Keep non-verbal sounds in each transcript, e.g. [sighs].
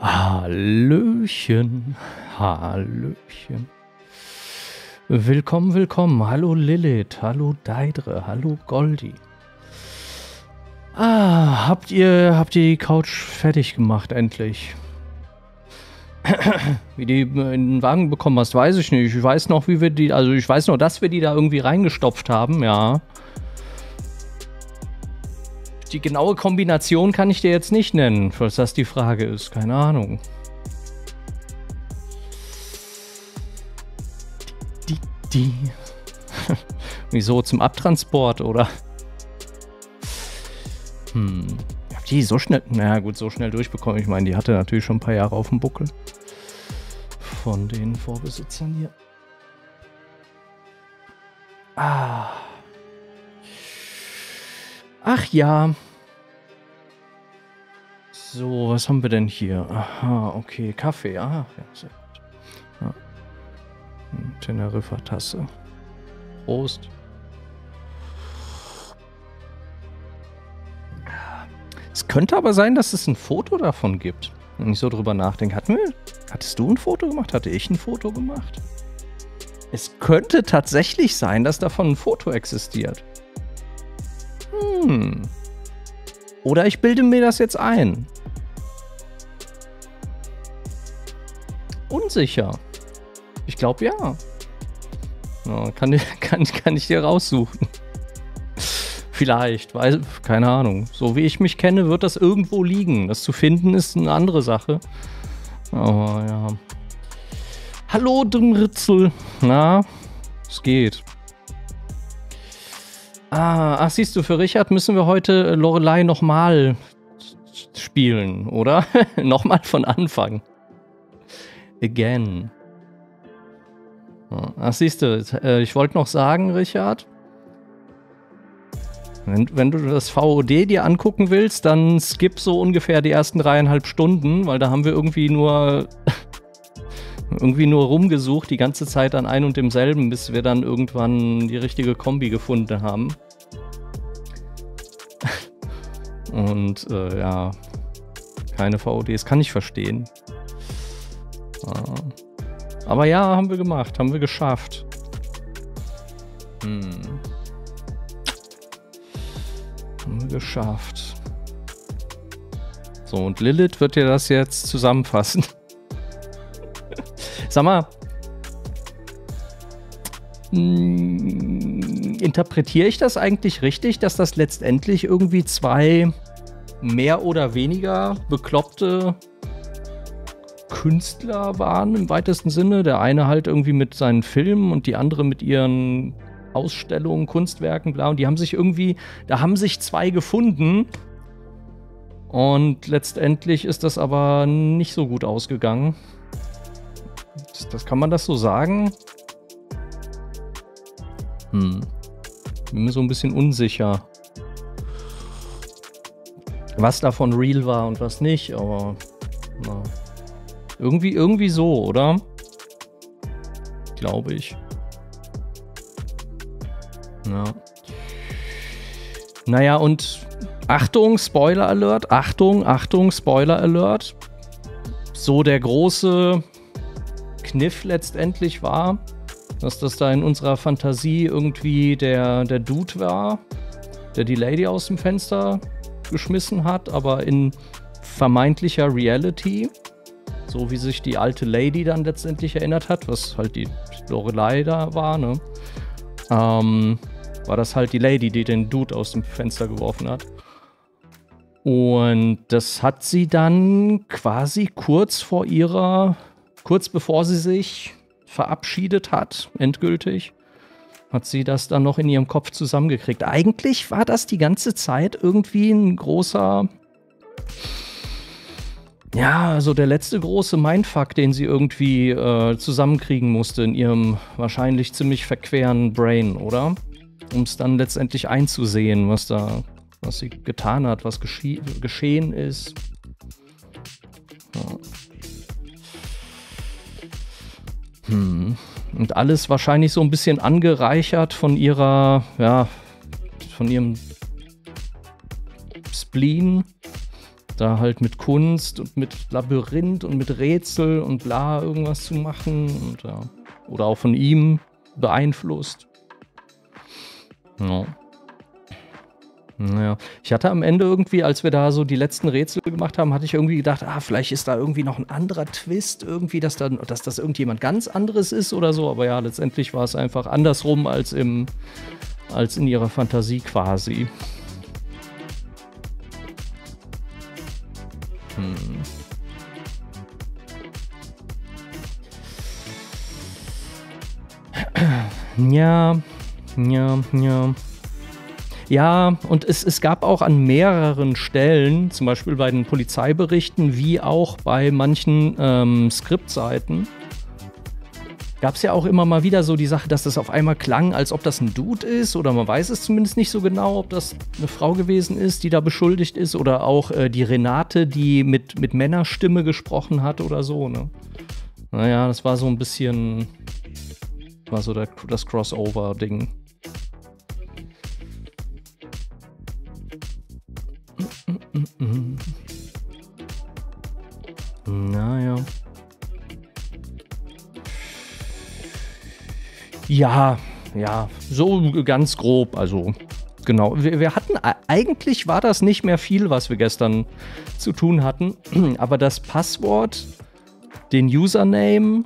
Hallöchen, Hallöchen. Willkommen, willkommen. Hallo Lilith, hallo Deidre, hallo Goldi. Ah, habt ihr, habt ihr die Couch fertig gemacht, endlich? [clears throat] Wie die in den Wagen bekommen hast, weiß ich nicht. Ich weiß noch, wie wir die, also ich weiß noch, dass wir die da irgendwie reingestopft haben, ja. Die genaue Kombination kann ich dir jetzt nicht nennen, falls das die Frage ist. Keine Ahnung. Die, die. [laughs] Wieso zum Abtransport, oder? Hm. Hab die so schnell. Na gut, so schnell durchbekommen. Ich meine, die hatte natürlich schon ein paar Jahre auf dem Buckel. Von den Vorbesitzern hier. Ah. Ach ja. So, was haben wir denn hier? Aha, okay, Kaffee. Ah, ja, sehr gut. Ja. Hm, Teneriffa-Tasse. Prost. Es könnte aber sein, dass es ein Foto davon gibt. Wenn ich so drüber nachdenke. Hatten hattest du ein Foto gemacht? Hatte ich ein Foto gemacht? Es könnte tatsächlich sein, dass davon ein Foto existiert. Hm. Oder ich bilde mir das jetzt ein. Unsicher. Ich glaube ja. ja kann, [laughs] kann, kann ich dir raussuchen. Vielleicht, weiß, keine Ahnung. So wie ich mich kenne, wird das irgendwo liegen. Das zu finden ist eine andere Sache. Aber ja. Hallo, Dümritzel. Na, es geht. Ah, ach, siehst du, für Richard müssen wir heute Lorelei nochmal spielen, oder? [laughs] nochmal von Anfang. Again. Ach, siehst du, äh, ich wollte noch sagen, Richard, wenn, wenn, du das VOD dir angucken willst, dann skip so ungefähr die ersten dreieinhalb Stunden, weil da haben wir irgendwie nur [laughs] irgendwie nur rumgesucht die ganze Zeit an ein und demselben, bis wir dann irgendwann die richtige Kombi gefunden haben. Und äh, ja, keine VODs kann ich verstehen. Aber ja, haben wir gemacht, haben wir geschafft. Hm. Haben wir geschafft. So, und Lilith wird dir das jetzt zusammenfassen. [laughs] Sag mal, hm, interpretiere ich das eigentlich richtig, dass das letztendlich irgendwie zwei mehr oder weniger bekloppte Künstler waren im weitesten Sinne? Der eine halt irgendwie mit seinen Filmen und die andere mit ihren Ausstellungen, Kunstwerken, bla. Und die haben sich irgendwie, da haben sich zwei gefunden. Und letztendlich ist das aber nicht so gut ausgegangen. Das, das kann man das so sagen? Hm. Bin mir so ein bisschen unsicher. Was davon real war und was nicht, aber na. irgendwie, irgendwie so, oder? Glaube ich. Ja. Naja, und Achtung, Spoiler Alert, Achtung, Achtung, Spoiler Alert. So der große Kniff letztendlich war, dass das da in unserer Fantasie irgendwie der, der Dude war, der die Lady aus dem Fenster geschmissen hat, aber in vermeintlicher Reality, so wie sich die alte Lady dann letztendlich erinnert hat, was halt die Lorelei da war, ne? Ähm, war das halt die Lady, die den Dude aus dem Fenster geworfen hat. Und das hat sie dann quasi kurz vor ihrer, kurz bevor sie sich verabschiedet hat, endgültig, hat sie das dann noch in ihrem Kopf zusammengekriegt. Eigentlich war das die ganze Zeit irgendwie ein großer, ja, also der letzte große Mindfuck, den sie irgendwie äh, zusammenkriegen musste in ihrem wahrscheinlich ziemlich verqueren Brain, oder? Um es dann letztendlich einzusehen, was da, was sie getan hat, was geschehen ist. Ja. Hm. Und alles wahrscheinlich so ein bisschen angereichert von ihrer, ja, von ihrem Spleen, da halt mit Kunst und mit Labyrinth und mit Rätsel und bla irgendwas zu machen und ja. Oder auch von ihm beeinflusst. Ja. Naja, ich hatte am Ende irgendwie, als wir da so die letzten Rätsel gemacht haben, hatte ich irgendwie gedacht, ah, vielleicht ist da irgendwie noch ein anderer Twist, irgendwie, dass, da, dass das irgendjemand ganz anderes ist oder so. Aber ja, letztendlich war es einfach andersrum als, im, als in ihrer Fantasie quasi. Hm. [clears throat] Ja, ja, ja. Ja, und es, es gab auch an mehreren Stellen, zum Beispiel bei den Polizeiberichten, wie auch bei manchen ähm, Skriptseiten, gab es ja auch immer mal wieder so die Sache, dass das auf einmal klang, als ob das ein Dude ist, oder man weiß es zumindest nicht so genau, ob das eine Frau gewesen ist, die da beschuldigt ist, oder auch äh, die Renate, die mit, mit Männerstimme gesprochen hat oder so, ne? Naja, das war so ein bisschen, war so der, das Crossover-Ding. Naja. Ja, ja, so ganz grob, also genau. Wir, wir, hatten, eigentlich war das nicht mehr viel, was wir gestern zu tun hatten, [clears throat] aber das Passwort, den Username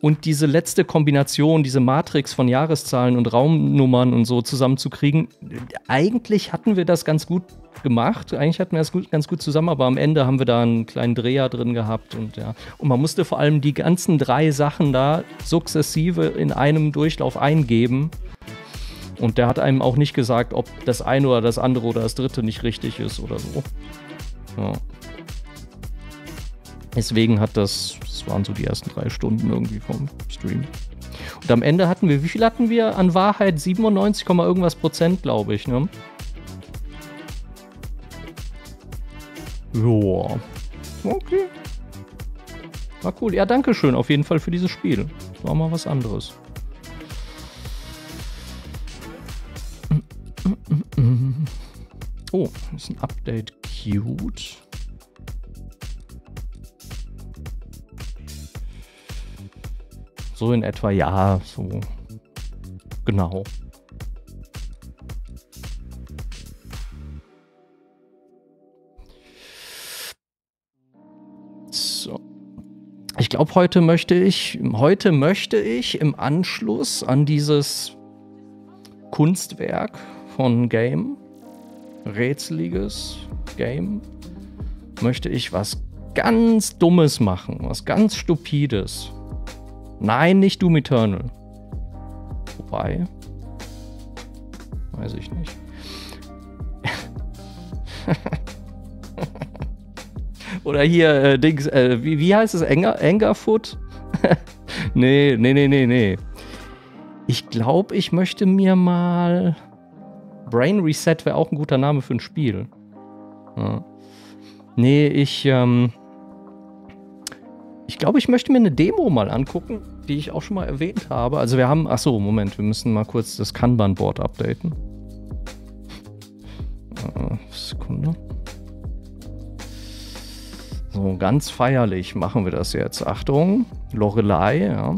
und diese letzte Kombination, diese Matrix von Jahreszahlen und Raumnummern und so zusammenzukriegen, eigentlich hatten wir das ganz gut gemacht. Eigentlich hatten wir das gut, ganz gut zusammen, aber am Ende haben wir da einen kleinen Dreher drin gehabt und ja. Und man musste vor allem die ganzen drei Sachen da sukzessive in einem Durchlauf eingeben. Und der hat einem auch nicht gesagt, ob das eine oder das andere oder das dritte nicht richtig ist oder so. Ja. Deswegen hat das, das waren so die ersten drei Stunden irgendwie vom Stream. Und am Ende hatten wir, wie viel hatten wir an Wahrheit? 97, irgendwas Prozent, glaube ich, ne? Joa. Okay. War cool. Ja, danke schön auf jeden Fall für dieses Spiel. War mal was anderes. Oh, ist ein Update cute. So in etwa, ja, so. Genau. Ich glaube, heute möchte ich, heute möchte ich im Anschluss an dieses Kunstwerk von Game, rätseliges Game, möchte ich was ganz Dummes machen, was ganz Stupides. Nein, nicht Doom Eternal. Wobei, weiß ich nicht. [laughs] Oder hier, äh, Dings, äh, wie, wie heißt es? Enger, Engerfoot? [laughs] nee, nee, nee, nee, nee. Ich glaube, ich möchte mir mal. Brain Reset wäre auch ein guter Name für ein Spiel. Ja. Nee, ich. Ähm, ich glaube, ich möchte mir eine Demo mal angucken, die ich auch schon mal erwähnt habe. Also wir haben, achso, Moment, wir müssen mal kurz das Kanban-Board updaten. Äh, Sekunde. So, ganz feierlich machen wir das jetzt. Achtung, Lorelei, ja.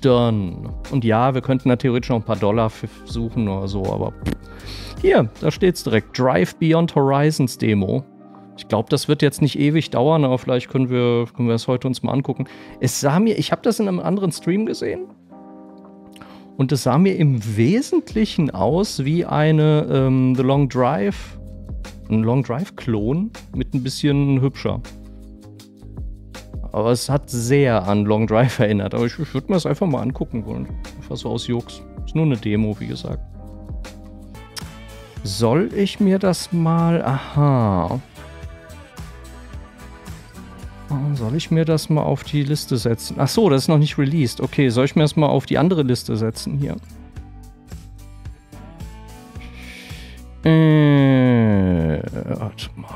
Done. Und ja, wir könnten da theoretisch noch ein paar Dollar suchen oder so, aber hier, da steht's direkt. Drive Beyond Horizons Demo. Ich glaube, das wird jetzt nicht ewig dauern, aber vielleicht können wir, können wir es heute uns mal angucken. Es sah mir, ich habe das in einem anderen Stream gesehen. Und es sah mir im Wesentlichen aus wie eine ähm, The Long Drive ein Long Drive-Klon mit ein bisschen hübscher. Aber es hat sehr an Long Drive [laughs] erinnert. Aber ich, ich würde mir das einfach mal angucken wollen. Einfach so aus Jux. Ist nur eine Demo, wie gesagt. Soll ich mir das mal. Aha. Soll ich mir das mal auf die Liste setzen? Ach so, das ist noch nicht released. Okay, soll ich mir das mal auf die andere Liste setzen hier? Äh, warte mal.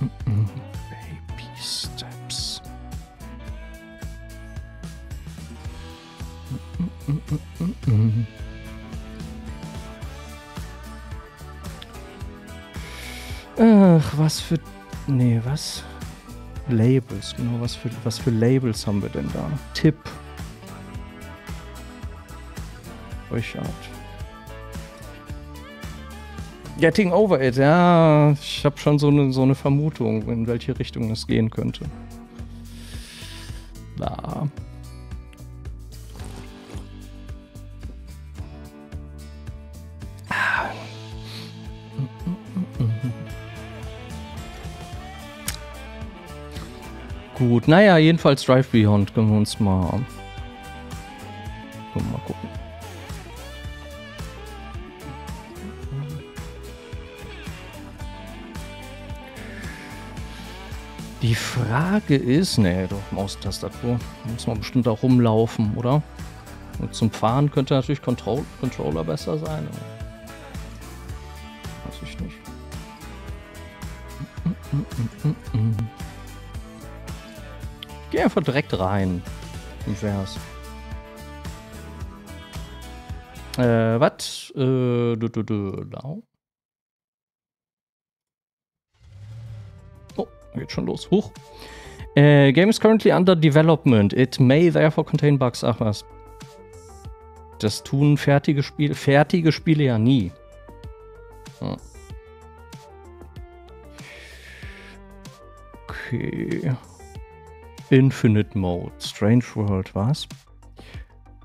Baby Steps. Ach, was für. Nee, was? Labels, genau. Was für, was für Labels haben wir denn da? Tipp. Richard. Getting over it, ja. Ich habe schon so eine, so eine Vermutung, in welche Richtung es gehen könnte. Da. Gut, naja, jedenfalls Drive Beyond können wir uns mal, mal gucken. Die Frage ist, nee, doch, Maustastatur. Muss man bestimmt auch rumlaufen, oder? Und zum Fahren könnte natürlich Control Controller besser sein. Weiß ich nicht. Geh einfach direkt rein. Wie wär's? Äh, was? Äh, du, du, du, da. Geht schon los. Huch. Äh, game is currently under development. It may therefore contain bugs. Ach was. Das tun fertige Spiele, fertige Spiele ja nie. Hm. Okay. Infinite Mode. Strange World, was?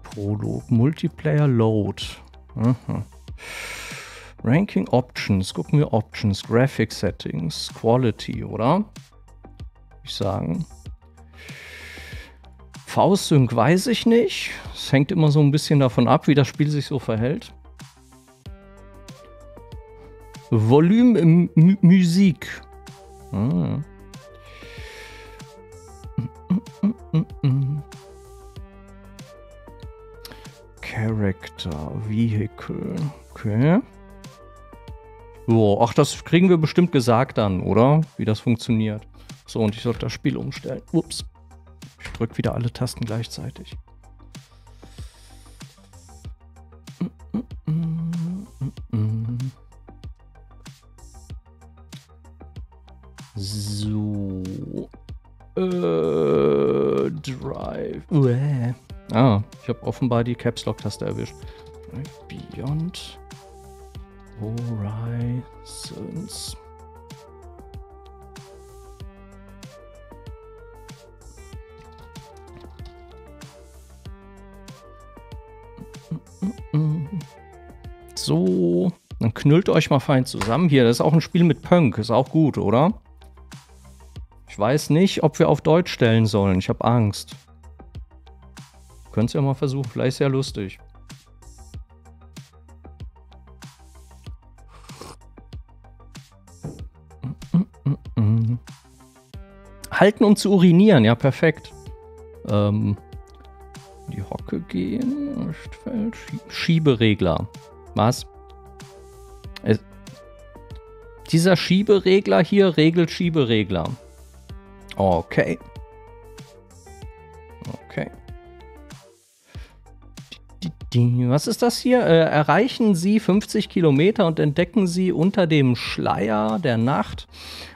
Prolog. Multiplayer Load. Aha. Ranking Options. Gucken wir Options. Graphic Settings. Quality, oder? Ich sagen. V-Sync weiß ich nicht. Es hängt immer so ein bisschen davon ab, wie das Spiel sich so verhält. Volume Musik. Ah. Character, Vehicle. Okay. So, ach, das kriegen wir bestimmt gesagt dann, oder? Wie das funktioniert. So, und ich sollte das Spiel umstellen. Ups. Ich drücke wieder alle Tasten gleichzeitig. So. Äh, Drive. Uäh. Ah, ich habe offenbar die Caps Lock Taste erwischt. Beyond. Horizons. So, dann knüllt euch mal fein zusammen. Hier, das ist auch ein Spiel mit Punk. Ist auch gut, oder? Ich weiß nicht, ob wir auf Deutsch stellen sollen. Ich habe Angst. Könnt ihr ja mal versuchen. Vielleicht ist ja lustig. Halten, um zu urinieren. Ja, perfekt. Ähm, die Hocke gehen. Schieberegler. Was? Es dieser Schieberegler hier regelt Schieberegler. Okay. Okay. Was ist das hier? Äh, erreichen Sie 50 Kilometer und entdecken Sie unter dem Schleier der Nacht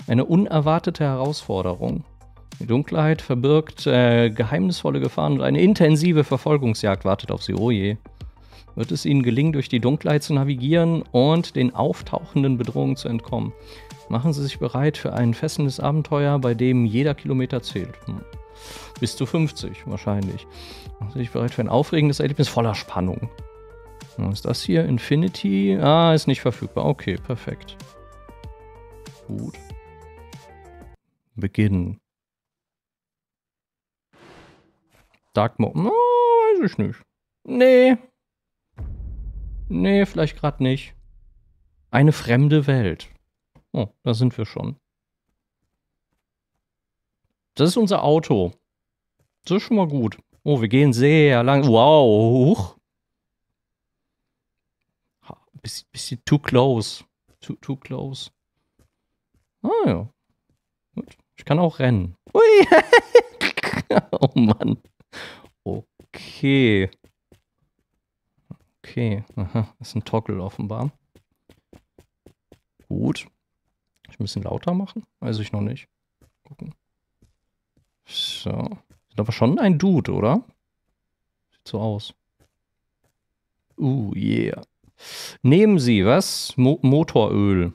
eine unerwartete Herausforderung. Die Dunkelheit verbirgt äh, geheimnisvolle Gefahren und eine intensive Verfolgungsjagd wartet auf sie. Oh je. Wird es ihnen gelingen, durch die Dunkelheit zu navigieren und den auftauchenden Bedrohungen zu entkommen? Machen Sie sich bereit für ein fesselndes Abenteuer, bei dem jeder Kilometer zählt. Hm. Bis zu 50 wahrscheinlich. Machen Sie sich bereit für ein aufregendes Erlebnis voller Spannung. Was ist das hier? Infinity? Ah, ist nicht verfügbar. Okay, perfekt. Gut. Beginnen. Dark Mode. No, weiß ich nicht. Nee. Nee, vielleicht gerade nicht. Eine fremde Welt. Oh, da sind wir schon. Das ist unser Auto. Das ist schon mal gut. Oh, wir gehen sehr lang. Wow. Bisschen, bisschen too close. Too, too close. Ah ja. Gut. Ich kann auch rennen. Ui. [laughs] oh Mann. Okay. Okay. Aha, ist ein Toggle offenbar. Gut. Ich ein bisschen lauter machen? Weiß ich noch nicht. Gucken. So. Ist aber schon ein Dude, oder? Sieht so aus. Uh, yeah. Nehmen Sie, was? Mo Motoröl.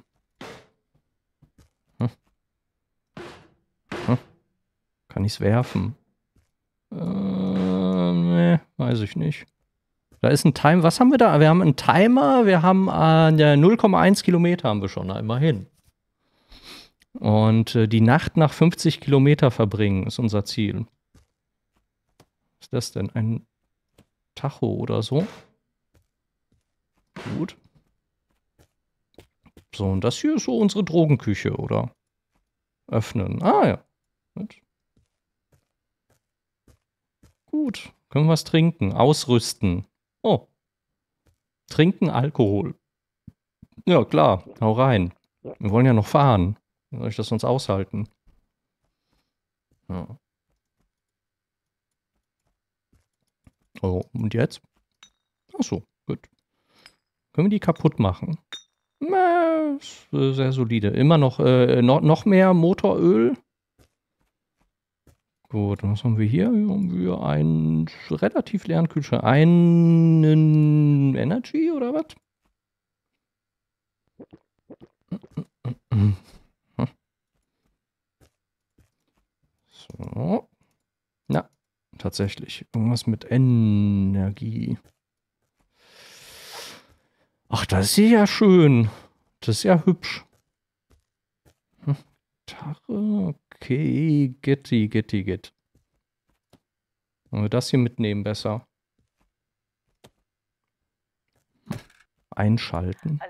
Hm. Hm. Kann ich's werfen? Äh, ne, weiß ich nicht. Da ist ein Timer. Was haben wir da? Wir haben einen Timer. Wir haben äh, 0,1 Kilometer haben wir schon. immerhin. Und äh, die Nacht nach 50 Kilometer verbringen ist unser Ziel. Was ist das denn? Ein Tacho oder so? Gut. So, und das hier ist so unsere Drogenküche, oder? Öffnen. Ah ja. Gut. Gut. Können wir was trinken? Ausrüsten. Oh. Trinken Alkohol. Ja, klar. Hau rein. Wir wollen ja noch fahren. Soll ich das sonst aushalten? Ja. Oh, und jetzt? Ach so, gut. Können wir die kaputt machen? Na, sehr solide. Immer noch, äh, noch, noch mehr Motoröl. Gut, was haben wir hier? Hier haben wir einen relativ leeren Kühlschrank. Einen Energy oder was? So. Na, tatsächlich. Irgendwas mit Energie. Ach, das ist ja schön. Das ist ja hübsch. Hm. Gitarre, okay. Gitti, gitti, git. Wollen wir das hier mitnehmen besser? Einschalten.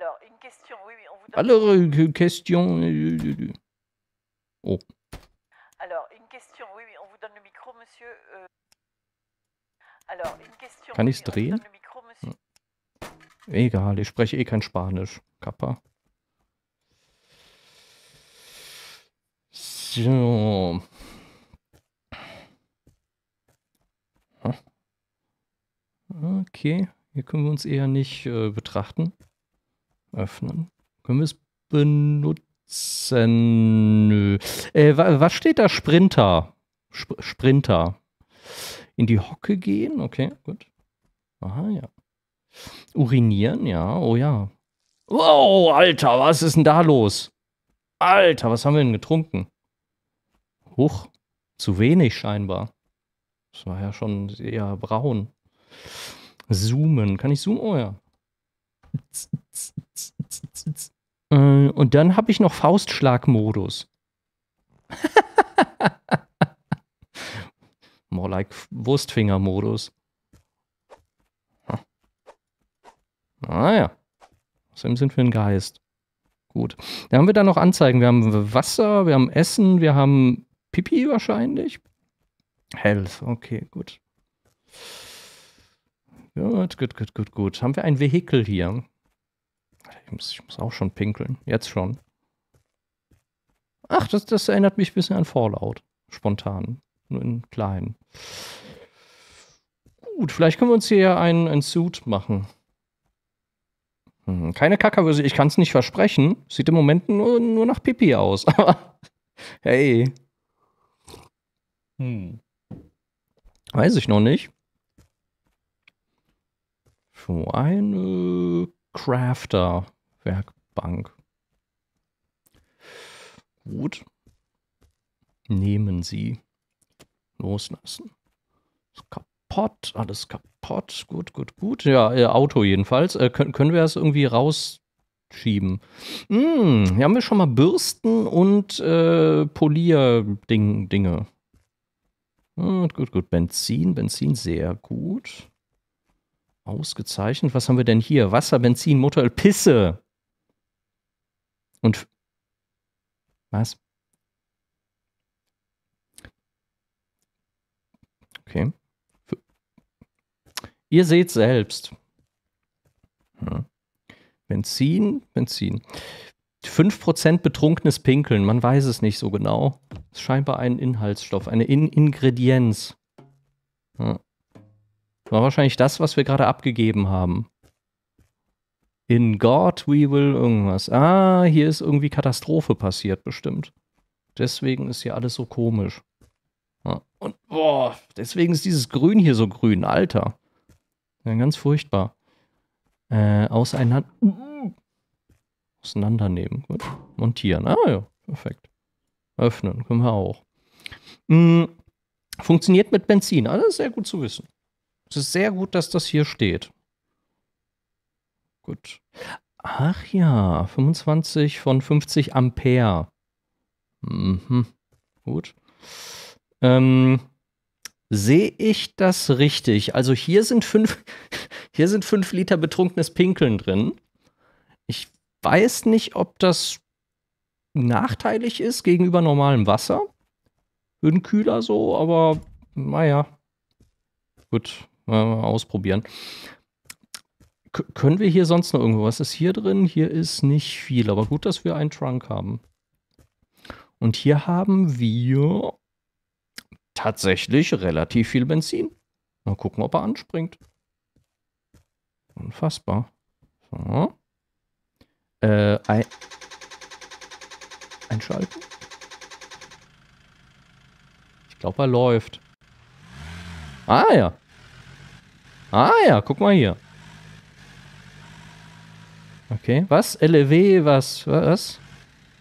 Alors, question. Oh. Kann ich es drehen? Hm. Egal, ich spreche eh kein Spanisch. Kappa. So. Okay, hier können wir uns eher nicht äh, betrachten. Öffnen. Können wir es benutzen? Nö. Äh, was steht da? Sprinter. Sp Sprinter in die Hocke gehen. Okay, gut. Aha, ja. Urinieren, ja. Oh ja. Wow, Alter, was ist denn da los? Alter, was haben wir denn getrunken? Huch, zu wenig scheinbar. Das war ja schon eher braun. Zoomen. Kann ich zoomen? Oh ja. [laughs] Äh, und dann habe ich noch Faustschlagmodus. [laughs] More like Wurstfinger-Modus. Ah ja. Außerdem sind wir ein Geist. Gut. Dann haben wir da noch Anzeigen. Wir haben Wasser, wir haben Essen, wir haben Pipi wahrscheinlich. Health, okay, gut. Gut, gut, gut, gut, gut. Haben wir ein Vehikel hier? Ich muss, ich muss auch schon pinkeln. Jetzt schon. Ach, das, das erinnert mich ein bisschen an Fallout. Spontan nur in klein. Gut, vielleicht können wir uns hier einen, einen Suit machen. Hm, keine Kackerwürse, ich kann es nicht versprechen. Sieht im Moment nur, nur nach Pipi aus. [laughs] Aber hey. Hm. Weiß ich noch nicht. Für eine Crafter-Werkbank. Gut. Nehmen Sie loslassen. Ist kaputt, alles kaputt. Gut, gut, gut. Ja, äh, Auto jedenfalls. Äh, können, können wir das irgendwie rausschieben? Hm, hier haben wir schon mal Bürsten und äh, Polier-Dinge. Gut, gut, gut. Benzin, Benzin, sehr gut. Ausgezeichnet. Was haben wir denn hier? Wasser, Benzin, Motoröl, Pisse. Und was? Okay. Ihr seht selbst. Hm. Benzin, Benzin. 5% betrunkenes Pinkeln, man weiß es nicht so genau. Ist scheinbar ein Inhaltsstoff, eine In Ingredienz. Hm. War wahrscheinlich das, was wir gerade abgegeben haben. In God we will irgendwas. Ah, hier ist irgendwie Katastrophe passiert, bestimmt. Deswegen ist hier alles so komisch. Ja, und boah, deswegen ist dieses Grün hier so grün, Alter. Ja, ganz furchtbar. Äh, auseinander. Auseinandernehmen. Gut. Montieren. Ah ja, perfekt. Öffnen können wir auch. Hm, funktioniert mit Benzin. Alles ah, sehr gut zu wissen. Es ist sehr gut, dass das hier steht. Gut. Ach ja, 25 von 50 Ampere. Mhm. Gut. Ähm, Sehe ich das richtig? Also hier sind fünf, [laughs] hier sind fünf Liter betrunkenes Pinkeln drin. Weiß nicht, ob das nachteilig ist gegenüber normalem Wasser. Für einen Kühler so, aber naja. Gut, mal ausprobieren. K können wir hier sonst noch irgendwo? Was ist hier drin? Hier ist nicht viel, aber gut, dass wir einen Trunk haben. Und hier haben wir tatsächlich relativ viel Benzin. Mal gucken, ob er anspringt. Unfassbar. So. Äh, ein einschalten. Ich glaube, er läuft. Ah ja. Ah ja, guck mal hier. Okay, was? LEW, was? Was?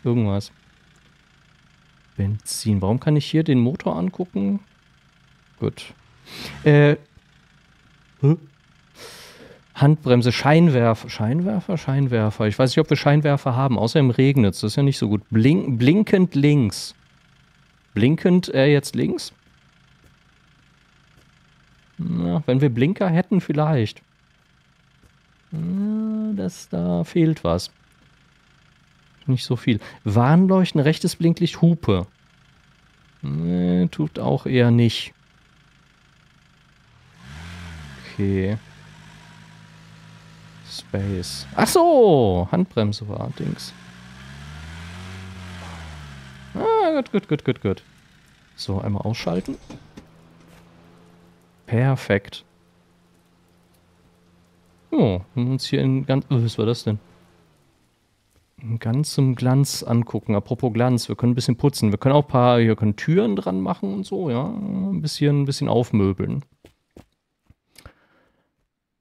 Irgendwas. Benzin. Warum kann ich hier den Motor angucken? Gut. Äh. Huh? Handbremse, Scheinwerfer. Scheinwerfer, Scheinwerfer. Ich weiß nicht, ob wir Scheinwerfer haben. Außerdem regnet es. Das ist ja nicht so gut. Blink, blinkend links. Blinkend äh, jetzt links? Na, wenn wir Blinker hätten, vielleicht. Na, das, da fehlt was. Nicht so viel. Warnleuchten, rechtes Blinklicht, Hupe. Nee, tut auch eher nicht. Okay. Space. Ach so, Handbremse war Dings. Ah, gut, gut, gut, gut, gut. So, einmal ausschalten. Perfekt. Oh, uns hier in ganz... Oh, was war das denn? In ganzem Glanz angucken. Apropos Glanz, wir können ein bisschen putzen. Wir können auch ein paar, hier können Türen dran machen und so, ja. Ein bisschen, ein bisschen aufmöbeln.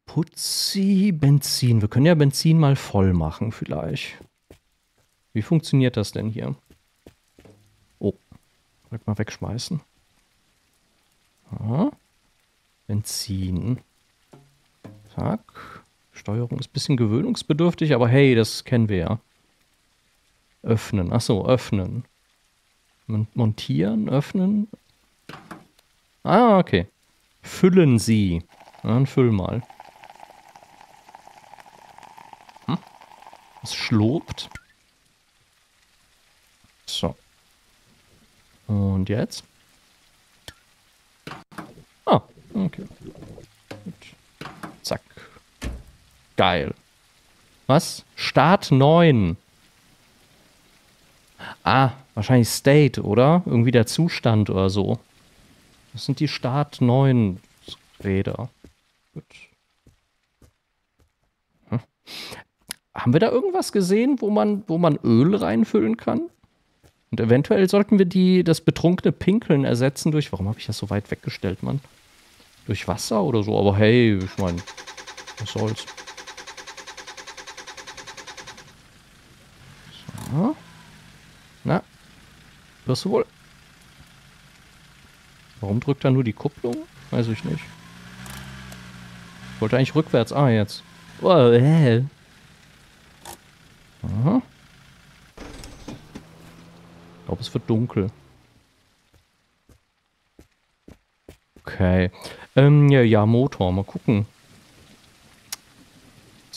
Putzi, Benzin. Wir können ja Benzin mal voll machen vielleicht. Wie funktioniert das denn hier? Oh, direkt mal wegschmeißen. Ja. Benzin. Zack. Steuerung ist ein bisschen gewöhnungsbedürftig, aber hey, das kennen wir ja. Öffnen. Achso, öffnen. Montieren, öffnen. Ah, okay. Füllen Sie. Dann füll mal. Es schlobt. So. Und jetzt? Ah, okay. Gut. Zack. Geil. Was? Start 9. Ah, wahrscheinlich State, oder? Irgendwie der Zustand oder so. Das sind die Start 9 Räder. Gut. Hm. Haben wir da irgendwas gesehen, wo man, wo man Öl reinfüllen kann? Und eventuell sollten wir die, das betrunkene Pinkeln ersetzen durch. Warum habe ich das so weit weggestellt, Mann? Durch Wasser oder so? Aber hey, ich meine, was soll's. So. Na, wirst du wohl. Warum drückt er nur die Kupplung? Weiß ich nicht. Ich wollte eigentlich rückwärts. Ah, jetzt. Oh, äh. Aha. Ich glaube, es wird dunkel. Okay. Ähm, ja, ja, Motor. Mal gucken.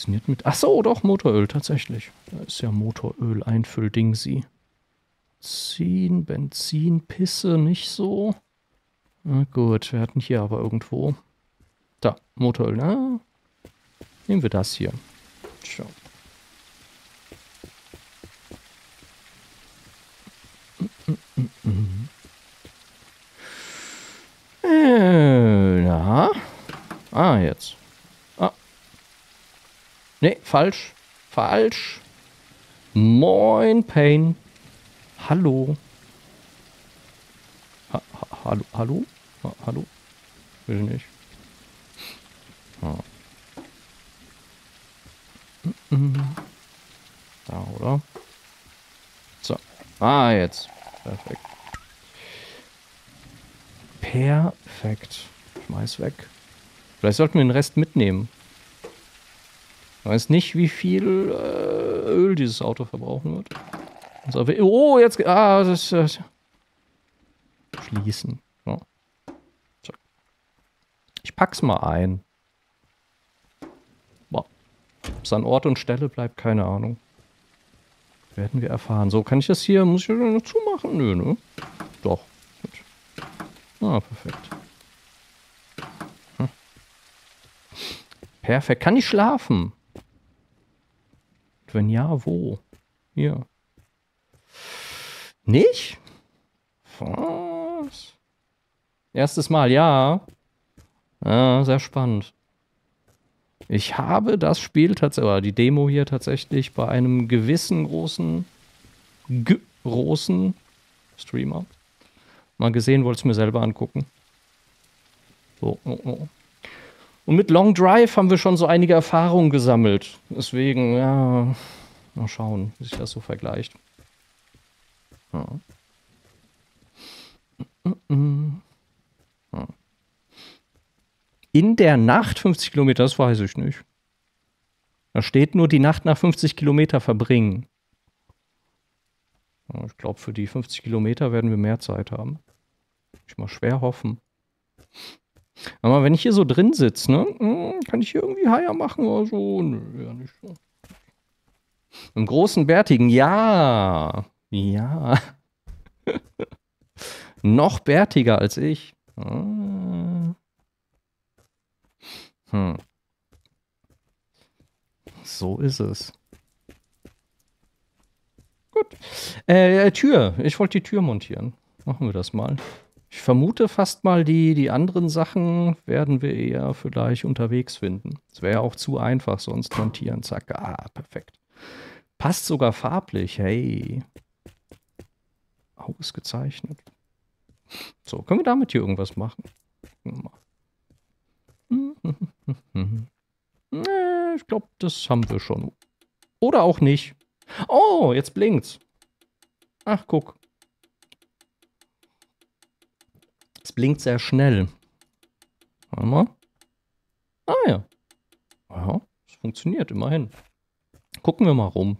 Funktioniert mit... Ach so, doch, Motoröl, tatsächlich. Da ist ja Motoröl, Einfüllding sie. Benzin, Benzin, Pisse, nicht so. Na gut, wir hatten hier aber irgendwo. Da, Motoröl, na? Nehmen wir das hier. Schau. Äh, ja. Ah, jetzt. Ah. Nee, falsch. Falsch. Moin, Pain. Hallo. Ha ha hallo? Hallo? Ha hallo? Will nicht. Ah. Da, oder? So. Ah, jetzt. Perfekt. Perfekt. Schmeiß weg. Vielleicht sollten wir den Rest mitnehmen. Ich weiß nicht, wie viel äh, Öl dieses Auto verbrauchen wird. Also, oh, jetzt. Ah, das. das schließen. Ja. So. Ich pack's mal ein. Ob es an Ort und Stelle bleibt, keine Ahnung. Werden wir erfahren. So, kann ich das hier, muss ich das noch zumachen? Nö, ne? Doch. Gut. Ah, perfekt. Hm. Perfekt. Kann ich schlafen? Wenn ja, wo? Hier. Nicht? Was? Erstes Mal, ja. Ja, sehr spannend. Ich habe das Spiel tatsächlich, die Demo hier tatsächlich bei einem gewissen großen, großen Streamer mal gesehen, wollte es mir selber angucken. So, oh, oh. Und mit Long Drive haben wir schon so einige Erfahrungen gesammelt. Deswegen, ja, mal schauen, wie sich das so vergleicht. Ja. In der Nacht 50 Kilometer, das weiß ich nicht. Da steht nur die Nacht nach 50 Kilometer verbringen. Ich glaube, für die 50 Kilometer werden wir mehr Zeit haben. Ich mal schwer hoffen. Aber wenn ich hier so drin sitze, ne, hm, kann ich hier irgendwie Haier machen oder so? Nö, ja nicht so. Im großen Bärtigen, ja. Ja. [laughs] Noch bärtiger als ich. Ah. Hm. So ist es. Gut. Äh, Tür. Ich wollte die Tür montieren. Machen wir das mal. Ich vermute fast mal, die, die anderen Sachen werden wir eher vielleicht unterwegs finden. Es wäre auch zu einfach, sonst montieren. Zack. Ah, perfekt. Passt sogar farblich. Hey. Ausgezeichnet. So, können wir damit hier irgendwas machen? [laughs] Ich glaube, das haben wir schon. Oder auch nicht. Oh, jetzt blinkt's. Ach, guck. Es blinkt sehr schnell. Warte mal. Ah ja. Ja, es funktioniert immerhin. Gucken wir mal rum.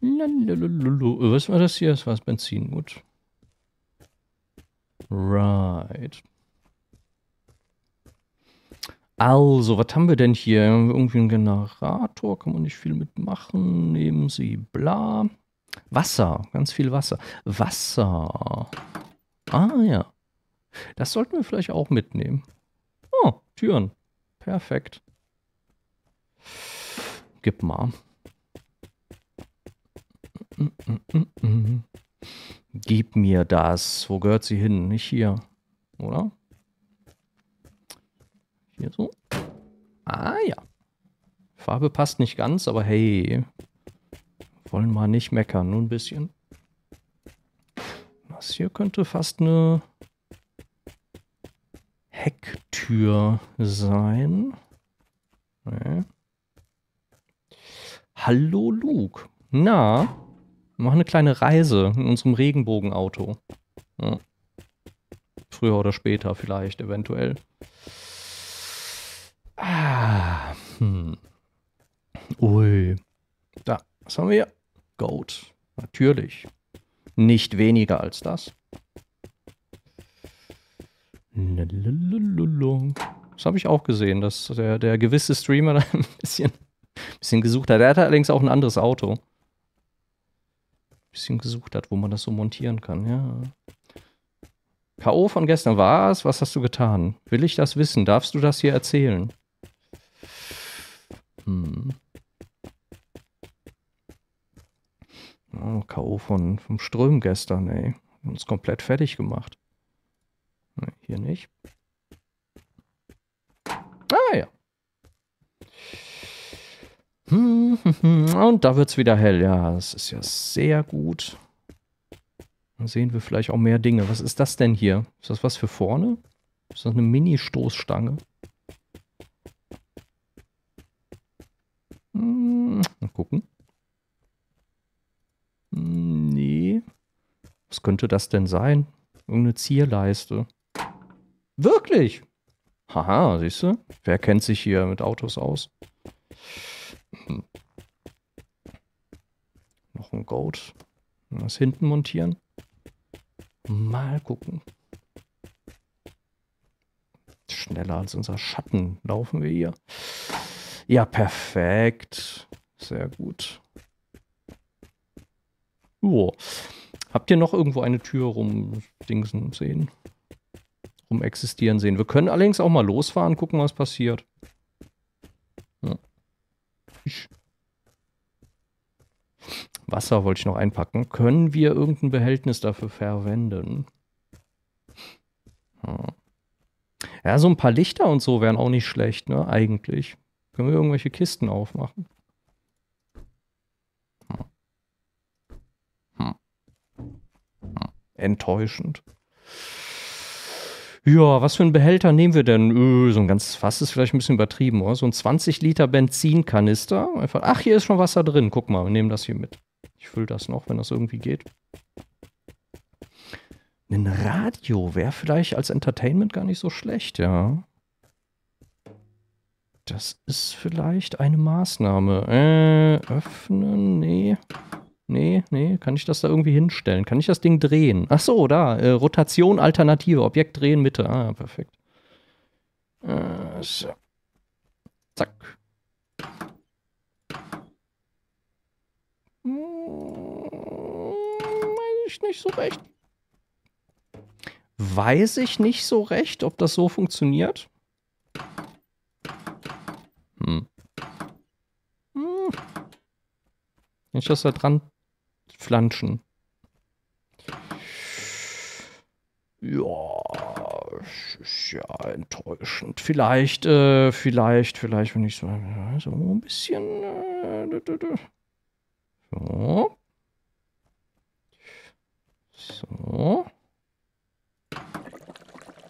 Was war das hier? Das war das Benzin. Gut. Right. Also, was haben wir denn hier? Irgendwie ein Generator, kann man nicht viel mitmachen. Nehmen Sie bla. Wasser, ganz viel Wasser. Wasser. Ah ja. Das sollten wir vielleicht auch mitnehmen. Oh, Türen. Perfekt. Gib mal. Gib mir das. Wo gehört sie hin? Nicht hier. Oder? Hier so. Ah ja. Farbe passt nicht ganz, aber hey. Wollen mal nicht meckern, nur ein bisschen. Das hier könnte fast eine Hecktür sein. Nee. Hallo Luke. Na, wir machen eine kleine Reise in unserem Regenbogenauto. Ja. Früher oder später vielleicht, eventuell. Ah, hm. Ui. Da, was haben wir? Goat. Natürlich. Nicht weniger als das. Das habe ich auch gesehen, dass der, der gewisse Streamer da [laughs] ein bisschen, bisschen gesucht hat. Der hatte allerdings auch ein anderes Auto. Ein bisschen gesucht hat, wo man das so montieren kann, ja. K.O. von gestern war es. Was hast du getan? Will ich das wissen? Darfst du das hier erzählen? Hm. Oh, K.O. Von, vom Ström gestern, ey. Uns komplett fertig gemacht. Nee, hier nicht. Ah ja. [laughs] Und da wird es wieder hell. Ja, das ist ja sehr gut. Dann sehen wir vielleicht auch mehr Dinge. Was ist das denn hier? Ist das was für vorne? Ist das eine Mini-Stoßstange? Mal gucken. Hm, nee. Was könnte das denn sein? Irgendeine Zierleiste. Wirklich? Haha, siehst du? Wer kennt sich hier mit Autos aus? Hm. Noch ein Goat. Das hinten montieren. Mal gucken. Schneller als unser Schatten laufen wir hier. Ja, perfekt. Sehr gut. Oh. Habt ihr noch irgendwo eine Tür rumdingsen sehen? Rum existieren sehen. Wir können allerdings auch mal losfahren, gucken, was passiert. Wasser wollte ich noch einpacken. Können wir irgendein Behältnis dafür verwenden? Ja, so ein paar Lichter und so wären auch nicht schlecht, ne? Eigentlich. Können wir irgendwelche Kisten aufmachen? Hm. Hm. Hm. Enttäuschend. Ja, was für einen Behälter nehmen wir denn? Öh, so ein ganzes Fass ist vielleicht ein bisschen übertrieben, oder? So ein 20 Liter Benzinkanister. Ach, hier ist schon Wasser drin. Guck mal, wir nehmen das hier mit. Ich fülle das noch, wenn das irgendwie geht. Ein Radio wäre vielleicht als Entertainment gar nicht so schlecht, ja. Das ist vielleicht eine Maßnahme. Äh, öffnen? Nee. Nee, nee. Kann ich das da irgendwie hinstellen? Kann ich das Ding drehen? Ach so, da. Äh, Rotation, Alternative. Objekt drehen, Mitte. Ah, perfekt. Äh, so. Zack. Weiß ich nicht so recht. Weiß ich nicht so recht, ob das so funktioniert. Hm. Hm. Kann ich das da dran flanschen? Ja, ist ja enttäuschend. Vielleicht, äh, vielleicht, vielleicht, wenn ich so, so ein bisschen. Äh, so. So.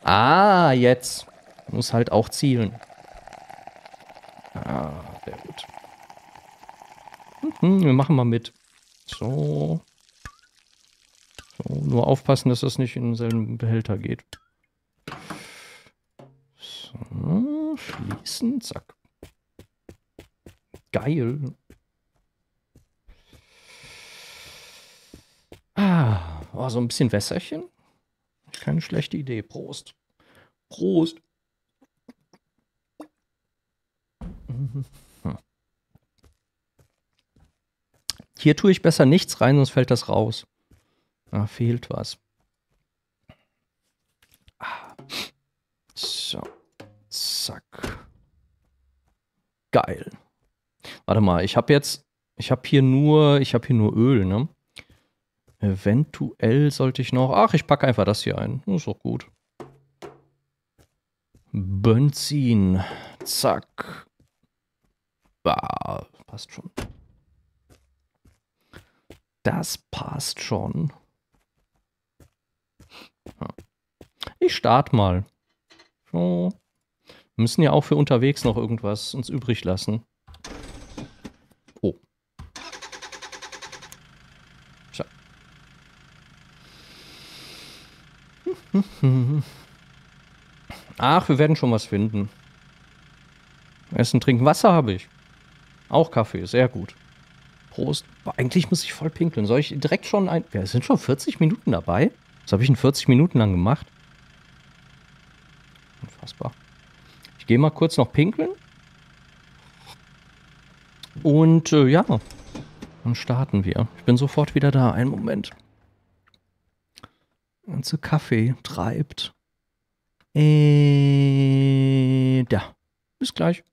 Ah, jetzt. Muss halt auch zielen. Ah, sehr gut. Mhm, wir machen mal mit. So. So, nur aufpassen, dass das nicht in denselben Behälter geht. So, schließen, zack. Geil. Ah, oh, so ein bisschen Wässerchen. Keine schlechte Idee. Prost. Prost. Hm. [laughs] Hier tue ich besser nichts rein, sonst fällt das raus. Da fehlt was. Ah. So. Zack. Geil. Warte mal, ich habe jetzt, ich habe hier nur, ich habe hier nur Öl, ne? Eventuell sollte ich noch, ach, ich packe einfach das hier ein. Ist doch gut. Benzin. Zack. Ah, passt schon. Das passt schon. Ich starte mal. So. Wir müssen ja auch für unterwegs noch irgendwas uns übrig lassen. Oh. Tja. Ach, wir werden schon was finden. Essen, trinken, Wasser habe ich. Auch Kaffee, sehr gut. Prost. Eigentlich muss ich voll pinkeln. Soll ich direkt schon ein. Ja, es sind schon 40 Minuten dabei. Was habe ich in 40 Minuten lang gemacht? Unfassbar. Ich gehe mal kurz noch pinkeln. Und äh, ja, dann starten wir. Ich bin sofort wieder da. Einen Moment. Ganze Kaffee treibt. Äh, ja. Bis gleich.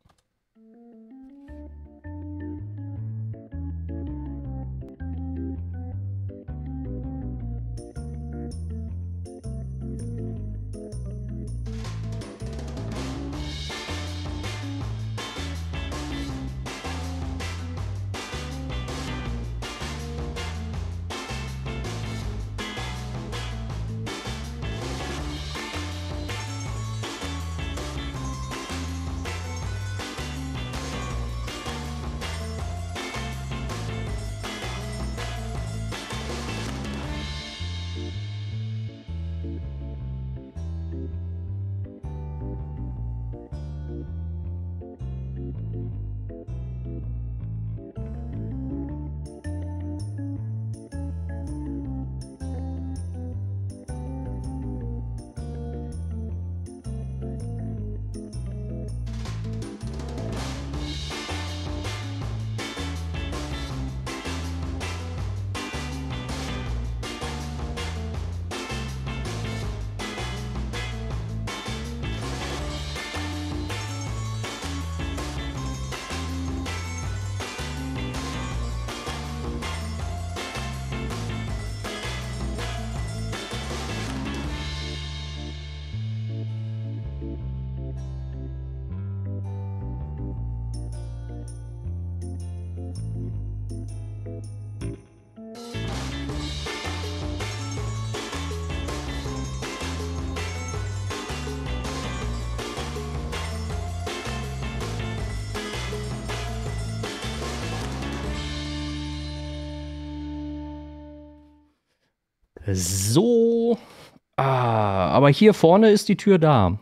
Aber hier vorne ist die Tür da.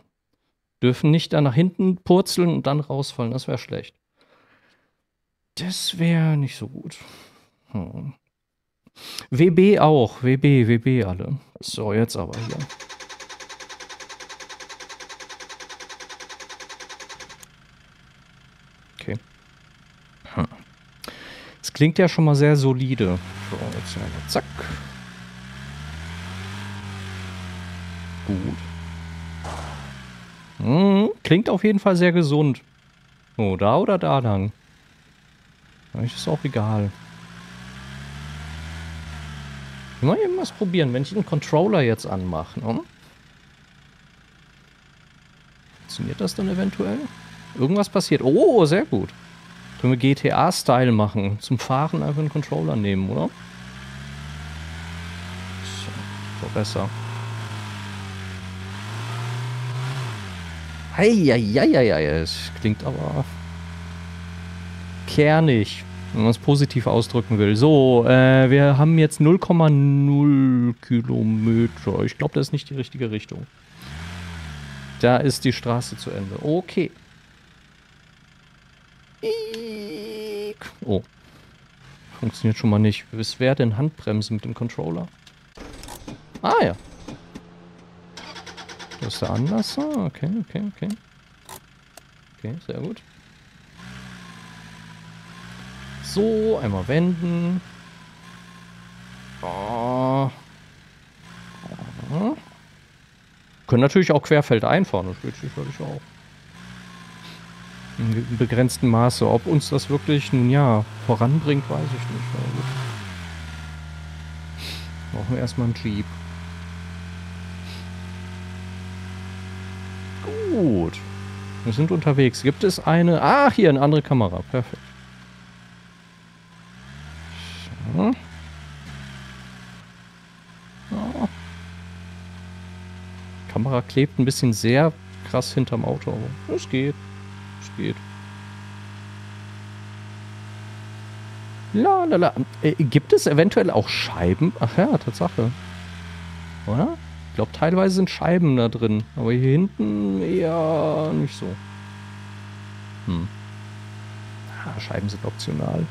Dürfen nicht da nach hinten purzeln und dann rausfallen. Das wäre schlecht. Das wäre nicht so gut. Hm. WB auch. WB, WB alle. So, jetzt aber hier. Okay. Hm. Das klingt ja schon mal sehr solide. So, jetzt mal zack. Gut. Hm, klingt auf jeden Fall sehr gesund. Oh, da oder da lang? Eigentlich ist auch egal. Mal eben was probieren, wenn ich den Controller jetzt anmache. Ne? Funktioniert das dann eventuell? Irgendwas passiert. Oh, sehr gut. Können wir GTA-Style machen. Zum Fahren einfach einen Controller nehmen, oder? So, so besser. Heieieiei, es klingt aber kernig, wenn man es positiv ausdrücken will. So, äh, wir haben jetzt 0,0 Kilometer. Ich glaube, das ist nicht die richtige Richtung. Da ist die Straße zu Ende. Okay. Oh. Funktioniert schon mal nicht. Was wäre denn Handbremse mit dem Controller? Ah ja. Das ist der Anlasser. Okay, okay, okay. Okay, sehr gut. So, einmal wenden. Oh. Können natürlich auch querfeld einfahren, das geht sicherlich auch. In begrenztem Maße. Ob uns das wirklich, nun ja, voranbringt, weiß ich nicht. Brauchen wir erstmal einen Jeep. Gut. Wir sind unterwegs. Gibt es eine... Ah, hier eine andere Kamera. Perfekt. So. Oh. Kamera klebt ein bisschen sehr krass hinterm Auto. Es geht. Es geht. La, la, la. Äh, gibt es eventuell auch Scheiben? Ach ja, Tatsache. Oder? Ich glaube, teilweise sind Scheiben da drin. Aber hier hinten eher nicht so. Hm. Ah, Scheiben sind optional.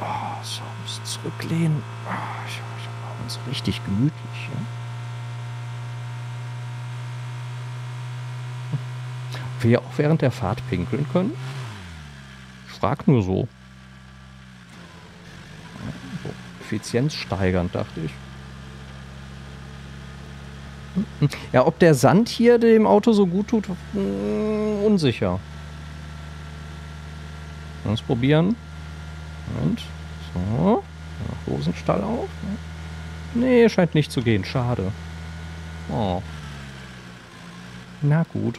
Oh, so, bisschen zurücklehnen. Oh, ich, ich mache uns richtig gemütlich. Ja? Ob wir auch während der Fahrt pinkeln können? Ich frag nur so. so Effizienz steigernd, dachte ich. Ja, ob der Sand hier dem Auto so gut tut, hm, unsicher. Lass probieren. Und so. Rosenstall auf. Nee, scheint nicht zu gehen. Schade. Oh. Na gut.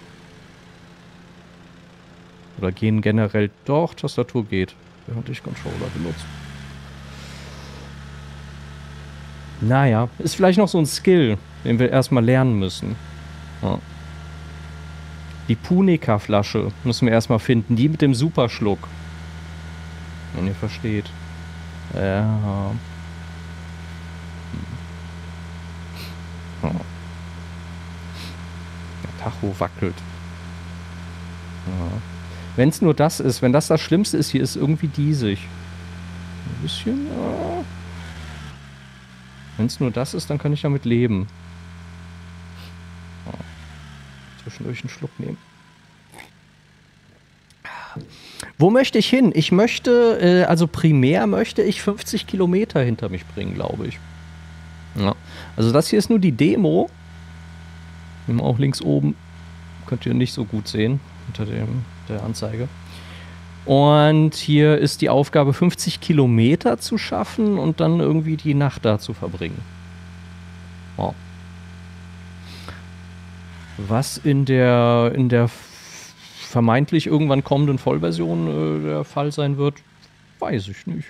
Oder gehen generell doch, Tastatur geht, während ich Controller benutze. Naja, ist vielleicht noch so ein Skill, den wir erstmal lernen müssen. Ja. Die Punika-Flasche müssen wir erstmal finden. Die mit dem Superschluck. Wenn ihr versteht. Ja. Hm. Der Tacho wackelt. Ja. Wenn es nur das ist, wenn das das Schlimmste ist, hier ist irgendwie diesig. Ein bisschen, ja. Wenn es nur das ist, dann kann ich damit leben. Oh. Zwischendurch einen Schluck nehmen. Wo möchte ich hin? Ich möchte, äh, also primär möchte ich 50 Kilometer hinter mich bringen, glaube ich. Ja. Also das hier ist nur die Demo. Auch links oben. Könnt ihr nicht so gut sehen unter dem, der Anzeige. Und hier ist die Aufgabe, 50 Kilometer zu schaffen und dann irgendwie die Nacht da zu verbringen. Wow. Was in der, in der vermeintlich irgendwann kommenden Vollversion äh, der Fall sein wird, weiß ich nicht.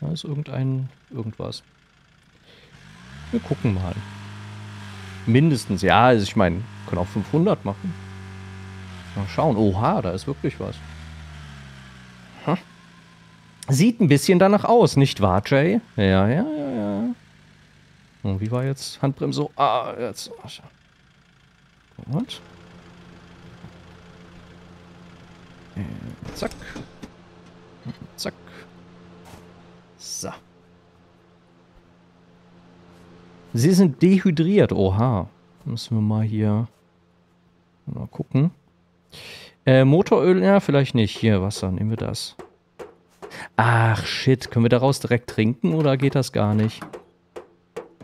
Da ist irgendein irgendwas. Wir gucken mal. Mindestens, ja, also ich meine, können auch 500 machen. Mal schauen. Oha, da ist wirklich was. Sieht ein bisschen danach aus, nicht wahr, Jay? Ja, ja, ja, ja. Und wie war jetzt Handbremse? Ah, jetzt. Gut. Äh, zack. Zack. So. Sie sind dehydriert. Oha. Müssen wir mal hier mal gucken. Äh, Motoröl, ja, vielleicht nicht. Hier, Wasser, nehmen wir das. Ach, shit. Können wir daraus direkt trinken oder geht das gar nicht?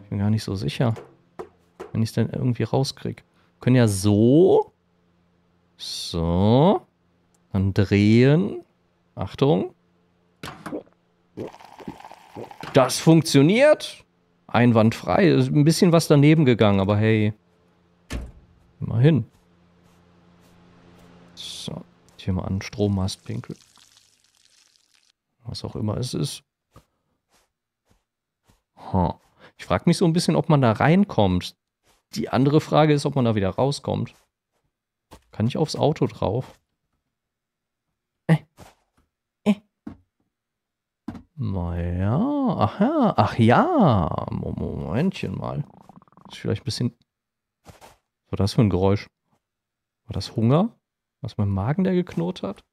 Ich bin gar nicht so sicher. Wenn ich es dann irgendwie rauskriege. Können ja so. So. Dann drehen. Achtung. Das funktioniert. Einwandfrei. Ist ein bisschen was daneben gegangen, aber hey. Immerhin. So. Hier mal an Strommast pinkeln. Was auch immer es ist. Huh. Ich frage mich so ein bisschen, ob man da reinkommt. Die andere Frage ist, ob man da wieder rauskommt. Kann ich aufs Auto drauf? Äh. Äh. Naja, ach ja, ach ja. Momentchen mal. Ist vielleicht ein bisschen... Was war das für ein Geräusch? War das Hunger? Was mein Magen, der geknurrt hat?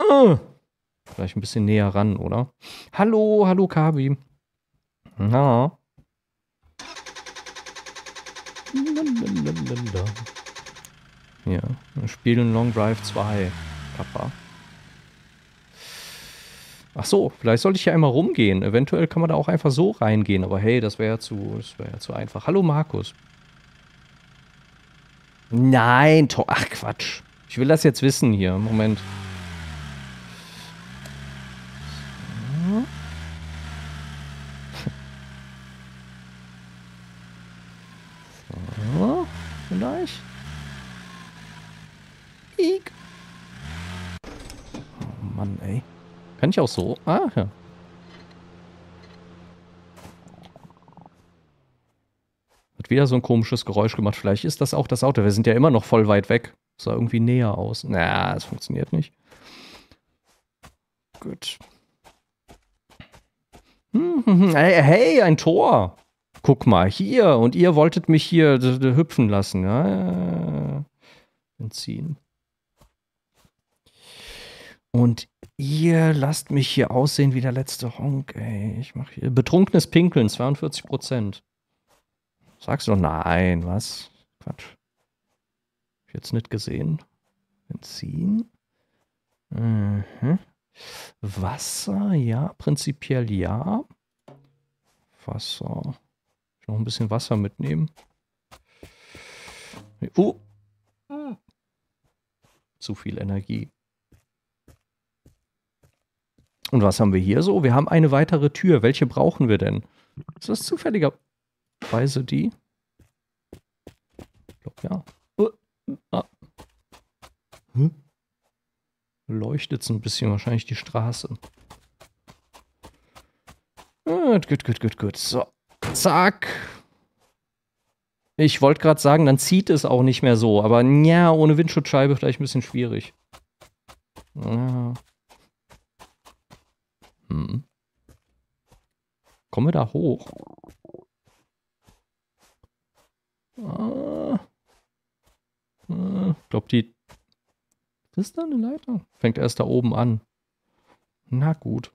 Uh, vielleicht ein bisschen näher ran, oder? Hallo, hallo Kabi. Na. Ja, wir spielen Long Drive 2, Papa. Ach so, vielleicht sollte ich hier einmal rumgehen. Eventuell kann man da auch einfach so reingehen, aber hey, das wäre ja zu, ja zu einfach. Hallo Markus. Nein, ach Quatsch. Ich will das jetzt wissen hier. Moment. Kann auch so? Ah, ja. Hat wieder so ein komisches Geräusch gemacht. Vielleicht ist das auch das Auto. Wir sind ja immer noch voll weit weg. Sah irgendwie näher aus. Na, es funktioniert nicht. Gut. Hey, hey, ein Tor. Guck mal, hier. Und ihr wolltet mich hier hüpfen lassen. Ja, Benzin. Und Ihr lasst mich hier aussehen wie der letzte Honk, ey. Ich mach hier. Betrunkenes Pinkeln, 42 Prozent. Sagst du doch nein, was? Quatsch. Hab ich jetzt nicht gesehen. Benzin. Mhm. Wasser, ja, prinzipiell ja. Wasser. Ich noch ein bisschen Wasser mitnehmen. Uh. Zu viel Energie. Und was haben wir hier so? Wir haben eine weitere Tür. Welche brauchen wir denn? Ist das zufälligerweise die? Ich glaube, ja. Uh, ah. hm? Leuchtet es ein bisschen, wahrscheinlich die Straße. Gut, gut, gut, gut, gut. So, zack. Ich wollte gerade sagen, dann zieht es auch nicht mehr so. Aber ja, ohne Windschutzscheibe vielleicht ein bisschen schwierig. Ja. Hm. Kommen wir da hoch? Ah. Ah. Ich glaube, die... Ist da eine Leiter? Fängt erst da oben an. Na gut.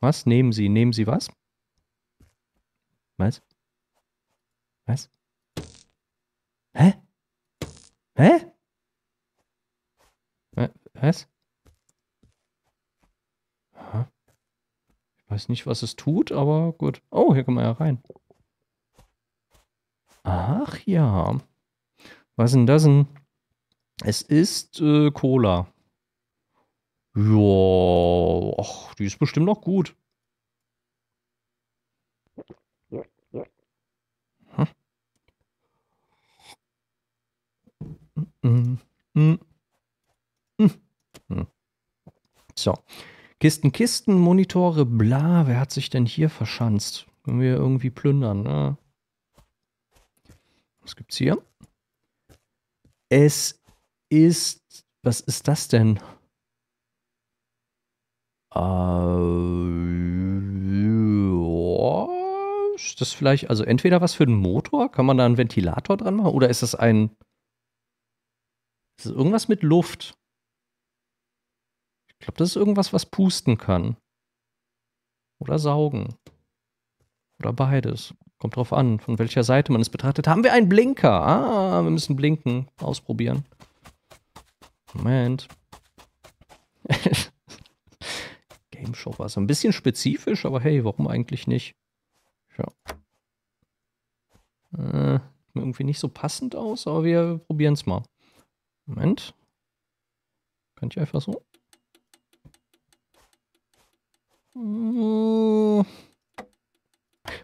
Was nehmen Sie? Nehmen Sie was? Was? Was? Hä? Hä? Was? Weiß nicht, was es tut, aber gut. Oh, hier kommen wir ja rein. Ach ja. Was denn das denn? Es ist äh, Cola. Ja, ach, die ist bestimmt noch gut. Hm. Hm. Hm. So. Kisten, Kisten, Monitore, bla. Wer hat sich denn hier verschanzt? Können wir irgendwie plündern, ne? Was gibt's hier? Es ist. Was ist das denn? Uh, Ist das vielleicht, also entweder was für den Motor? Kann man da einen Ventilator dran machen? Oder ist das ein. Ist das irgendwas mit Luft? Ich glaube, das ist irgendwas, was pusten kann. Oder saugen. Oder beides. Kommt drauf an, von welcher Seite man es betrachtet. Haben wir einen Blinker? Ah, wir müssen blinken. Ausprobieren. Moment. [laughs] Game Shopper ist ein bisschen spezifisch, aber hey, warum eigentlich nicht? Ja. Äh, irgendwie nicht so passend aus, aber wir probieren es mal. Moment. Kann ich einfach so? Hm.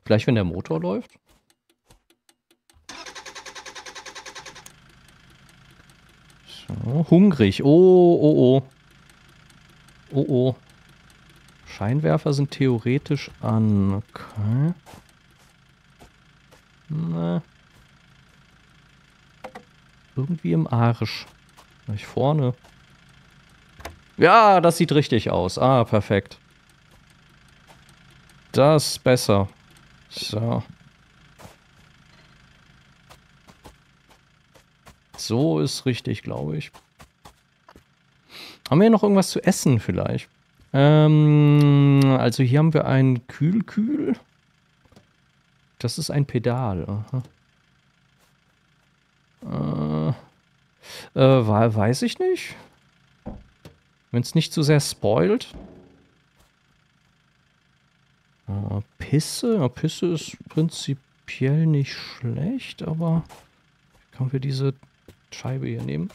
Vielleicht, wenn der Motor läuft. So, hungrig. Oh, oh, oh. Oh, oh. Scheinwerfer sind theoretisch an. Okay. Na. Irgendwie im Arsch. Gleich vorne. Ja, das sieht richtig aus. Ah, perfekt. Das ist besser. So. So ist richtig, glaube ich. Haben wir noch irgendwas zu essen vielleicht? Ähm, also hier haben wir ein Kühlkühl. -Kühl. Das ist ein Pedal. Äh, äh, weiß ich nicht. Wenn es nicht zu sehr spoilt. Pisse. Ja, Pisse ist prinzipiell nicht schlecht, aber können wir diese Scheibe hier nehmen?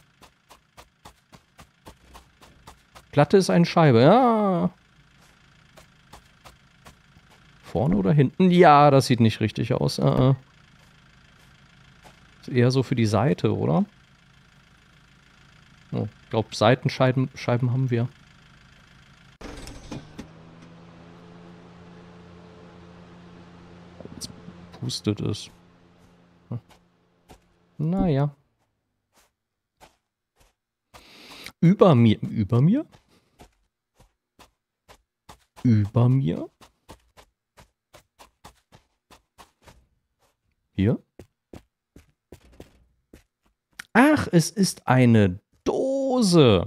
Platte ist eine Scheibe. Ja. Vorne oder hinten? Ja, das sieht nicht richtig aus. Uh Ist eher so für die Seite, oder? Oh, ich glaube, Seitenscheiben Scheiben haben wir. Pustet es. Hm. Naja. Über mir. Über mir? Über mir? Hier? Ach, es ist eine Dose.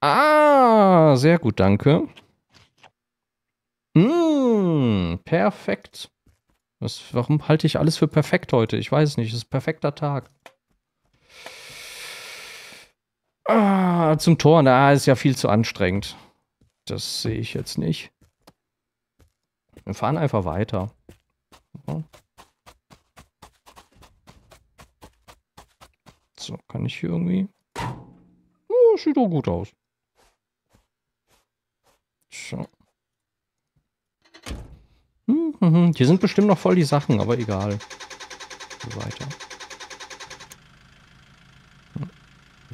Ah, sehr gut, danke. Mmh, perfekt. Was, warum halte ich alles für perfekt heute? Ich weiß nicht. Es ist ein perfekter Tag. Ah, zum Tor. Na, ist ja viel zu anstrengend. Das sehe ich jetzt nicht. Wir fahren einfach weiter. So, kann ich hier irgendwie... Oh, sieht doch gut aus. So. Hm, hm, hm. Hier sind bestimmt noch voll die Sachen, aber egal. Weiter.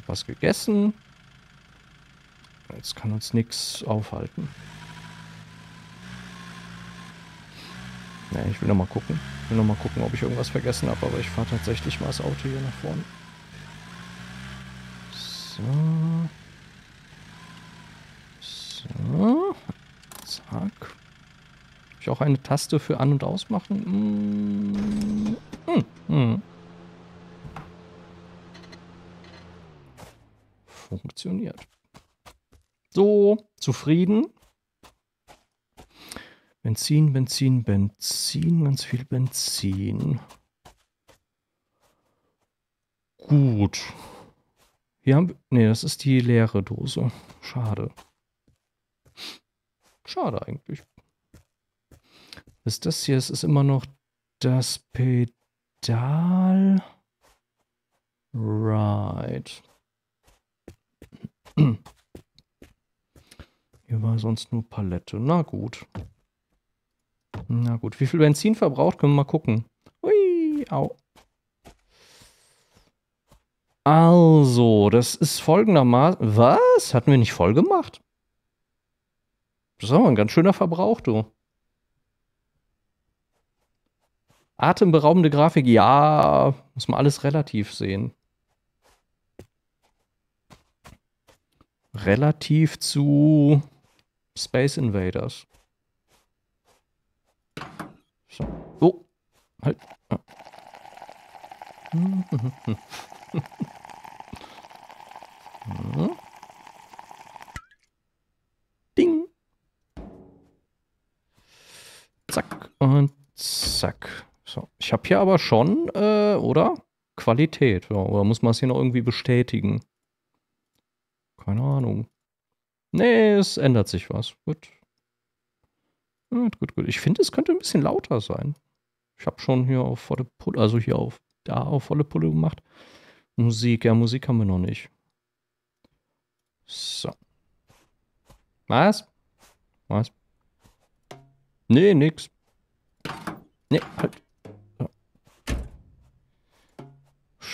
was gegessen. Jetzt kann uns nichts aufhalten. Ne, ich will noch mal gucken. Ich will noch mal gucken, ob ich irgendwas vergessen habe, aber ich fahre tatsächlich mal das Auto hier nach vorne. So. So. Zack. Ich auch eine Taste für An- und Ausmachen? Hm. Hm. Hm. Funktioniert. So, zufrieden. Benzin, Benzin, Benzin, ganz viel Benzin. Gut. Hier haben wir. Ne, das ist die leere Dose. Schade. Schade eigentlich. Ist das hier? Es ist immer noch das Pedal. Right. Hier war sonst nur Palette. Na gut. Na gut. Wie viel Benzin verbraucht? Können wir mal gucken. Ui, au. Also, das ist folgendermaßen. Was? Hatten wir nicht voll gemacht? Das ist aber ein ganz schöner Verbrauch, du. Atemberaubende Grafik, ja, muss man alles relativ sehen. Relativ zu Space Invaders. So. halt. Ah. [laughs] Ding. Zack und zack. So, ich habe hier aber schon, äh, oder? Qualität. Ja, oder muss man es hier noch irgendwie bestätigen? Keine Ahnung. Nee, es ändert sich was. Gut. Gut, gut, gut. Ich finde, es könnte ein bisschen lauter sein. Ich habe schon hier auf volle Pulle, also hier auf, da auf volle Pulle gemacht. Musik, ja, Musik haben wir noch nicht. So. Was? Was? Nee, nix. Nee, halt.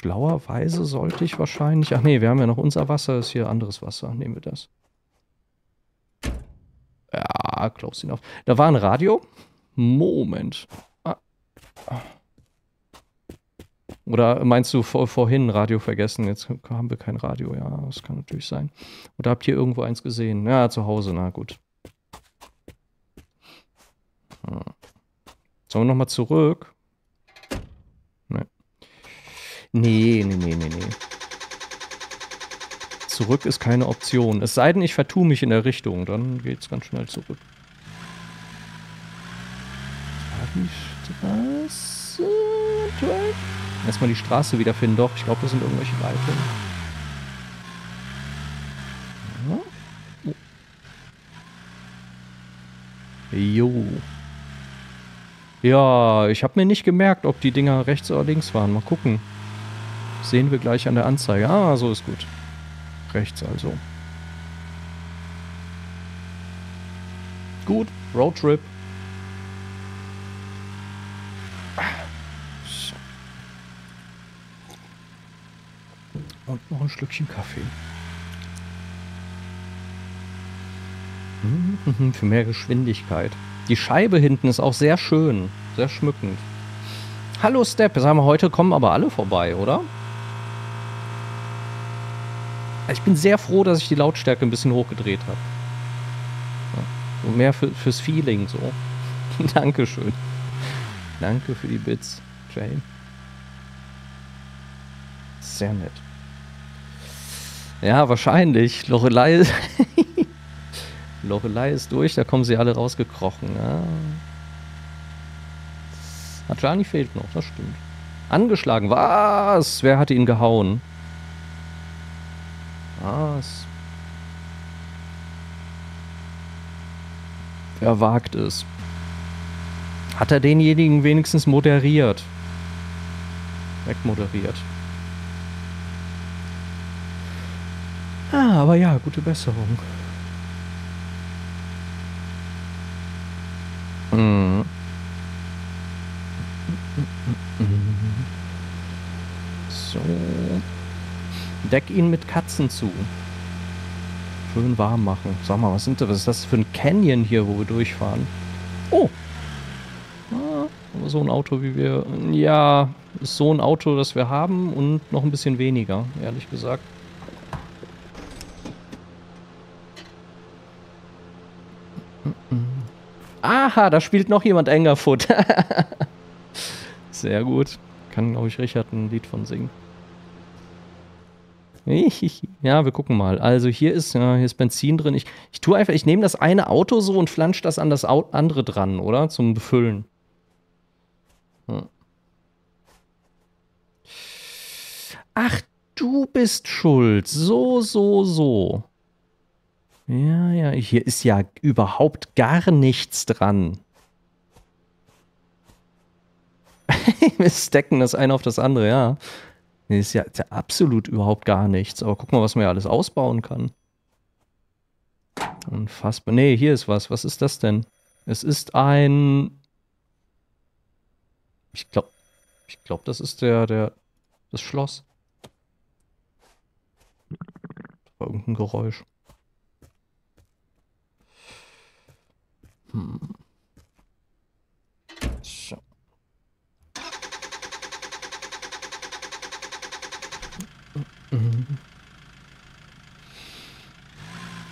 Schlauerweise sollte ich wahrscheinlich. Ach nee, wir haben ja noch unser Wasser, ist hier anderes Wasser. Nehmen wir das. Ja, close enough. Da war ein Radio. Moment. Ah. Oder meinst du vor, vorhin Radio vergessen? Jetzt haben wir kein Radio. Ja, das kann natürlich sein. Oder habt ihr irgendwo eins gesehen? Ja, zu Hause. Na gut. Hm. Sollen wir nochmal zurück? Nee. Nee, nee, nee, nee, nee. Zurück ist keine Option. Es sei denn, ich vertue mich in der Richtung. Dann geht's ganz schnell zurück. Die Straße. Erstmal die Straße wiederfinden. Doch, ich glaube, das sind irgendwelche Leitungen. Jo. Ja, ich habe mir nicht gemerkt, ob die Dinger rechts oder links waren. Mal gucken. Sehen wir gleich an der Anzeige. Ah, so ist gut. Rechts also. Gut, Roadtrip. Und noch ein Schlückchen Kaffee. Mhm, für mehr Geschwindigkeit. Die Scheibe hinten ist auch sehr schön. Sehr schmückend. Hallo Step, sagen wir, heute kommen aber alle vorbei, oder? Ich bin sehr froh, dass ich die Lautstärke ein bisschen hochgedreht habe. Ja, so mehr für, fürs Feeling so. [laughs] Dankeschön. Danke für die Bits, Jay. Sehr nett. Ja, wahrscheinlich. Lorelei, [laughs] Lorelei ist durch, da kommen sie alle rausgekrochen. Ja. Adjani fehlt noch, das stimmt. Angeschlagen, was? Wer hat ihn gehauen? Was? Wer wagt es? Hat er denjenigen wenigstens moderiert? Wegmoderiert. Ah, aber ja, gute Besserung. Mhm. So. Deck ihn mit Katzen zu. Schön warm machen. Sag mal, was, sind das, was ist das für ein Canyon hier, wo wir durchfahren? Oh! Ah, so ein Auto wie wir. Ja, ist so ein Auto, das wir haben und noch ein bisschen weniger, ehrlich gesagt. Aha, da spielt noch jemand Engerfoot. [laughs] Sehr gut. Kann, glaube ich, Richard ein Lied von singen. [laughs] Ja, wir gucken mal. Also hier ist, ja, hier ist Benzin drin. Ich, ich tue einfach, ich nehme das eine Auto so und flansche das an das andere dran, oder? Zum Befüllen. Hm. Ach, du bist schuld. So, so, so. Ja, ja, hier ist ja überhaupt gar nichts dran. [laughs] Wir stacken das eine auf das andere, ja. Hier ist ja, ist ja absolut überhaupt gar nichts. Aber guck mal, was man ja alles ausbauen kann. Unfassbar. Nee, hier ist was. Was ist das denn? Es ist ein. Ich glaube, ich glaube, das ist der, der, das Schloss. war irgendein Geräusch. Hm.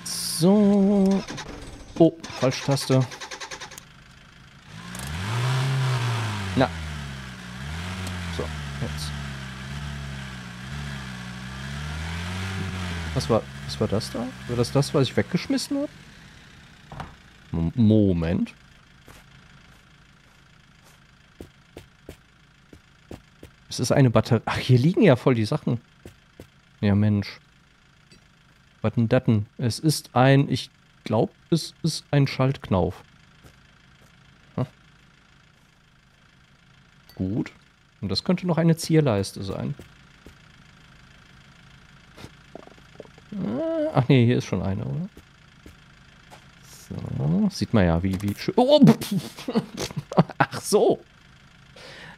So. Oh, falsche Taste. Na. So, jetzt. Was war, was war das da? War das das, was ich weggeschmissen habe? Moment. Es ist eine Batterie. Ach, hier liegen ja voll die Sachen. Ja, Mensch. Was denn das denn? Es ist ein, ich glaube, es ist ein Schaltknauf. Hm. Gut. Und das könnte noch eine Zierleiste sein. Ah, ach nee, hier ist schon eine, oder? So, sieht man ja, wie, wie schön. Oh, [laughs] ach so.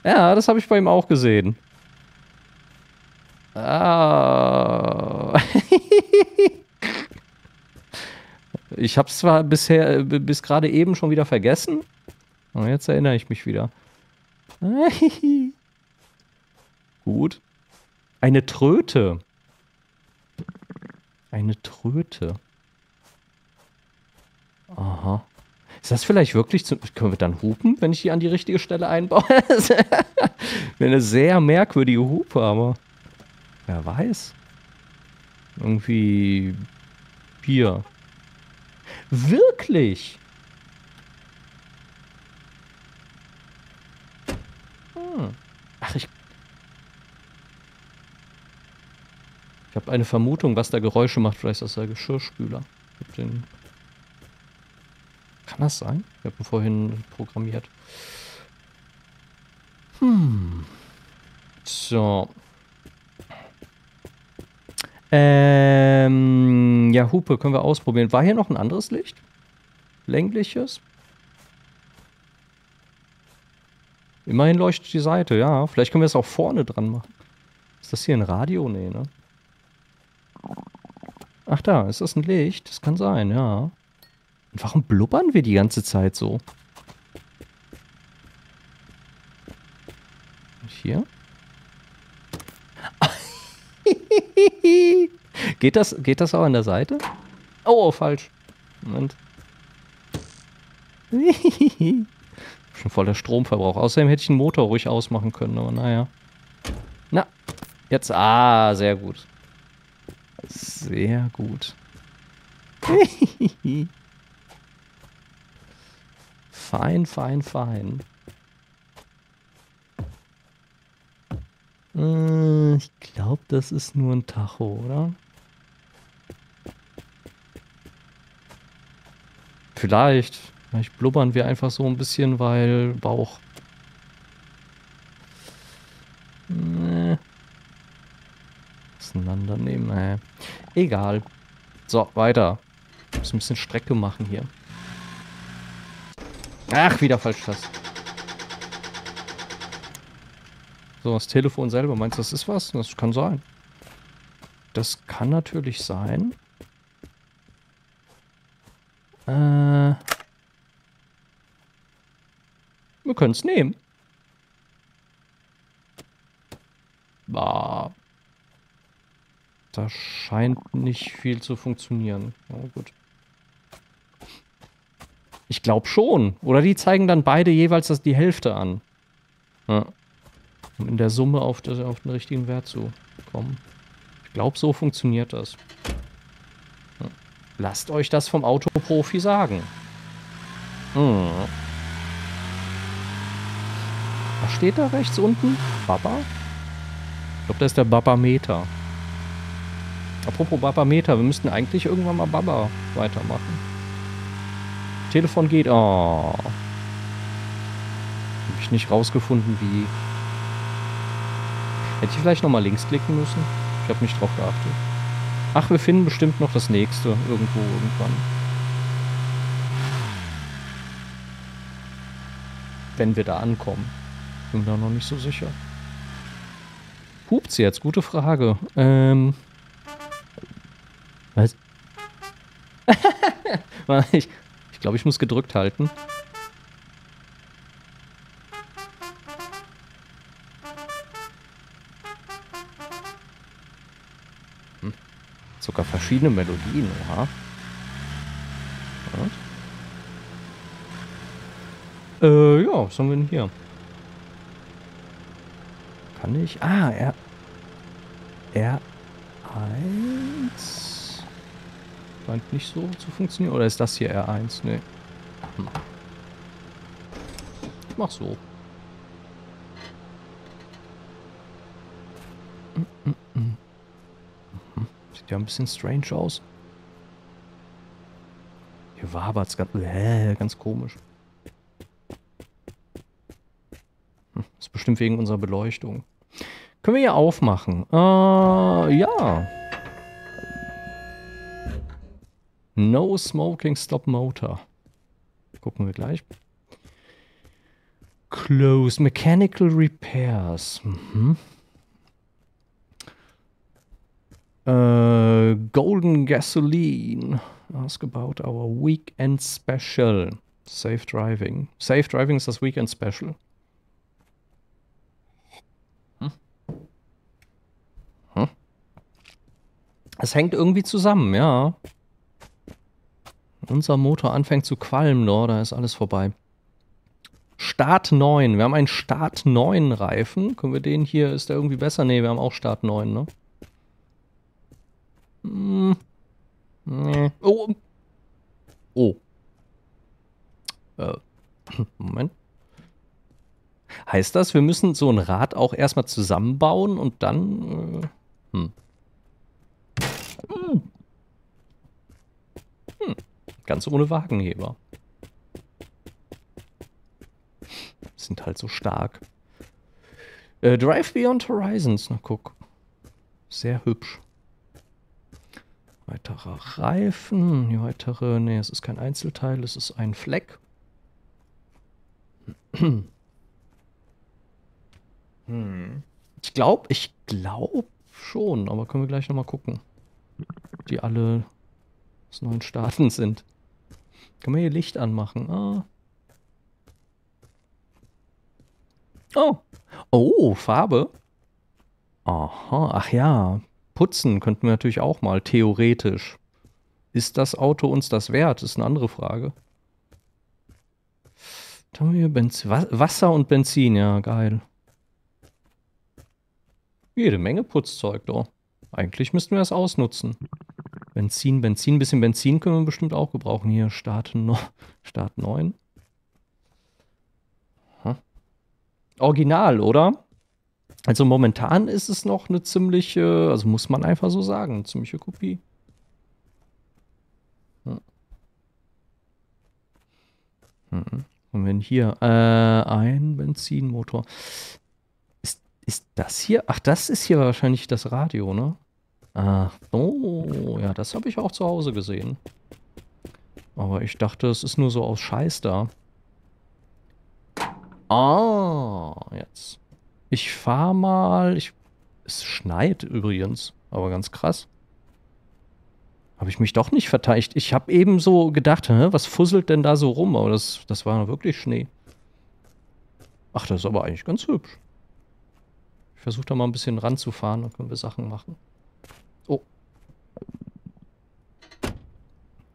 Ja, das habe ich bei ihm auch gesehen. Ah. [laughs] ich habe es zwar bisher, äh, bis gerade eben schon wieder vergessen. Aber jetzt erinnere ich mich wieder. [laughs] Gut. Eine Tröte. Eine Tröte. Aha. Ist das vielleicht wirklich zu. Können wir dann hupen, wenn ich die an die richtige Stelle einbaue? [laughs] Eine sehr merkwürdige Hupe, aber. Wer weiß. Irgendwie. Hier. Wirklich? Hm. Ach, ich. Ich habe eine Vermutung, was da Geräusche macht. Vielleicht ist das der Geschirrspüler. Den kann das sein? Ich habe ihn vorhin programmiert. Hm. So. Ähm, ja, Hupe können wir ausprobieren. War hier noch ein anderes Licht? Längliches? Immerhin leuchtet die Seite, ja. Vielleicht können wir es auch vorne dran machen. Ist das hier ein Radio? Nee, ne? Ach da, ist das ein Licht? Das kann sein, ja. Und warum blubbern wir die ganze Zeit so? Und hier? [laughs] geht, das, geht das auch an der Seite? Oh, falsch. Moment. [laughs] Schon voller Stromverbrauch. Außerdem hätte ich den Motor ruhig ausmachen können, aber naja. Na, jetzt. Ah, sehr gut. Sehr gut. [laughs] Fein, fein, fein. Ich glaube, das ist nur ein Tacho, oder? Vielleicht. Vielleicht blubbern wir einfach so ein bisschen, weil Bauch. Nee. Auseinandernehmen. Nee. Egal. So, weiter. Muss ein bisschen Strecke machen hier. Ach, wieder falsch fast. So, das Telefon selber. Meinst du, das ist was? Das kann sein. Das kann natürlich sein. Äh. Wir können es nehmen. Bah. Da scheint nicht viel zu funktionieren. Oh, gut. Ich glaube schon. Oder die zeigen dann beide jeweils das, die Hälfte an. Ja. Um in der Summe auf, das, auf den richtigen Wert zu kommen. Ich glaube, so funktioniert das. Lasst euch das vom Autoprofi sagen. Hm. Was steht da rechts unten? Baba? Ich glaube, das ist der Baba-Meter. Apropos Baba-Meter, wir müssten eigentlich irgendwann mal Baba weitermachen. Telefon geht. Oh. Habe ich nicht rausgefunden, wie. Hätte ich vielleicht nochmal links klicken müssen? Ich habe nicht drauf geachtet. Ach, wir finden bestimmt noch das nächste irgendwo irgendwann. Wenn wir da ankommen. Bin mir da noch nicht so sicher. Hupt's jetzt? Gute Frage. Ähm. Was? [laughs] ich, glaube, ich muss gedrückt halten. Verschiedene Melodien, oha. Äh, ja, was haben wir denn hier? Kann ich? Ah, R. R1. Scheint nicht so zu funktionieren. Oder ist das hier R1? Nee. Ich mach so. Ja ein bisschen strange aus. Hier wabert's ganz, äh, ganz komisch. Hm, ist bestimmt wegen unserer Beleuchtung. Können wir hier aufmachen? Äh, ja. No Smoking Stop Motor. Gucken wir gleich. Close Mechanical Repairs. Mhm. Äh, Golden Gasoline. Ask about our Weekend Special. Safe Driving. Safe Driving ist das Weekend Special. Hm. Hm. Es hängt irgendwie zusammen, ja. Unser Motor anfängt zu qualmen, no, da ist alles vorbei. Start 9. Wir haben einen Start 9 Reifen. Können wir den hier, ist der irgendwie besser? Ne, wir haben auch Start 9, ne? Hm. Nee. Oh. Oh. Äh. [clears throat] Moment. Heißt das, wir müssen so ein Rad auch erstmal zusammenbauen und dann. Äh, hm. Hm. Hm. Ganz ohne Wagenheber. Sind halt so stark. Äh, Drive Beyond Horizons, na guck. Sehr hübsch. Weiterer Reifen, die weitere, nee, es ist kein Einzelteil, es ist ein Fleck. [clears throat] Hm. Ich glaube, ich glaube schon, aber können wir gleich nochmal gucken. Die alle aus neuen Staaten sind. Können wir hier Licht anmachen? Ah. Oh. Oh, Farbe. Aha, ach ja. Putzen könnten wir natürlich auch mal, theoretisch. Ist das Auto uns das wert? Ist eine andere Frage. Da haben wir Benzin, Wasser und Benzin, ja, geil. Jede Menge Putzzeug, doch. Eigentlich müssten wir das ausnutzen. Benzin, Benzin, bisschen Benzin können wir bestimmt auch gebrauchen. Hier, Start, no, [laughs] Start 9. Hm. Original, oder? Also momentan ist es noch eine ziemliche, also muss man einfach so sagen, eine ziemliche Kopie. Hm. Hm. Und wenn hier äh, ein Benzinmotor. Ist, ist das hier? Ach, das ist hier wahrscheinlich das Radio, ne? Ach, oh, ja, das habe ich auch zu Hause gesehen. Aber ich dachte, es ist nur so aus Scheiß da. Ah, jetzt. Ich fahre mal. Ich, es schneit übrigens, aber ganz krass. Habe ich mich doch nicht verteidigt. Ich habe eben so gedacht, hä, was fusselt denn da so rum? Aber das, das war wirklich Schnee. Ach, das ist aber eigentlich ganz hübsch. Ich versuche da mal ein bisschen ranzufahren, dann können wir Sachen machen. Oh.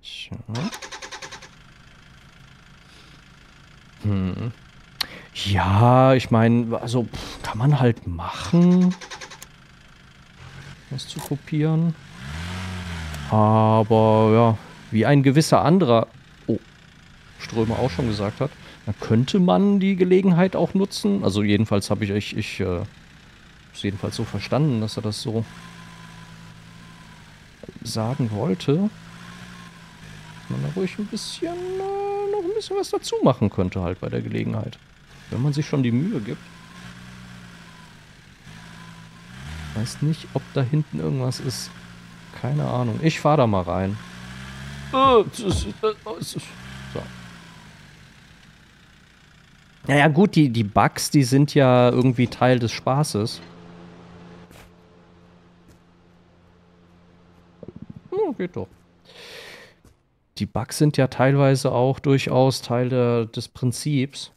Tja. Hm. Ja, ich meine, also pff, kann man halt machen, das zu kopieren. Aber ja, wie ein gewisser anderer, oh, Strömer auch schon gesagt hat, dann könnte man die Gelegenheit auch nutzen. Also jedenfalls habe ich, ich, ich äh, jedenfalls so verstanden, dass er das so sagen wollte. Man da ruhig ein bisschen, äh, noch ein bisschen was dazu machen könnte halt bei der Gelegenheit. Wenn man sich schon die Mühe gibt. Weiß nicht, ob da hinten irgendwas ist. Keine Ahnung. Ich fahre da mal rein. So. Naja gut, die, die Bugs, die sind ja irgendwie Teil des Spaßes. Oh, geht doch. Die Bugs sind ja teilweise auch durchaus Teil der, des Prinzips.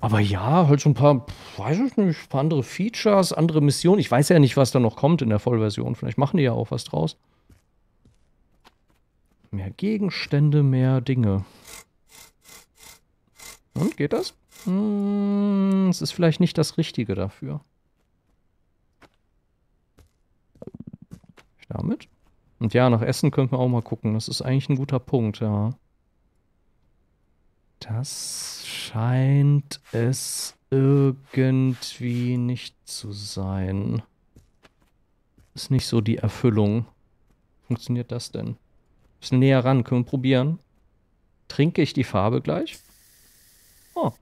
Aber ja, halt so ein paar, weiß ich nicht, ein paar andere Features, andere Missionen. Ich weiß ja nicht, was da noch kommt in der Vollversion. Vielleicht machen die ja auch was draus. Mehr Gegenstände, mehr Dinge. Und geht das? Hm, es ist vielleicht nicht das Richtige dafür. Damit? Und ja, nach Essen könnten wir auch mal gucken. Das ist eigentlich ein guter Punkt, ja. Das scheint es irgendwie nicht zu sein. Ist nicht so die Erfüllung. Funktioniert das denn? Bisschen näher ran, können wir probieren. Trinke ich die Farbe gleich? Oh.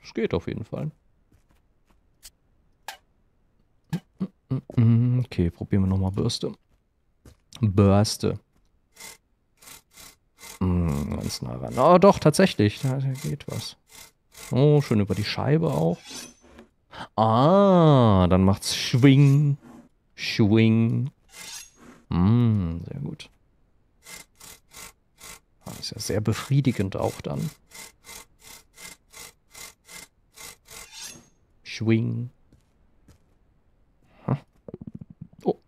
Das geht auf jeden Fall. Okay, probieren wir nochmal Bürste. Bürste. Hm, ganz nah ran. Oh, doch, tatsächlich. Da geht was. Oh, schön über die Scheibe auch. Ah, dann macht's Schwing. Schwing. Mm, sehr gut. Das ah, ist ja sehr befriedigend auch dann. Schwing. Oh.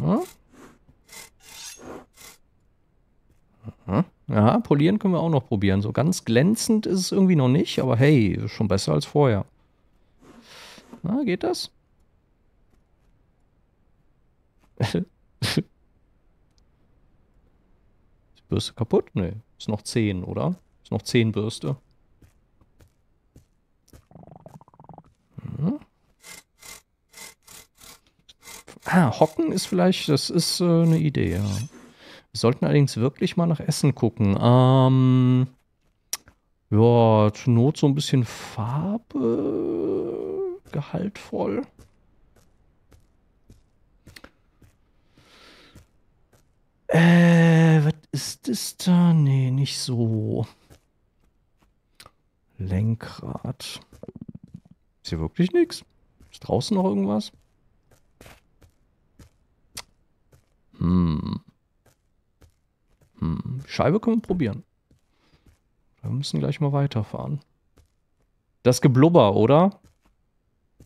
So. Ja, polieren können wir auch noch probieren. So ganz glänzend ist es irgendwie noch nicht, aber hey, schon besser als vorher. Na, geht das? ist [laughs] die Bürste kaputt? Nee, ist noch 10, oder? Ist noch 10 Bürste. Ah, Hocken ist vielleicht, das ist äh, eine Idee, ja. Wir sollten allerdings wirklich mal nach Essen gucken. Ähm, ja, zur Not so ein bisschen Farbe. Gehaltvoll. Äh, was ist das da? Nee, nicht so. Lenkrad. Ist hier wirklich nichts? Ist draußen noch irgendwas? Hm. Hm. Scheibe können wir probieren. Wir müssen gleich mal weiterfahren. Das Geblubber, oder?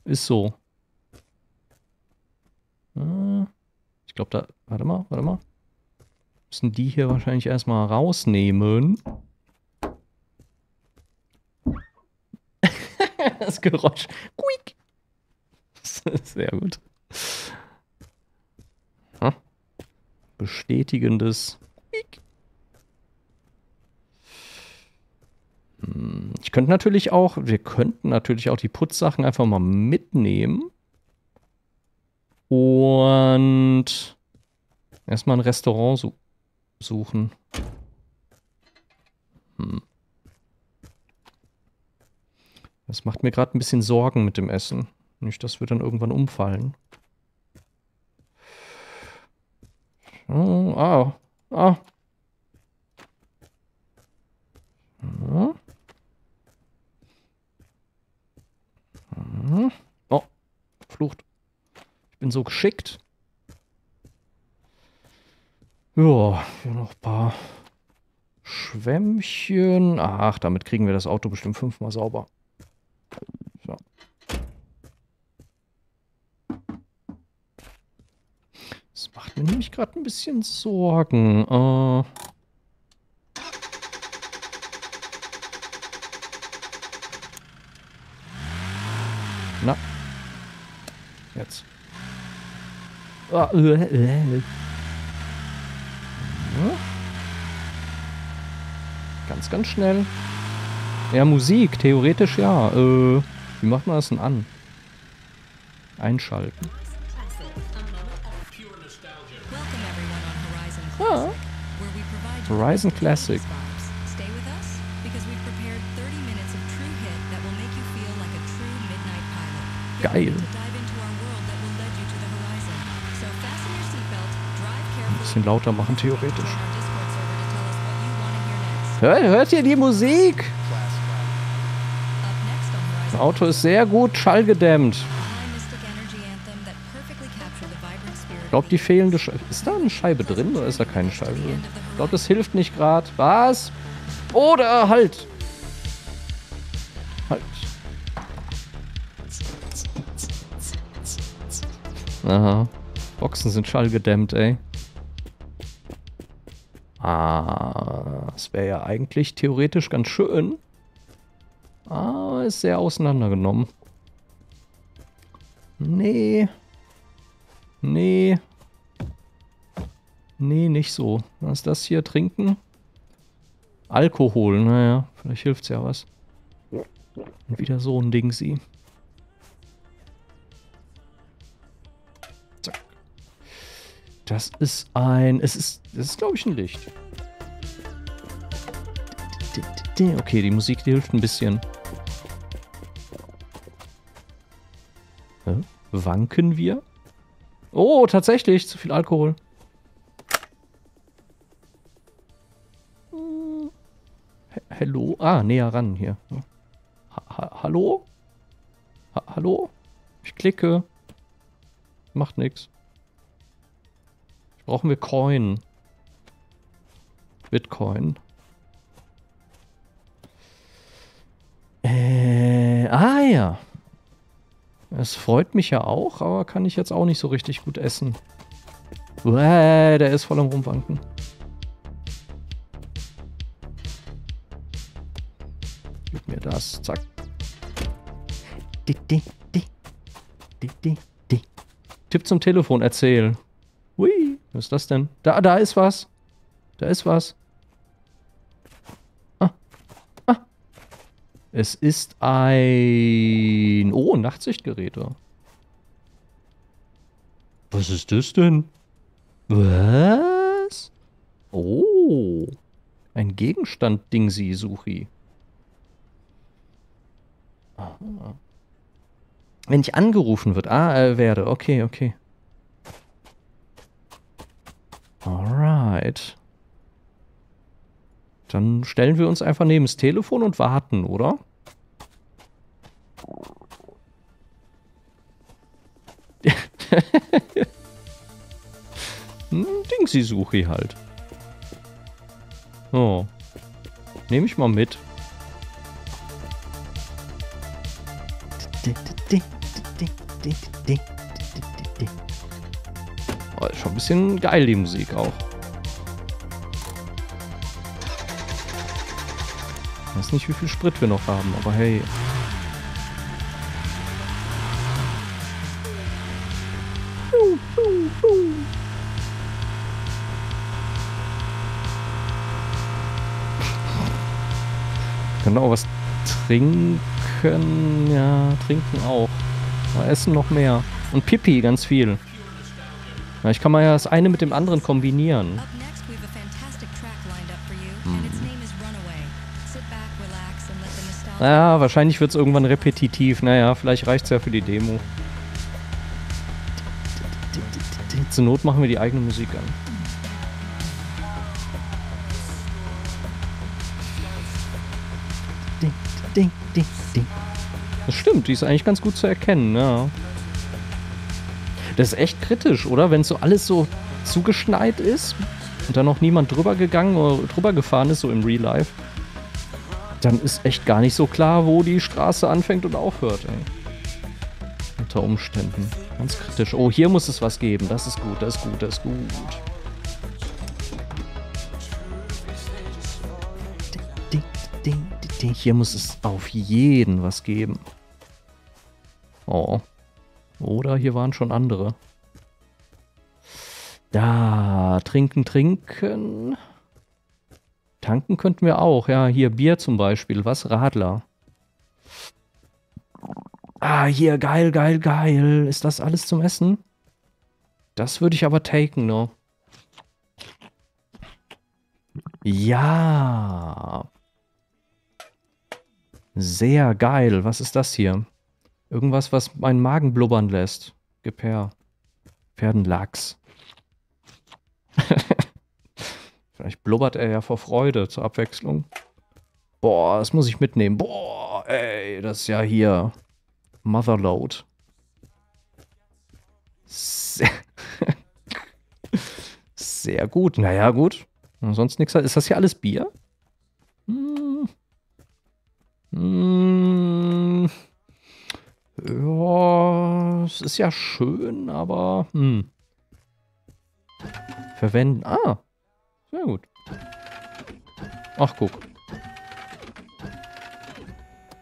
Ist so. Äh, ich glaube, da. Warte mal, warte mal. Müssen die hier wahrscheinlich erstmal rausnehmen. [laughs] das Geräusch. Quick. [laughs] Sehr gut. Bestätigendes. Hm, ich könnte natürlich auch, wir könnten natürlich auch die Putzsachen einfach mal mitnehmen. Und erstmal ein Restaurant su suchen. Hm. Das macht mir gerade ein bisschen Sorgen mit dem Essen. Nicht, dass wir dann irgendwann umfallen. Oh. Hm. Mhm. Oh, Flucht. Ich bin so geschickt. Ja, hier noch ein paar Schwämmchen. Ach, damit kriegen wir das Auto bestimmt fünfmal sauber. Das macht mir nämlich gerade ein bisschen Sorgen. Äh Na. Jetzt. Oh, äh, äh. Ganz, ganz schnell. Ja, Musik, theoretisch ja. Äh, wie macht man das denn an? Einschalten. Horizon Classic. Geil. Ein bisschen lauter machen, theoretisch. Hört, hört ihr die Musik? Das Auto ist sehr gut schallgedämmt. Ich glaube, die fehlende Scheibe. Ist da eine Scheibe drin oder ist da keine Scheibe drin? Ich glaube, das hilft nicht gerade. Was? Oder halt! Aha. Boxen sind schallgedämmt, ey. Ah, das wäre ja eigentlich theoretisch ganz schön. Aber ist sehr auseinandergenommen. Nee. Nee. Nee, nicht so. Was ist das hier? Trinken? Alkohol, naja, vielleicht hilft's ja was. Und wieder so ein Ding sie. Zack. Das ist ein. Es ist. Das ist, glaube ich, ein Licht. Okay, die Musik die hilft ein bisschen. Wanken wir? Oh, tatsächlich, zu viel Alkohol. Hallo? Ah, näher ran hier. Ha hallo? Ha hallo? Ich klicke. Macht nichts. Brauchen wir Coin. Bitcoin. Äh, ah ja. Es freut mich ja auch, aber kann ich jetzt auch nicht so richtig gut essen. Uäh, der ist voll am Rumwanken. Das. Zack. Tipp zum Telefon, erzähl. Hui, was ist das denn? Da, da ist was. Da ist was. Ah. Ah. Es ist ein... Oh, Nachtsichtgeräte. Was ist das denn? Was? Oh. Ein Gegenstand, Dingsi, Suchi. Aha. Wenn ich angerufen wird. Ah, äh, werde. Okay, okay. Alright. Dann stellen wir uns einfach neben das Telefon und warten, oder? [laughs] Dingsi-Suchi halt. Oh. Nehme ich mal mit. Oh, schon ein bisschen geil, die Musik auch. Ich weiß nicht, wie viel Sprit wir noch haben, aber hey. Genau, was trinken? Ja, trinken auch. Aber essen noch mehr. Und Pipi ganz viel. Ja, ich kann mal ja das eine mit dem anderen kombinieren. Hm. Naja, wahrscheinlich wird es irgendwann repetitiv. Naja, vielleicht reicht es ja für die Demo. Zur Not machen wir die eigene Musik an. Das stimmt, die ist eigentlich ganz gut zu erkennen, ja. Das ist echt kritisch, oder? Wenn so alles so zugeschneit ist und da noch niemand drüber gegangen oder drüber gefahren ist, so im Real Life, dann ist echt gar nicht so klar, wo die Straße anfängt und aufhört, ey. Unter Umständen. Ganz kritisch. Oh, hier muss es was geben. Das ist gut, das ist gut, das ist gut. Hier muss es auf jeden was geben. Oh. Oder hier waren schon andere. Da, trinken, trinken. Tanken könnten wir auch. Ja, hier Bier zum Beispiel. Was? Radler. Ah, hier, geil, geil, geil. Ist das alles zum Essen? Das würde ich aber taken, ne? Ja. Sehr geil. Was ist das hier? Irgendwas, was meinen Magen blubbern lässt. Her. Pferdenlachs. [laughs] Vielleicht blubbert er ja vor Freude zur Abwechslung. Boah, das muss ich mitnehmen. Boah, ey, das ist ja hier Motherload. Sehr, [laughs] Sehr gut. Naja, gut. Sonst nichts. Ist das hier alles Bier? Hm. Hm. Ja, es ist ja schön, aber hm. Verwenden. Ah, sehr gut. Ach, guck.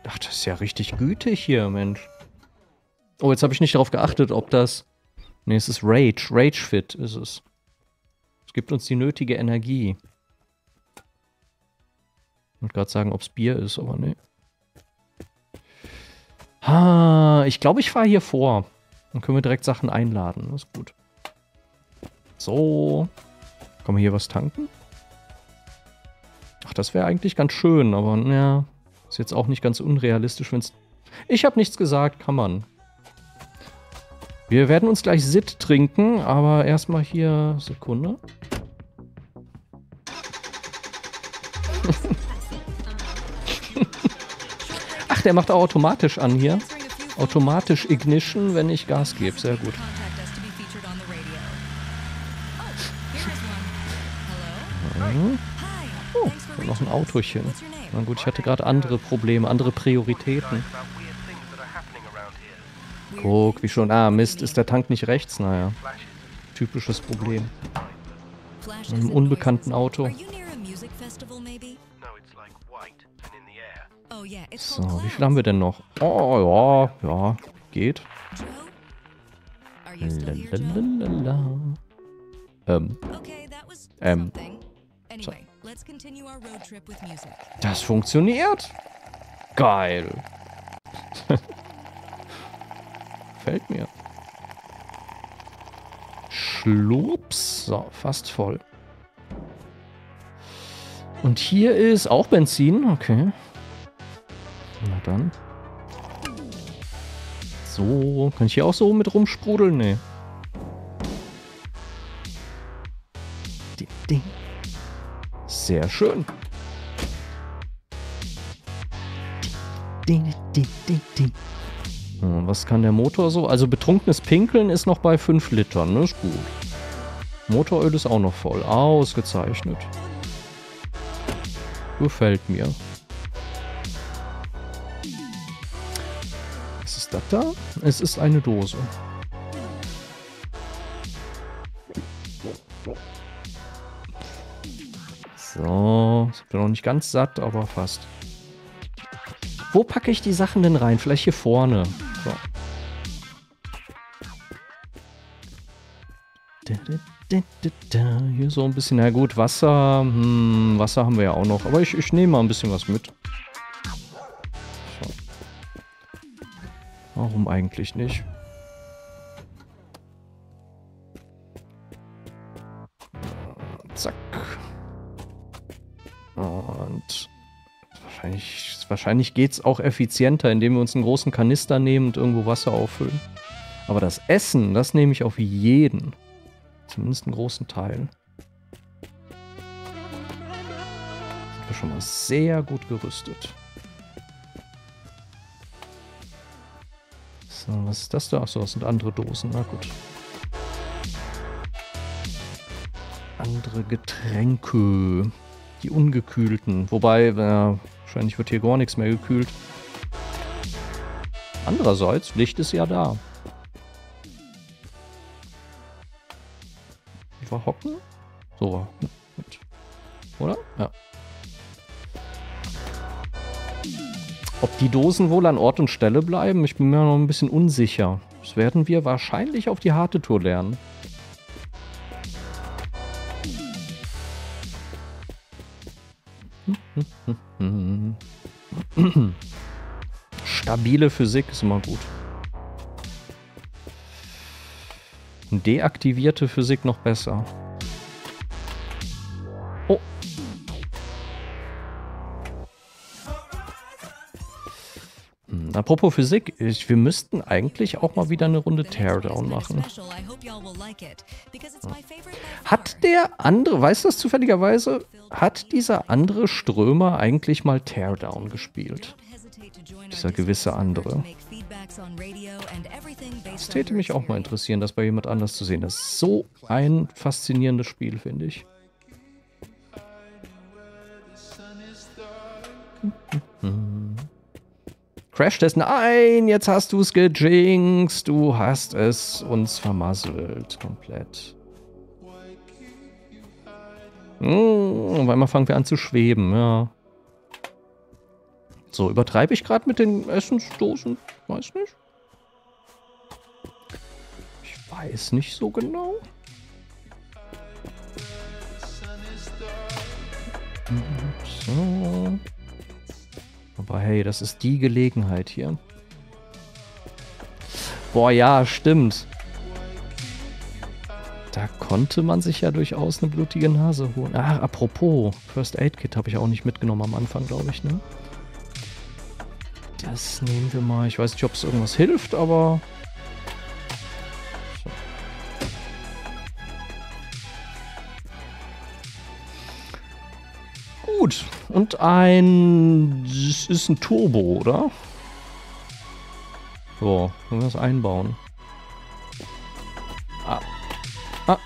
Ach, das ist ja richtig gütig hier, Mensch. Oh, jetzt habe ich nicht darauf geachtet, ob das... Nee, es ist Rage. Rage Fit ist es. Es gibt uns die nötige Energie. Ich wollte gerade sagen, ob es Bier ist, aber nee. Ah, ich glaube, ich fahre hier vor. Dann können wir direkt Sachen einladen. Das ist gut. So. Kann man hier was tanken? Ach, das wäre eigentlich ganz schön, aber naja, ist jetzt auch nicht ganz unrealistisch, wenn es... Ich habe nichts gesagt, kann man. Wir werden uns gleich Sit trinken, aber erstmal hier... Sekunde. Ach, der macht auch automatisch an hier. Automatisch Ignition, wenn ich Gas gebe. Sehr gut. Mhm. Oh, noch ein Autochen. Na gut, ich hatte gerade andere Probleme, andere Prioritäten. Guck, wie schon. Ah, Mist, ist der Tank nicht rechts? Naja. Typisches Problem. In einem unbekannten Auto. So, wie viel haben wir denn noch? Oh, ja, ja, geht. Lalalala. Ähm. Ähm. So. Das funktioniert. Geil. [laughs] Fällt mir. Schlups. So, fast voll. Und hier ist auch Benzin. Okay. Na dann. So, kann ich hier auch so mit rumsprudeln? Nee. Sehr schön. Ding. Was kann der Motor so? Also betrunkenes Pinkeln ist noch bei 5 Litern, ne? Ist gut. Motoröl ist auch noch voll. Ausgezeichnet. Gefällt mir. Das da? Es ist eine Dose. So, ich bin noch nicht ganz satt, aber fast. Wo packe ich die Sachen denn rein? Vielleicht hier vorne. So. Hier so ein bisschen, na gut, Wasser. Hm, Wasser haben wir ja auch noch. Aber ich, ich nehme mal ein bisschen was mit. Warum eigentlich nicht? Zack. Und wahrscheinlich, wahrscheinlich geht es auch effizienter, indem wir uns einen großen Kanister nehmen und irgendwo Wasser auffüllen. Aber das Essen, das nehme ich auf jeden. Zumindest einen großen Teil. Sind wir schon mal sehr gut gerüstet. So, was ist das da? Achso, das sind andere Dosen. Na gut. Andere Getränke. Die ungekühlten. Wobei, äh, wahrscheinlich wird hier gar nichts mehr gekühlt. Andererseits, Licht ist ja da. Verhocken? So. Mit. Oder? Ja. Ob die Dosen wohl an Ort und Stelle bleiben? Ich bin mir noch ein bisschen unsicher. Das werden wir wahrscheinlich auf die harte Tour lernen. Stabile Physik ist immer gut. Deaktivierte Physik noch besser. Apropos Physik, ich, wir müssten eigentlich auch mal wieder eine Runde Teardown machen. Hat der andere, weißt du das zufälligerweise, hat dieser andere Strömer eigentlich mal Teardown gespielt? Dieser gewisse andere. Das täte mich auch mal interessieren, das bei jemand anders zu sehen. Das ist so ein faszinierendes Spiel, finde ich. Crash Test, nein, jetzt hast du es gejinxt. Du hast es uns vermasselt. Komplett. Hm, auf einmal fangen wir an zu schweben, ja. So, übertreibe ich gerade mit den Essensdosen? Weiß nicht. weiß nicht so genau. So. Aber hey, das ist die Gelegenheit hier. Boah, ja, stimmt. Da konnte man sich ja durchaus eine blutige Nase holen. Ach, apropos, First Aid Kit habe ich auch nicht mitgenommen am Anfang, glaube ich, ne? Das nehmen wir mal. Ich weiß nicht, ob es irgendwas hilft, aber... Gut. Und ein... Das ist ein Turbo, oder? So, können wir das einbauen. Ah. Ah.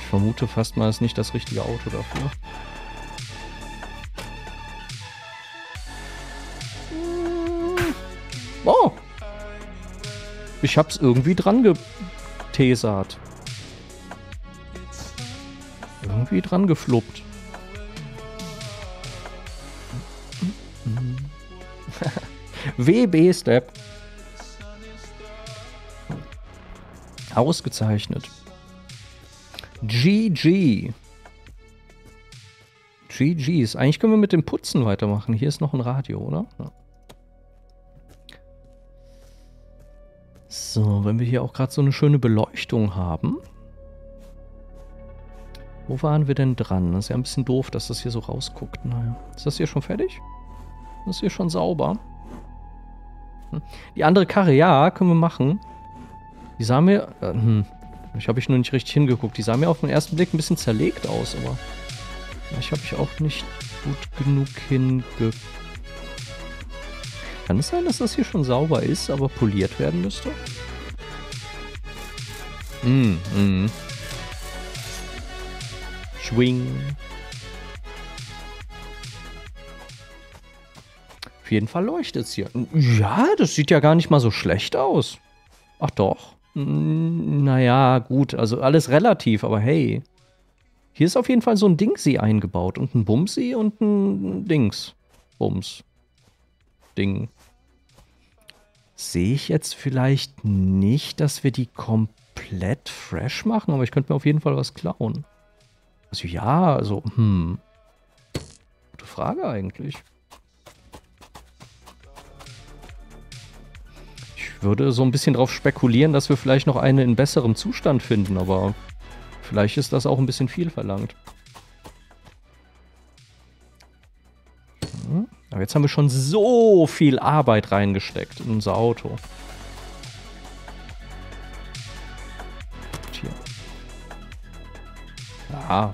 Ich vermute fast mal, es ist nicht das richtige Auto dafür. Oh! Ich hab's irgendwie dran getesert. Irgendwie dran gefluppt. WB-Step. Ausgezeichnet. GG. GG's. Eigentlich können wir mit dem Putzen weitermachen. Hier ist noch ein Radio, oder? Ja. So, wenn wir hier auch gerade so eine schöne Beleuchtung haben. Wo waren wir denn dran? Das ist ja ein bisschen doof, dass das hier so rausguckt. Naja. Ist das hier schon fertig? Das ist hier schon sauber. Hm. Die andere Karre, ja, können wir machen. Die sah mir... Äh, hm, ich habe ich nur nicht richtig hingeguckt. Die sah mir auf den ersten Blick ein bisschen zerlegt aus, aber... Ich habe ich auch nicht gut genug hingeguckt. Kann es sein, dass das hier schon sauber ist, aber poliert werden müsste? Mm, mm. Schwing. Jeden Fall leuchtet es hier. Ja, das sieht ja gar nicht mal so schlecht aus. Ach doch. Naja, gut, also alles relativ, aber hey. Hier ist auf jeden Fall so ein Dingsi eingebaut und ein Bumsi und ein Dings. Bums. Ding. Sehe ich jetzt vielleicht nicht, dass wir die komplett fresh machen, aber ich könnte mir auf jeden Fall was klauen. Also ja, also, hm. Gute Frage eigentlich. Ich würde so ein bisschen darauf spekulieren, dass wir vielleicht noch eine in besserem Zustand finden, aber vielleicht ist das auch ein bisschen viel verlangt. Hm. Aber jetzt haben wir schon so viel Arbeit reingesteckt in unser Auto. Hier. Ja,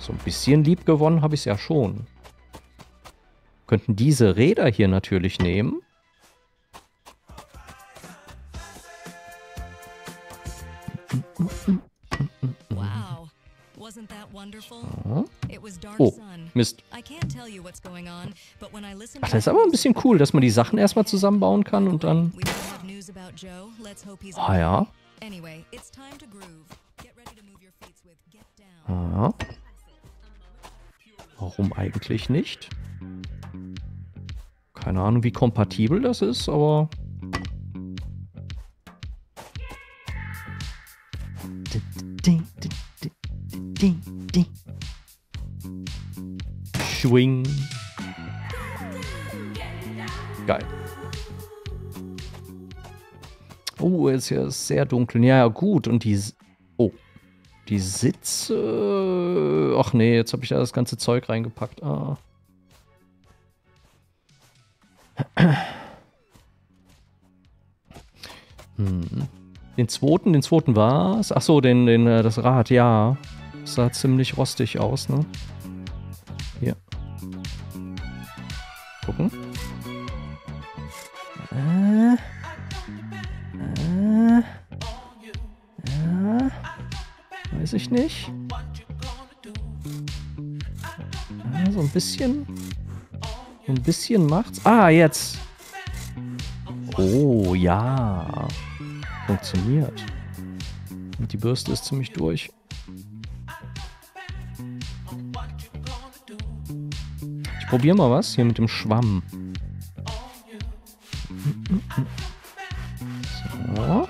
so ein bisschen lieb gewonnen habe ich es ja schon. Könnten diese Räder hier natürlich nehmen. Oh, Mist. Ach, das ist aber ein bisschen cool, dass man die Sachen erstmal zusammenbauen kann und dann... Ah ja. Ah. Warum eigentlich nicht? Keine Ahnung, wie kompatibel das ist, aber... Schwing. Geil. Oh, ist ja sehr dunkel. Ja, gut. Und die... Oh. Die Sitze... Ach nee, jetzt habe ich da das ganze Zeug reingepackt. Ah. Hm. Den zweiten, den zweiten war's. Ach so, den, den, äh, das Rad, ja. Sah ziemlich rostig aus, ne? Hier. Gucken. Äh. Äh. Ja. Weiß ich nicht. Ja, so ein bisschen. So ein bisschen macht's. Ah, jetzt. Oh, ja. Funktioniert. Und die Bürste ist ziemlich durch. Probiere mal was hier mit dem Schwamm. So.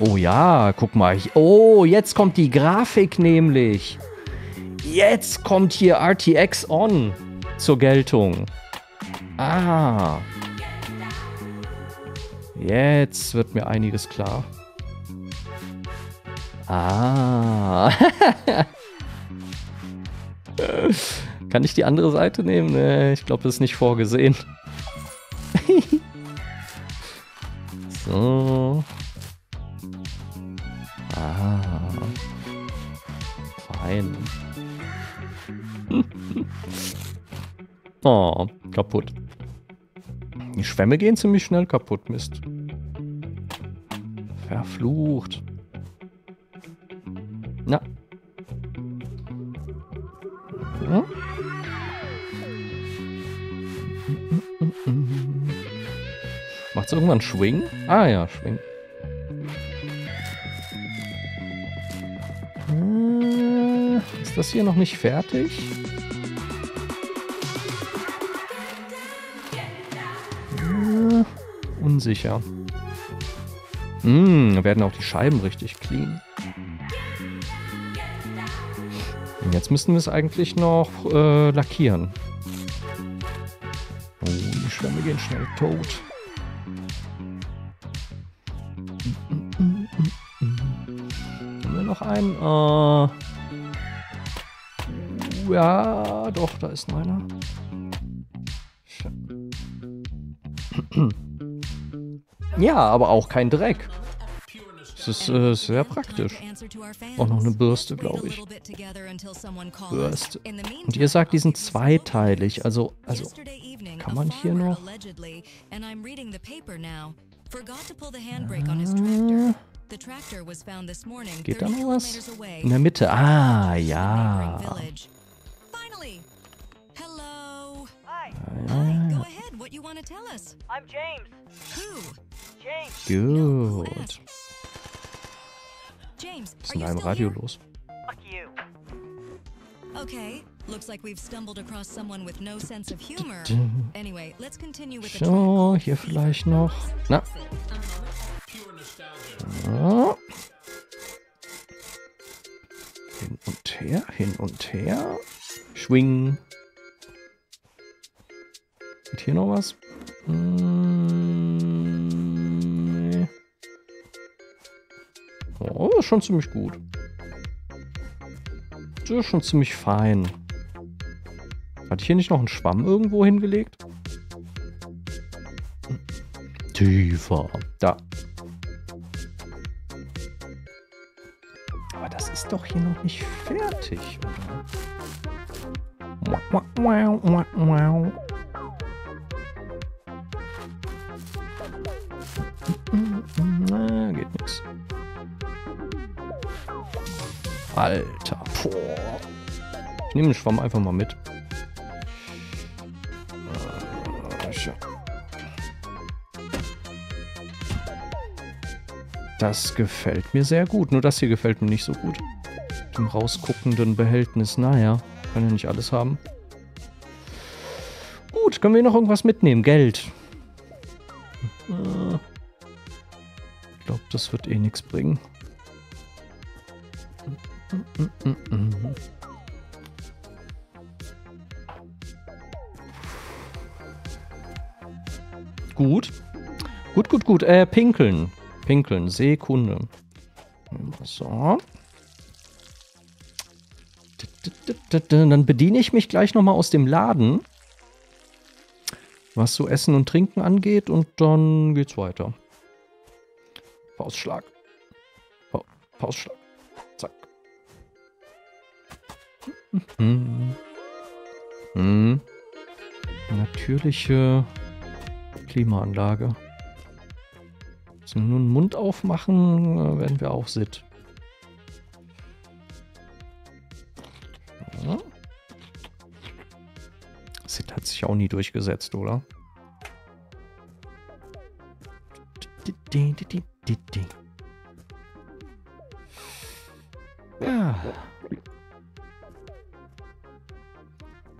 Oh ja, guck mal. Oh, jetzt kommt die Grafik nämlich. Jetzt kommt hier RTX On zur Geltung. Ah. Jetzt wird mir einiges klar. Ah. [laughs] Kann ich die andere Seite nehmen? Nee, ich glaube, das ist nicht vorgesehen. [laughs] so. Ah. Fein. [laughs] oh, kaputt. Die Schwämme gehen ziemlich schnell kaputt, Mist. Verflucht. Na. Hm? Macht's irgendwann Schwing? Ah ja, Schwing. Äh, ist das hier noch nicht fertig? Äh, unsicher. Hm, werden auch die Scheiben richtig clean. Jetzt müssten wir es eigentlich noch äh, lackieren. Oh, die Schwämme gehen schnell tot. Haben wir noch einen? Äh, ja, doch, da ist noch einer. Ja, aber auch kein Dreck. Das ist äh, sehr praktisch. Auch noch eine Bürste, glaube ich. Bürste. Und ihr sagt, die sind zweiteilig. Also, also kann man hier noch... Ah. Geht da noch was? In der Mitte. Ah, ja. Ah, Gut. James, Was ist denn da im Radio los? Fuck you. Okay, looks like we've stumbled across someone with no sense of humor. Anyway, let's continue with the So, hier vielleicht noch. Na. So. Hin und her, hin und her. Schwingen. Geht hier noch was? Hm, Oh, ist schon ziemlich gut. Das ist schon ziemlich fein. Hatte ich hier nicht noch einen Schwamm irgendwo hingelegt? Tiefer. Da. Aber das ist doch hier noch nicht fertig, oder? Wow, wow, wow, wow. Alter, boah. Ich nehme den Schwamm einfach mal mit. Das gefällt mir sehr gut. Nur das hier gefällt mir nicht so gut. Dem rausguckenden Behältnis. Naja, kann ja nicht alles haben. Gut, können wir noch irgendwas mitnehmen? Geld. Äh, Ich glaube, das wird eh nichts bringen. Gut. Gut, gut, gut. Äh, pinkeln. Pinkeln. Sekunde. So. Dann bediene ich mich gleich nochmal aus dem Laden. Was so Essen und Trinken angeht. Und dann geht's weiter. Faustschlag. Faustschlag. Hm. Hm. Natürliche Klimaanlage. Wenn wir nur den Mund aufmachen, äh, werden wir auch sitt. Ja. Sitt hat sich auch nie durchgesetzt, oder? Ja.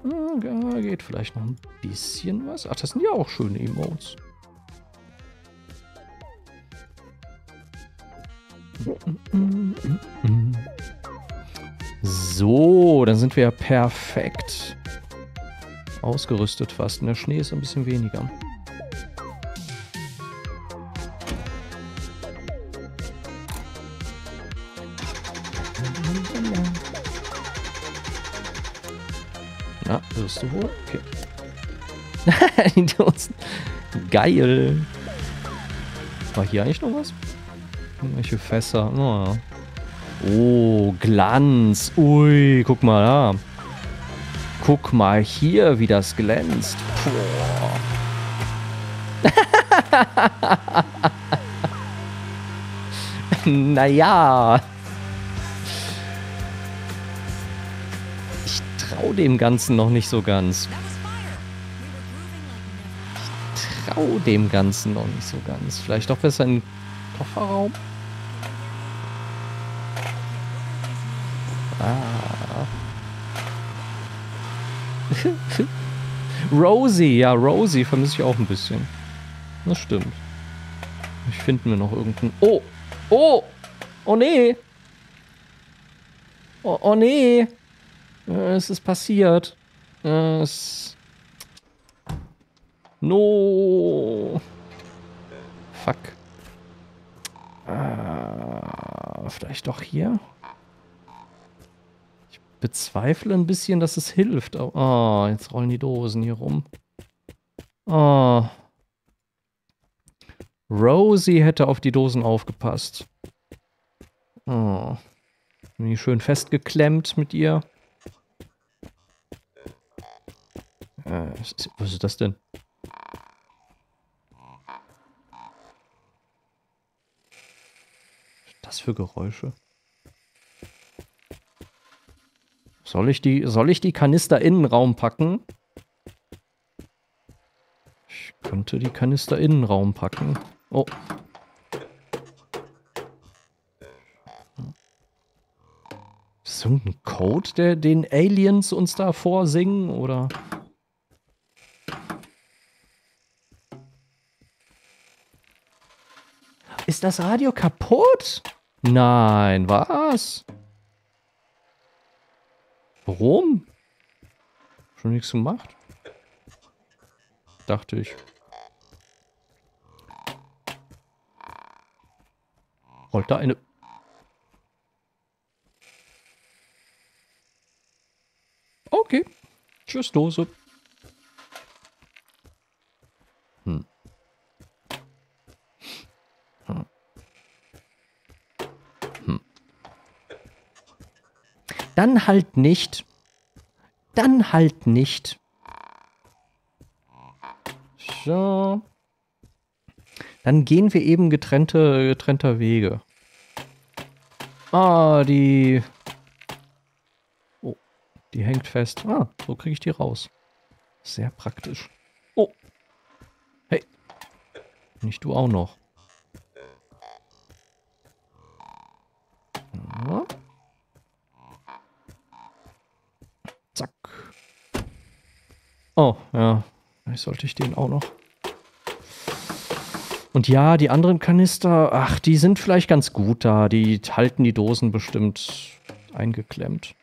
Ja, geht vielleicht noch ein bisschen was. Ach, das sind ja auch schöne Emotes. So, dann sind wir ja perfekt ausgerüstet fast. Und der Schnee ist ein bisschen weniger. Na, wirst du wohl? Okay. [laughs] Dosen. Geil. War hier eigentlich noch was? Irgendwelche Fässer. Oh, ja. oh, Glanz. Ui, guck mal da. Guck mal hier, wie das glänzt. [laughs] naja. Trau dem Ganzen noch nicht so ganz. Ich trau dem Ganzen noch nicht so ganz. Vielleicht doch besser in Kofferraum? Ah. [laughs] Rosie, ja, Rosie vermisse ich auch ein bisschen. Das stimmt. Ich finden wir noch irgendeinen. Oh! Oh! Oh nee! Oh, oh nee! Es ist passiert. Es. No! Fuck. Äh, vielleicht doch hier? Ich bezweifle ein bisschen, dass es hilft. Oh, jetzt rollen die Dosen hier rum. Oh. Rosie hätte auf die Dosen aufgepasst. Oh. Bin ich schön festgeklemmt mit ihr. Äh, was ist das denn? das für Geräusche? Soll ich die, soll ich die Kanister in den Raum packen? Ich könnte die Kanister in den Raum packen. Oh. Ist das irgendein Code, der den Aliens uns da vorsingen, oder? Ist das Radio kaputt? Nein, was? Warum? Schon nichts gemacht? Dachte ich. Rollt da eine... Okay. Tschüss, Dose. Dann halt nicht. Dann halt nicht. So. Dann gehen wir eben getrennte, getrennter Wege. Ah, die... Oh, die hängt fest. Ah, so kriege ich die raus. Sehr praktisch. Oh. Hey. Nicht du auch noch. Ja. Oh, ja. Vielleicht sollte ich den auch noch. Und ja, die anderen Kanister, ach, die sind vielleicht ganz gut da. Die halten die Dosen bestimmt eingeklemmt.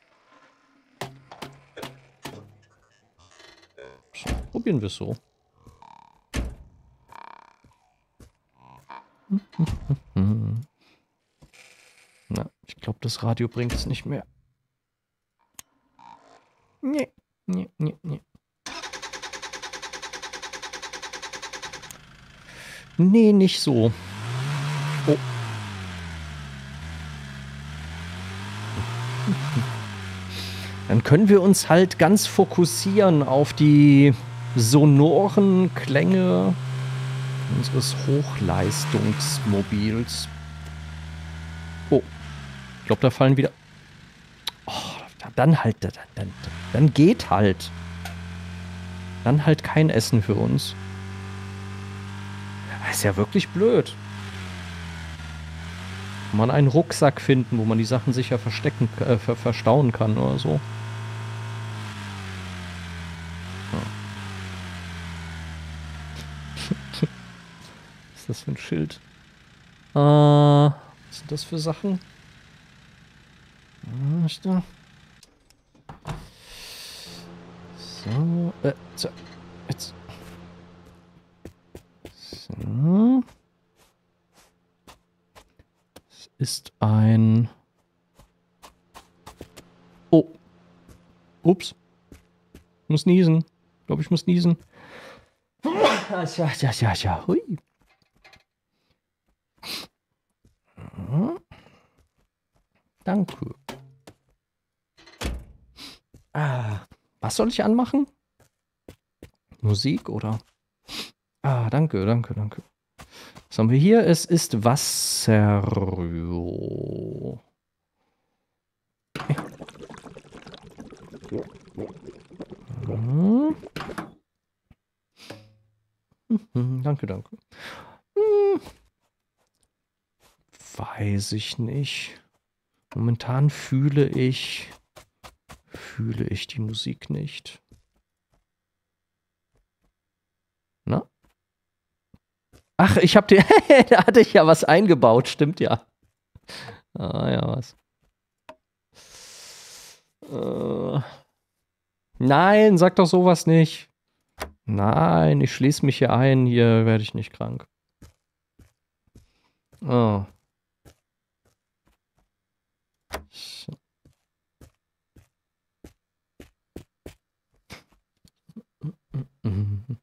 So, probieren wir es so. Na, ich glaube, das Radio bringt es nicht mehr. Nee, nee, nee, nee. Nee, nicht so. Oh. [laughs] Dann können wir uns halt ganz fokussieren auf die sonoren Klänge unseres Hochleistungsmobils. Oh, ich glaube, da fallen wieder... Dann halt, dann, dann, dann geht halt. Dann halt kein Essen für uns. Das ist ja wirklich blöd. Kann man einen Rucksack finden, wo man die Sachen sicher verstecken, äh, ver verstauen kann oder so. [laughs] Was ist das für ein Schild? Äh, was sind das für Sachen? Ah, ist da? So, jetzt. So. Es ist ein... Oh. Ups. Muss niesen. Ich glaube, ich muss niesen. Ja, ja, ja, ja. Hui. Danke. Ah, was soll ich anmachen? Musik oder? Ah, danke, danke, danke. Was haben wir hier? Es ist Wasser. Hm. Danke, danke. Hm. Weiß ich nicht. Momentan fühle ich, fühle ich die Musik nicht. Na? Ach, ich habe dir, [laughs] da hatte ich ja was eingebaut, stimmt ja. Ah ja, was. Äh, nein, sag doch sowas nicht. Nein, ich schließe mich hier ein, hier werde ich nicht krank. Oh. [laughs]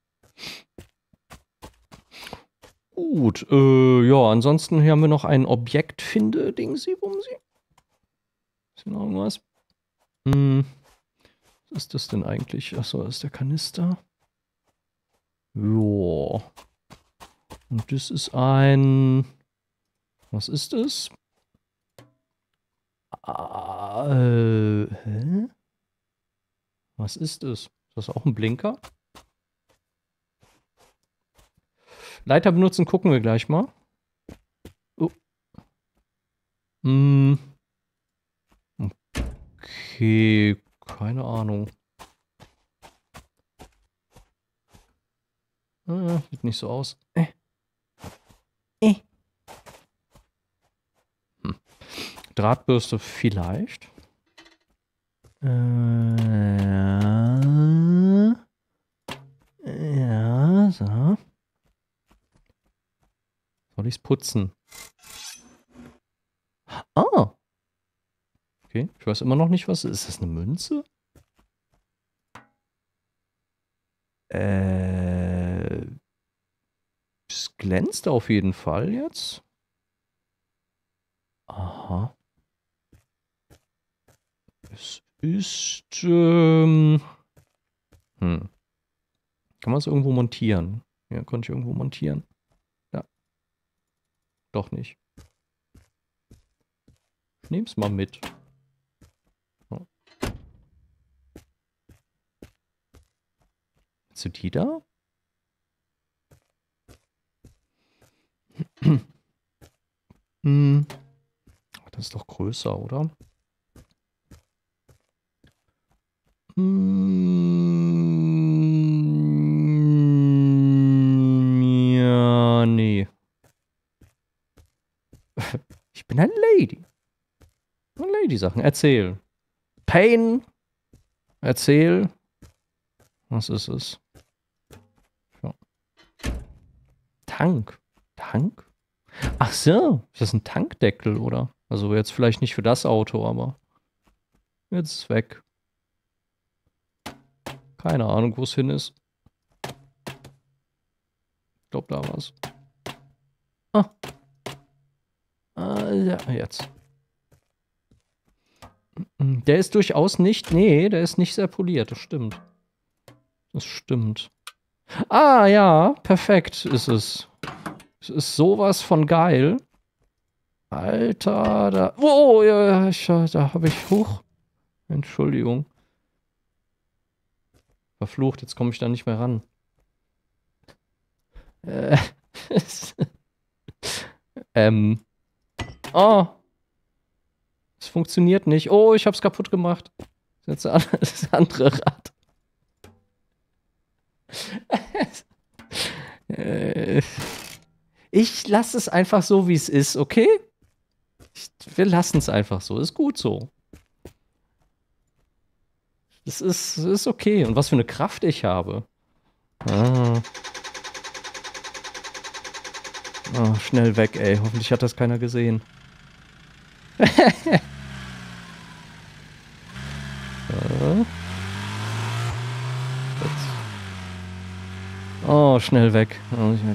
Gut, äh, ja, ansonsten hier haben wir noch ein Objekt finde Dingsi Bumsi. Ist hier noch irgendwas? Hm. Was ist das denn eigentlich? Achso, das ist der Kanister. Jo. Und das ist ein... Was ist das? Ah, äh, hä? Was ist das? Ist das auch ein Blinker? Leiter benutzen gucken wir gleich mal. Oh. Hm. Okay, keine Ahnung. Ah, sieht nicht so aus. Äh. Äh. Hm. Drahtbürste vielleicht. Äh, ja, so. Soll ich es putzen? Ah. Okay, ich weiß immer noch nicht, was ist. das eine Münze? Äh, es glänzt auf jeden Fall jetzt. Aha. Es ist, ähm, hm. Kann man es irgendwo montieren? Ja, konnte ich irgendwo montieren. Doch nicht. Ich nehm's mal mit. Du die da? hm. Das ist doch größer, oder? Hm. Ja, nee. Ich bin eine Lady. Lady-Sachen. Erzähl. Pain. Erzähl. Was ist es? Ja. Tank. Tank? Ach so. Ist das ein Tankdeckel, oder? Also jetzt vielleicht nicht für das Auto, aber jetzt ist es weg. Keine Ahnung, wo es hin ist. Ich glaube, da war es. Jetzt. Der ist durchaus nicht, nee, der ist nicht sehr poliert, das stimmt. Das stimmt. Ah, ja, perfekt ist es. Es ist sowas von geil. Alter, da, oh, ja, ich, da habe ich, hoch. Entschuldigung. Verflucht, jetzt komme ich da nicht mehr ran. Äh, [laughs] ähm, Oh. Es funktioniert nicht. Oh, ich hab's kaputt gemacht. Das [laughs] das andere Rad. [laughs] ich lasse es einfach so, wie es ist, okay? wir lassen es einfach so. Ist gut so. Das ist, ist okay. Und was für eine Kraft ich habe. Ah. Oh, schnell weg, ey. Hoffentlich hat das keiner gesehen. Oh, schnell weg.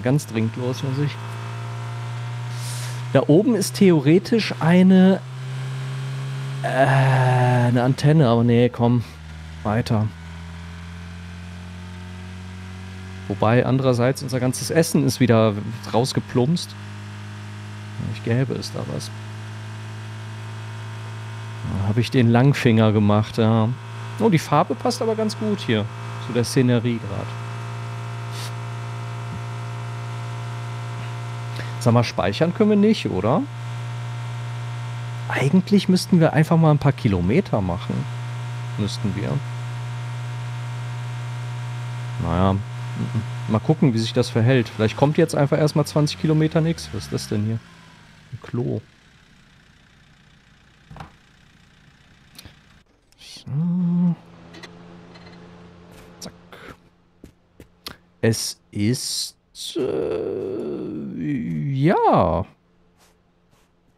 Ganz dringend los, muss ich. Da oben ist theoretisch eine äh, eine Antenne, aber nee, komm, weiter. Wobei andererseits unser ganzes Essen ist wieder rausgeplumpst. Ich gäbe es da was. Habe ich den Langfinger gemacht, ja. Oh, die Farbe passt aber ganz gut hier zu der Szenerie gerade. Sag mal, speichern können wir nicht, oder? Eigentlich müssten wir einfach mal ein paar Kilometer machen. Müssten wir. Naja, mal gucken, wie sich das verhält. Vielleicht kommt jetzt einfach erstmal 20 Kilometer nichts. Was ist das denn hier? Ein Klo. So. Zack. Es ist... Äh, ja.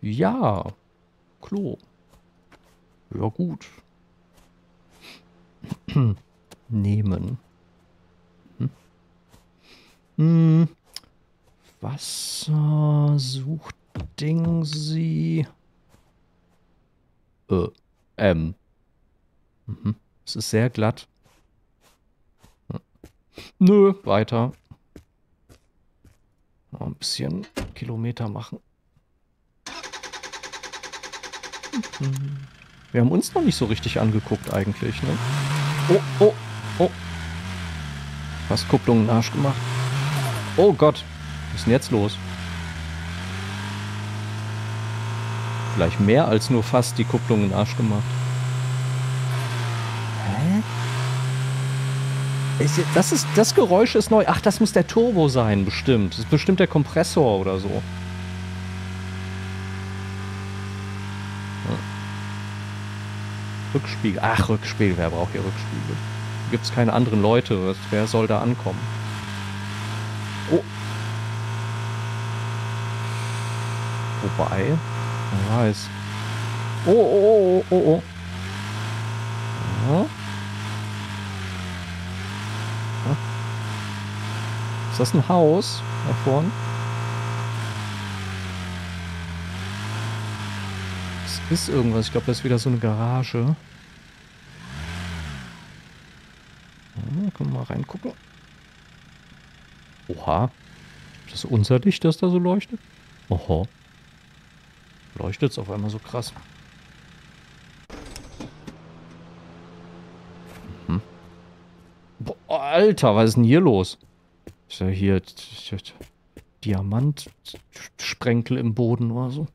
Ja. Klo. Ja, gut. [clears throat] Nehmen. Hm. Hm. Wasser sucht Ding sie. Äh, ähm. Mhm. Es ist sehr glatt. Nö, weiter. Noch ein bisschen Kilometer machen. Wir haben uns noch nicht so richtig angeguckt eigentlich, ne? Oh, oh, oh. Fast Kupplung in den Arsch gemacht. Oh Gott. Was ist denn jetzt los? Vielleicht mehr als nur fast die Kupplung in den Arsch gemacht. Das ist, das Geräusch ist neu. Ach, das muss der Turbo sein, bestimmt. Das ist bestimmt der Kompressor oder so. Rückspiegel. Ach, Rückspiegel. Wer braucht hier Rückspiegel? Gibt es keine anderen Leute? Wer soll da ankommen? Oh. Wobei. Wer weiß. Oh, oh, oh, oh, oh. Ja. Ist das ein Haus da vorne? ist irgendwas. Ich glaube, das ist wieder so eine Garage. Ja, können wir mal reingucken. Oha. Ist das unser Licht, das da so leuchtet? Oho. Leuchtet es auf einmal so krass. Hm. Boah, Alter, was ist denn hier los? Ist ja hier Diamantsprenkel im Boden oder so.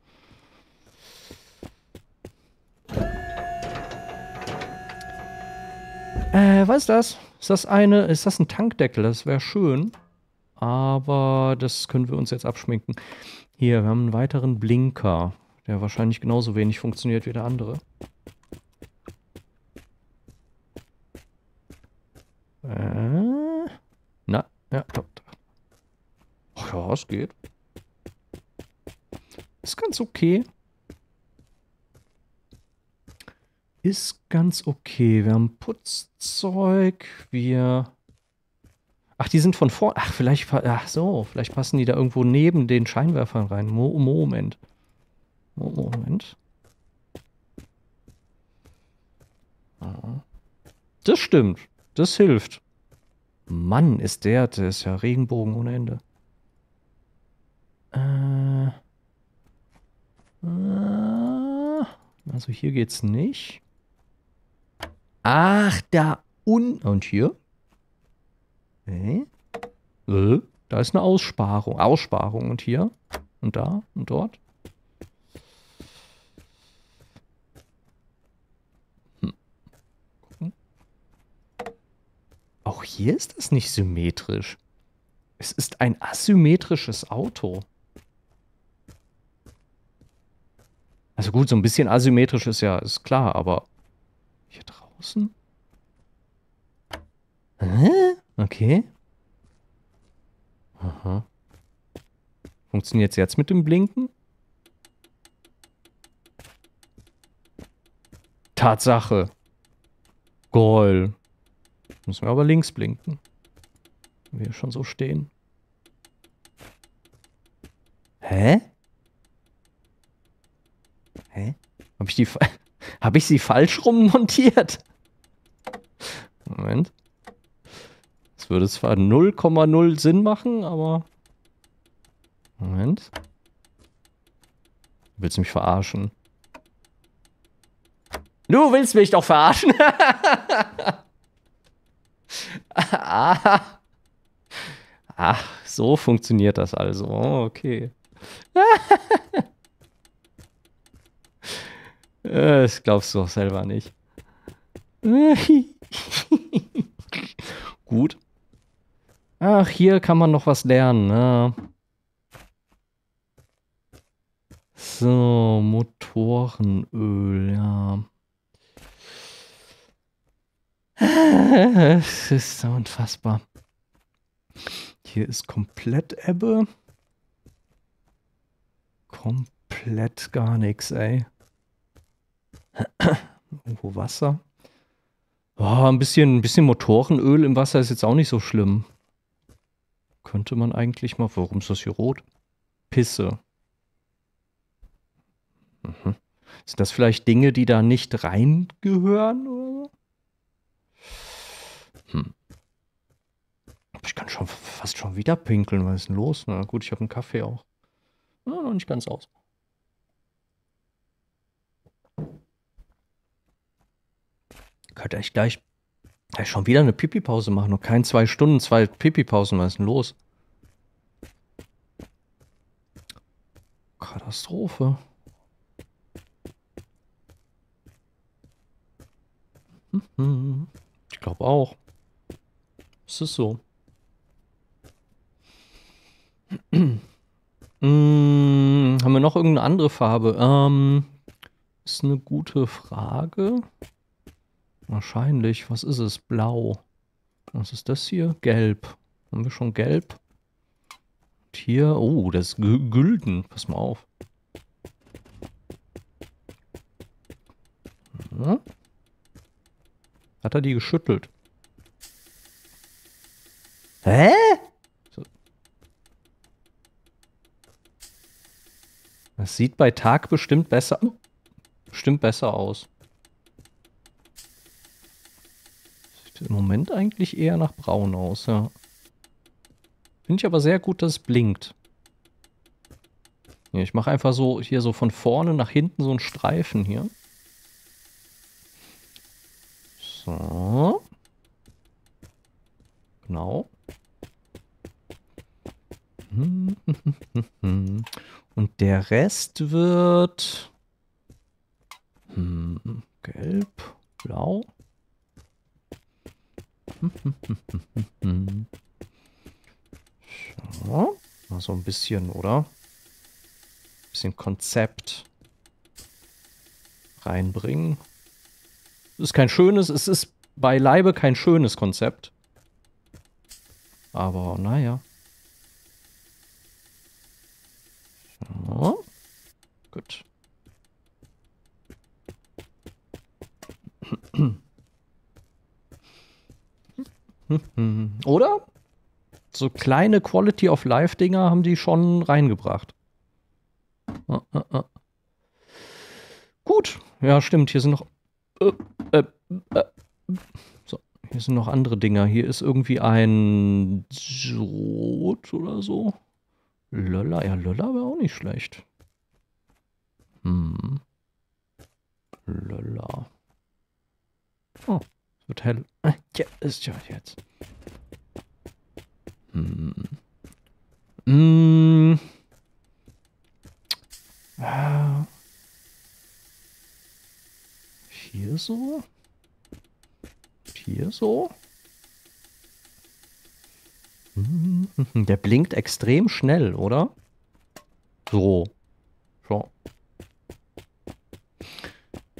Äh, was ist das? Ist das eine, ist das ein Tankdeckel? Das wäre schön. Aber das können wir uns jetzt abschminken. Hier, wir haben einen weiteren Blinker, der wahrscheinlich genauso wenig funktioniert wie der andere. Äh, ja, top. Ach ja, es geht. Ist ganz okay. ist ganz okay. Wir haben Putzzeug, wir... Ach, die sind von vor... Ach, vielleicht... Ach so, vielleicht passen die da irgendwo neben den Scheinwerfern rein. Mo Moment. Mo Moment. Das stimmt. Das hilft. Mann, ist der... Der ist ja Regenbogen ohne Ende. Äh... äh also hier geht's nicht. Ach, da unten. Und hier? Okay. Äh, da ist eine Aussparung. Aussparung. Und hier? Und da? Und dort? Auch hier ist das nicht symmetrisch. Es ist ein asymmetrisches Auto. Also gut, so ein bisschen asymmetrisch ist ja, ist klar, aber hier drauf außen? Hä? Okay. Aha. Funktioniert es jetzt mit dem Blinken? Tatsache. Goal. Müssen wir aber links blinken. Wenn wir schon so stehen. Hä? Hä? Habe ich die [laughs] habe ich sie falsch rummontiert? Moment. Das würde zwar 0,0 Sinn machen, aber Moment. Willst du mich verarschen? Du willst mich doch verarschen. [laughs] [laughs] Ach, so funktioniert das also. Oh, okay. [laughs] das glaubst du doch selber nicht. [laughs] Gut. Ach, hier kann man noch was lernen. Ne? So, Motorenöl, ja. [laughs] Es ist so unfassbar. Hier ist komplett Ebbe. Komplett gar nichts, ey. [clears throat] Irgendwo Wasser. Oh, ein bisschen, ein bisschen Motorenöl im Wasser ist jetzt auch nicht so schlimm. Könnte man eigentlich mal. Warum ist das hier rot? Pisse. Mhm. Sind das vielleicht Dinge, die da nicht reingehören oder so? Hm. Ich kann schon fast schon wieder pinkeln. Was ist denn los? Na gut, ich habe einen Kaffee auch. Na, noch nicht ganz aus. Könnte ich gleich, gleich schon wieder eine Pipi-Pause machen. Noch kein zwei Stunden, zwei Pipi-Pausen. Was ist denn los? Katastrophe. Ich glaube auch. Es ist so. Hm, [clears throat] haben wir noch irgendeine andere Farbe? Ähm, ist eine gute Frage. Wahrscheinlich. Was ist es? Blau. Was ist das hier? Gelb. Haben wir schon gelb? Und hier, oh, das ist gülden. Pass mal auf. Ja. Hat er die geschüttelt? Hä? Das sieht bei Tag bestimmt besser, bestimmt besser aus. Sieht im Moment eigentlich eher nach braun aus, ja. Finde ich aber sehr gut, dass es blinkt. Ich mache einfach so hier so von vorne nach hinten so einen Streifen hier. So. Genau. [laughs] [laughs] Und der Rest wird hm, gelb, blau. So. Mal so ein bisschen, oder? Ein bisschen Konzept reinbringen ist kein schönes, es ist beileibe kein schönes Konzept. Aber naja. So. Gut. [clears throat] Oder? So kleine Quality of Life Dinger haben die schon reingebracht. Gut. Ja, stimmt. Hier sind noch äh, äh, äh, so, hier sind noch andere Dinger. Hier ist irgendwie ein Rot oder so. Löller, ja, Löller wäre auch nicht schlecht. Hm. Löller. Oh, es wird hell. Ja, ist ja jetzt. Hm. Hm. Ah. Hier so. Hier so. [laughs] Der blinkt extrem schnell, oder? So. So.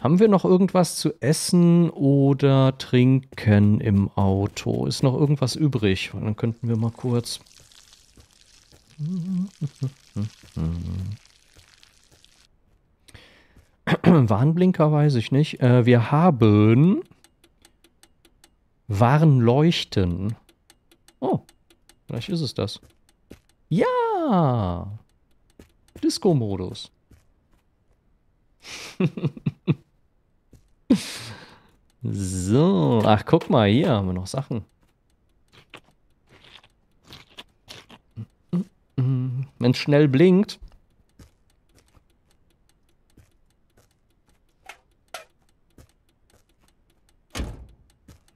Haben wir noch irgendwas zu essen oder trinken im Auto? Ist noch irgendwas übrig? Dann könnten wir mal kurz. [laughs] Warnblinker weiß ich nicht. Äh, wir haben Warnleuchten. Vielleicht ist es das. Ja! Disco-Modus. [laughs] so, ach guck mal, hier haben wir noch Sachen. Wenn es schnell blinkt.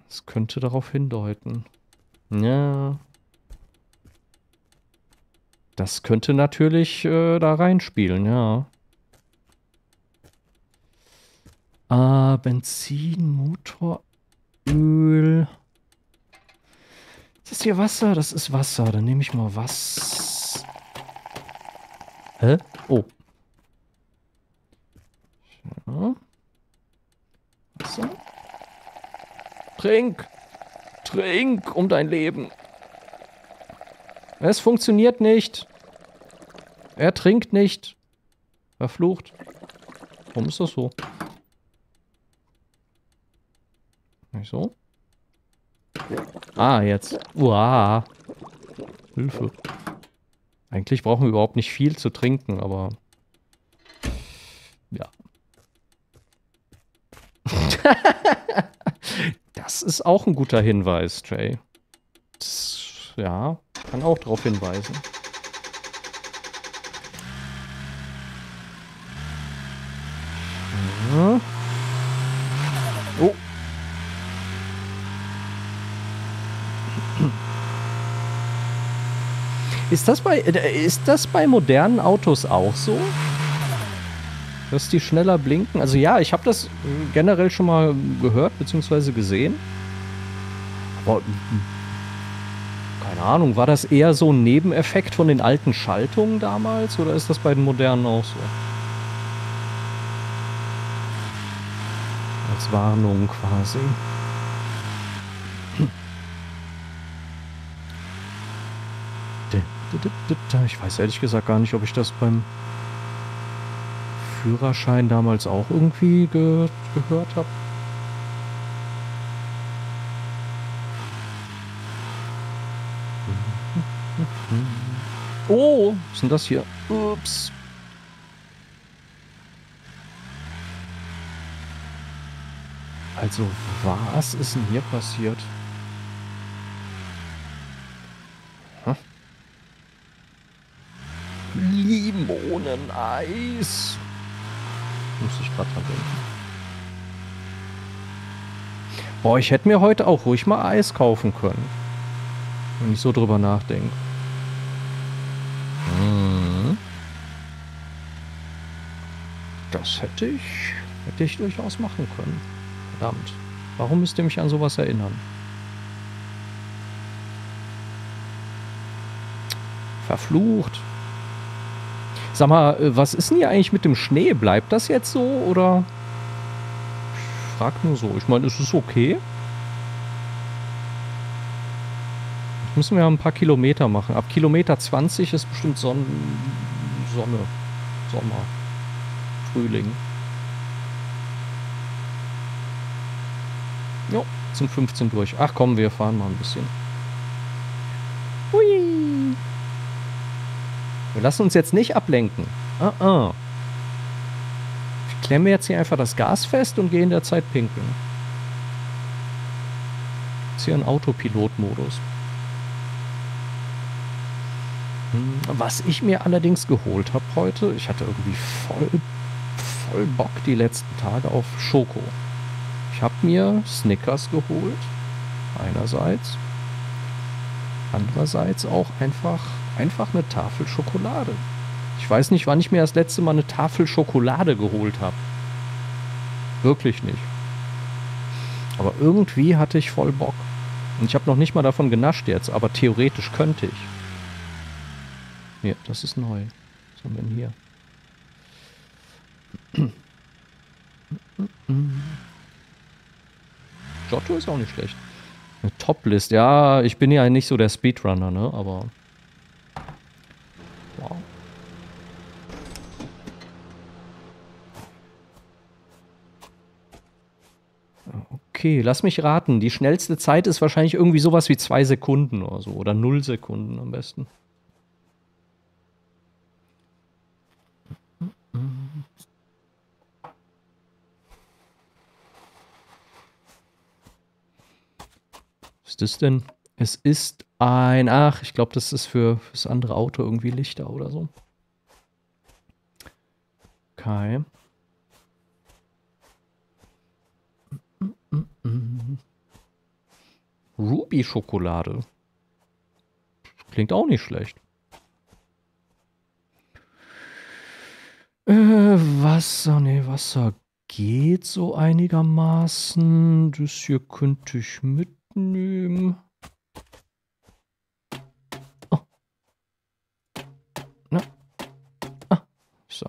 Das könnte darauf hindeuten. Ja. Das könnte natürlich äh, da reinspielen, ja. Ah, Benzin, Motor, Öl. Ist das hier Wasser? Das ist Wasser. Dann nehme ich mal was. Hä? Oh. Ja. Wasser. Trink. Trink um dein Leben. Es funktioniert nicht. Er trinkt nicht. Verflucht. Warum ist das so? Nicht so? Ah, jetzt. Uah. Hilfe. Eigentlich brauchen wir überhaupt nicht viel zu trinken, aber... Ja. [laughs] das ist auch ein guter Hinweis, Jay. Das, ja, kann auch darauf hinweisen. Ja. Oh. [clears throat] Ist das bei äh, ist das bei modernen Autos auch so? Dass die schneller blinken? Also ja, ich habe das generell schon mal gehört bzw. gesehen. Aber keine Ahnung, war das eher so ein Nebeneffekt von den alten Schaltungen damals oder ist das bei den modernen auch so? Als Warnung quasi. Ich weiß ehrlich gesagt gar nicht, ob ich das beim Führerschein damals auch irgendwie ge gehört habe. Oh, was ist das hier? Ups. Also, was ist denn hier passiert? Limoneneis. Muss ich gerade dran denken. Boah, ich hätte mir heute auch ruhig mal Eis kaufen können. Wenn ich so drüber nachdenke. Das hätte ich, hätte ich durchaus machen können. Verdammt. Warum müsst ihr mich an sowas erinnern? Verflucht. Sag mal, äh, was ist denn hier eigentlich mit dem Schnee? Bleibt das jetzt so oder? Ich frag nur so. Ich meine, ist es okay? Jetzt müssen wir ein paar Kilometer machen. Ab Kilometer 20 ist bestimmt Son Sonne. Sommer. Frühling. Jo, sind 15 durch. Ach komm, wir fahren mal ein bisschen. Wir lassen uns jetzt nicht ablenken. Uh -uh. Ich klemme jetzt hier einfach das Gas fest und gehe in der Zeit pinkeln. Ist hier ein Autopilot-Modus. Hm, was ich mir allerdings geholt habe heute, ich hatte irgendwie voll, voll Bock die letzten Tage auf Schoko. Ich habe mir Snickers geholt, einerseits. Andererseits auch einfach einfach eine Tafel Schokolade. Ich weiß nicht, wann ich mir das letzte Mal eine Tafel Schokolade geholt habe. Wirklich nicht. Aber irgendwie hatte ich voll Bock. Und ich habe noch nicht mal davon genascht jetzt, aber theoretisch könnte ich. Ja, das ist neu. Was haben wir denn hier? Giotto ist auch nicht schlecht. Eine Top-List. Ja, ich bin ja nicht so der Speedrunner, ne? Aber. Wow. Okay, lass mich raten. Die schnellste Zeit ist wahrscheinlich irgendwie sowas wie zwei Sekunden oder so. Oder null Sekunden am besten. Das denn? Es ist ein. Ach, ich glaube, das ist für das andere Auto irgendwie Lichter oder so. Okay. Ruby-Schokolade. Klingt auch nicht schlecht. Äh, Wasser, nee, Wasser geht so einigermaßen. Das hier könnte ich mitnehmen. Oh. Na. Ah, so.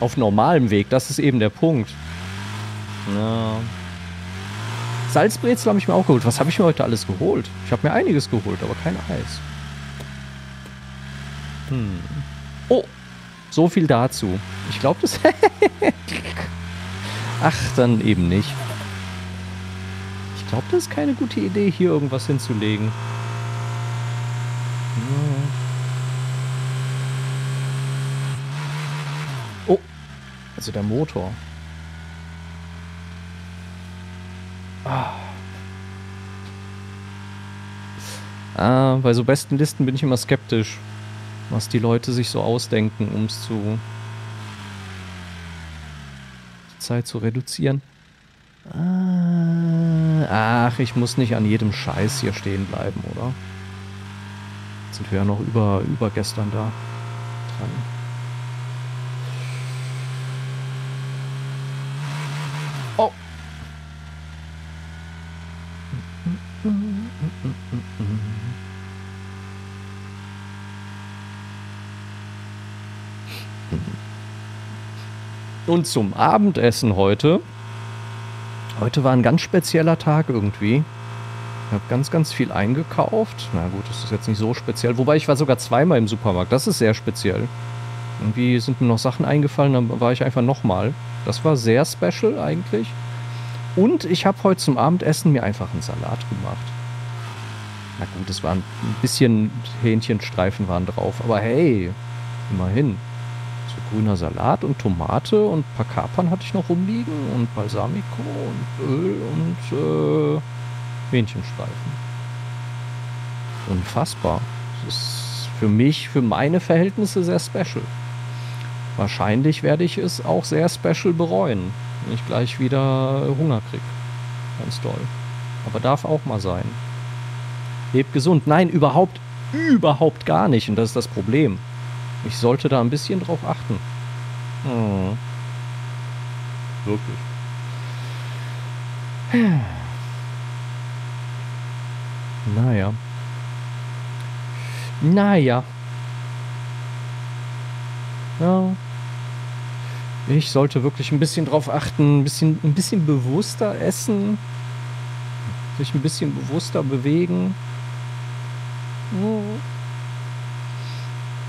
Auf normalem Weg, das ist eben der Punkt. Ja. Salzbrezel habe ich mir auch geholt. Was habe ich mir heute alles geholt? Ich habe mir einiges geholt, aber kein Eis. Hm. Oh, so viel dazu. Ich glaube, das... [laughs] Ach, dann eben nicht. Ich glaube, das ist keine gute Idee, hier irgendwas hinzulegen. Oh, also der Motor. Ah. ah, bei so besten Listen bin ich immer skeptisch, was die Leute sich so ausdenken, um es zu die Zeit zu reduzieren. Ah, ach, ich muss nicht an jedem Scheiß hier stehen bleiben, oder? Jetzt sind wir ja noch über, über gestern da dran. Und zum Abendessen heute. Heute war ein ganz spezieller Tag irgendwie. Ich habe ganz, ganz viel eingekauft. Na gut, das ist jetzt nicht so speziell. Wobei ich war sogar zweimal im Supermarkt. Das ist sehr speziell. Irgendwie sind mir noch Sachen eingefallen, dann war ich einfach nochmal. Das war sehr special eigentlich. Und ich habe heute zum Abendessen mir einfach einen Salat gemacht. Na gut, es waren ein bisschen Hähnchenstreifen waren drauf, aber hey, immerhin. So grüner Salat und Tomate und ein paar Kapern hatte ich noch rumliegen und Balsamico und Öl und äh, Hähnchenstreifen. Unfassbar. Das ist für mich, für meine Verhältnisse sehr special. Wahrscheinlich werde ich es auch sehr special bereuen, wenn ich gleich wieder Hunger kriege. Ganz doll. Aber darf auch mal sein. Lebt gesund. Nein, überhaupt, überhaupt gar nicht. Und das ist das Problem. Ich sollte da ein bisschen drauf achten. Hm. Wirklich. [sighs] Naja. Naja. Ja. Ich sollte wirklich ein bisschen drauf achten, ein bisschen, ein bisschen bewusster essen, sich ein bisschen bewusster bewegen.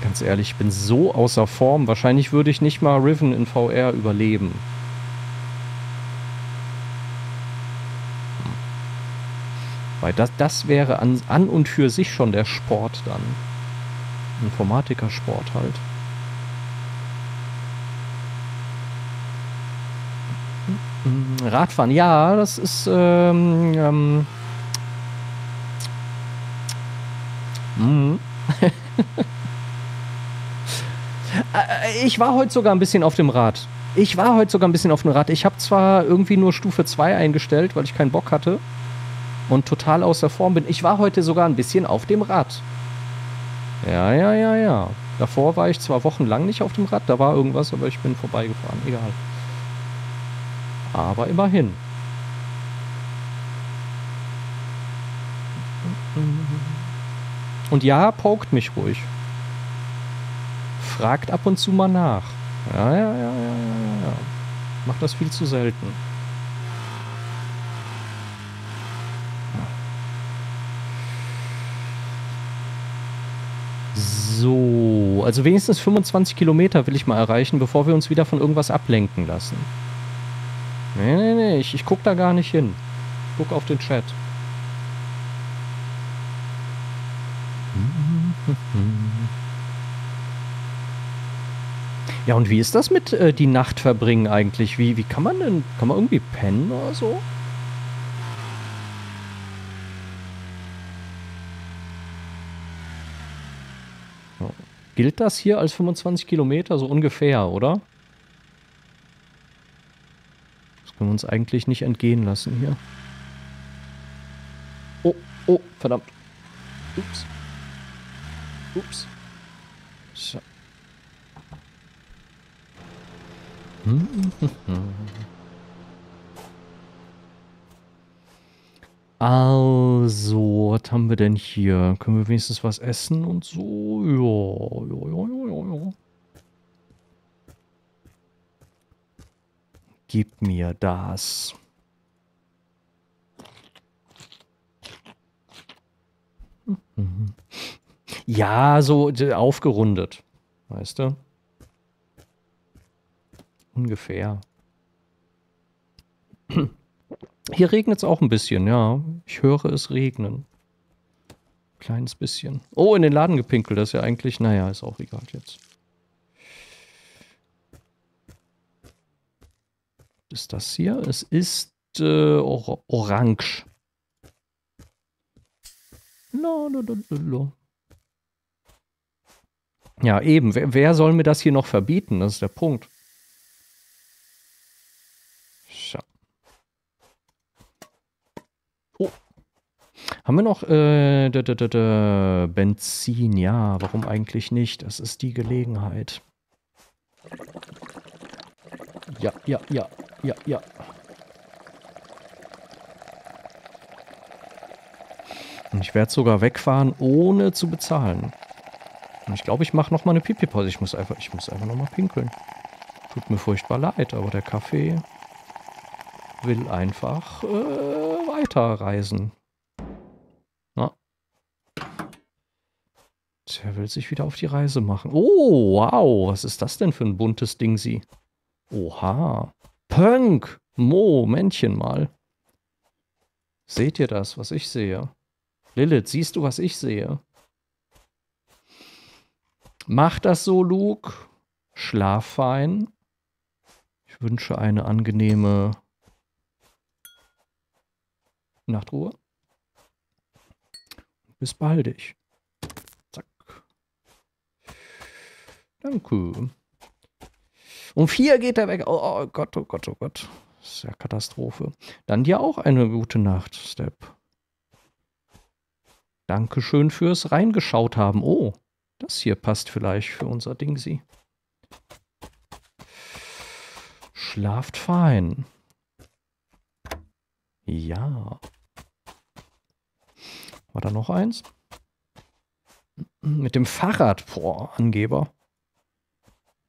Ganz ehrlich, ich bin so außer Form. Wahrscheinlich würde ich nicht mal Riven in VR überleben. Weil das, das wäre an, an und für sich schon der Sport dann. Informatikersport halt. Radfahren, ja, das ist ähm, ähm, [laughs] mhm. [laughs] ich war heute sogar ein bisschen auf dem Rad. Ich war heute sogar ein bisschen auf dem Rad. Ich habe zwar irgendwie nur Stufe 2 eingestellt, weil ich keinen Bock hatte und total außer Form bin. Ich war heute sogar ein bisschen auf dem Rad. Ja, ja, ja, ja. Davor war ich zwar wochenlang nicht auf dem Rad, da war irgendwas, aber ich bin vorbeigefahren. Egal. Aber immerhin. Und ja, pokt mich ruhig. Fragt ab und zu mal nach. Ja, ja, ja, ja, ja, ja. Macht das viel zu selten. So, also wenigstens 25 Kilometer will ich mal erreichen, bevor wir uns wieder von irgendwas ablenken lassen. Nee, nee, nee, ich, ich guck da gar nicht hin. Ich guck auf den Chat. Ja, und wie ist das mit äh, die Nacht verbringen eigentlich? Wie, wie kann man denn, kann man irgendwie pennen oder so? Gilt das hier als 25 Kilometer so ungefähr, oder? Das können wir uns eigentlich nicht entgehen lassen hier. Oh, oh, verdammt. Ups. Ups. So. [laughs] Also, was haben wir denn hier? Können wir wenigstens was essen und so? Ja, ja, ja, ja, ja. Gib mir das. [laughs] Ja, so aufgerundet. Weißt du? Ungefähr. Hier regnet es auch ein bisschen, ja. Ich höre es regnen. Kleines bisschen. Oh, in den Laden gepinkelt. Das ist ja eigentlich, naja, ist auch egal jetzt. Was ist das hier? Es ist äh, or orange. Ja, eben. Wer, wer soll mir das hier noch verbieten? Das ist der Punkt. Haben wir noch äh, d -d -d Benzin? Ja, warum eigentlich nicht? Das ist die Gelegenheit. Ja, ja, ja, ja, ja. Und ich werde sogar wegfahren, ohne zu bezahlen. Und ich glaube, ich mache noch mal eine Pipi-Pause. Ich muss einfach, ich einfach noch pinkeln. Tut mir furchtbar leid, aber der Kaffee will einfach äh, weiterreisen. Der will sich wieder auf die Reise machen. Oh, wow. Was ist das denn für ein buntes Ding, sie? Oha. Punk. Momentchen mal. Seht ihr das, was ich sehe? Lilith, siehst du, was ich sehe? Mach das so, Luke. Schlaf fein. Ich wünsche eine angenehme Nachtruhe. Bis baldig. Danke. Um vier geht er weg. Oh, oh Gott, oh Gott, oh Gott. Das ist ja Katastrophe. Dann dir auch eine gute Nacht, Step. Dankeschön fürs Reingeschaut haben. Oh, das hier passt vielleicht für unser Dingsy. Schlaft fein. Ja. War da noch eins? Mit dem Fahrrad. Boah, Angeber.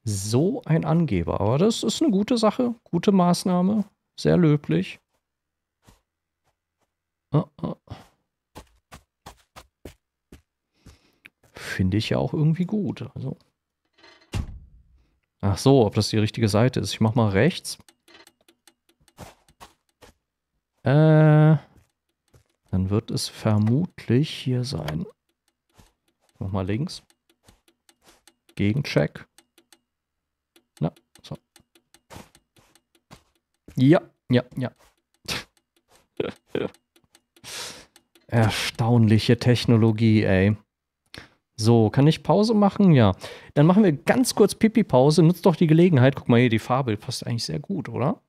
So ein Angeber. Aber das ist eine gute Sache, gute Maßnahme, sehr löblich. Oh, oh. Finde ich ja auch irgendwie gut. Also. Ach so, ob das die richtige Seite ist. Ich mach mal rechts. Äh, dann wird es vermutlich hier sein. Mach mal links. Gegencheck. Ja, ja, ja. [laughs] Erstaunliche Technologie, ey. So, kann ich Pause machen? Ja. Dann machen wir ganz kurz Pipi-Pause. Nutzt doch die Gelegenheit. Guck mal hier, die Farbe passt eigentlich sehr gut, oder?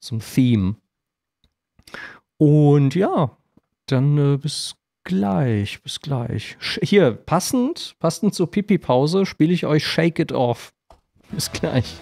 Zum Theme. Und ja, dann äh, bis gleich, bis gleich. Hier, passend, passend zur Pipi-Pause spiele ich euch Shake It Off. Bis gleich.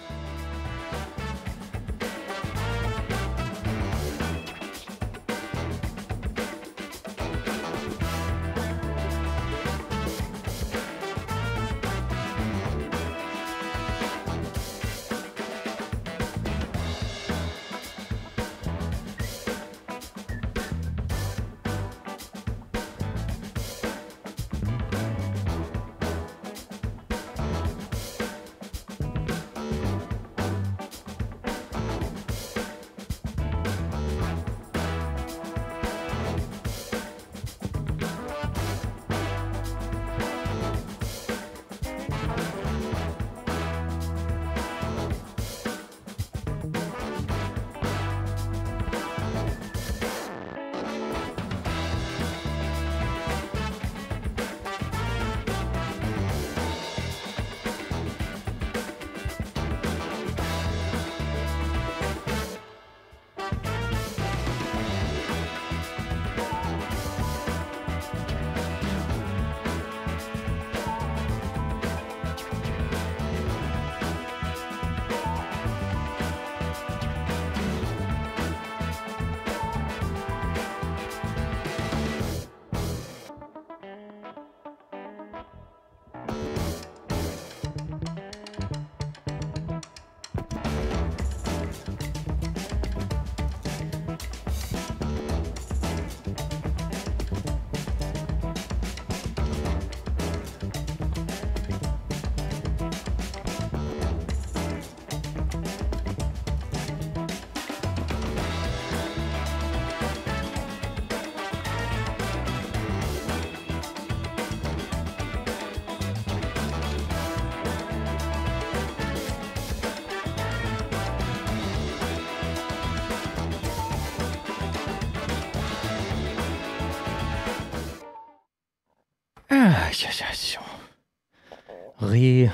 Re.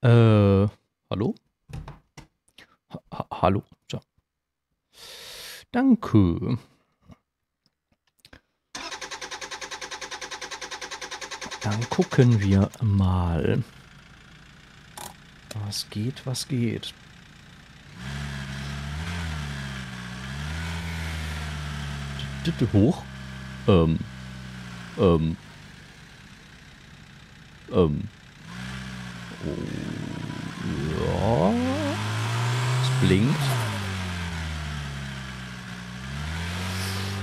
Äh, hallo? Ha hallo? So. Danke. Dann gucken wir mal. Was geht, was geht. Hoch. Ähm. Ähm. Ähm. Oh, ja. Es blinkt.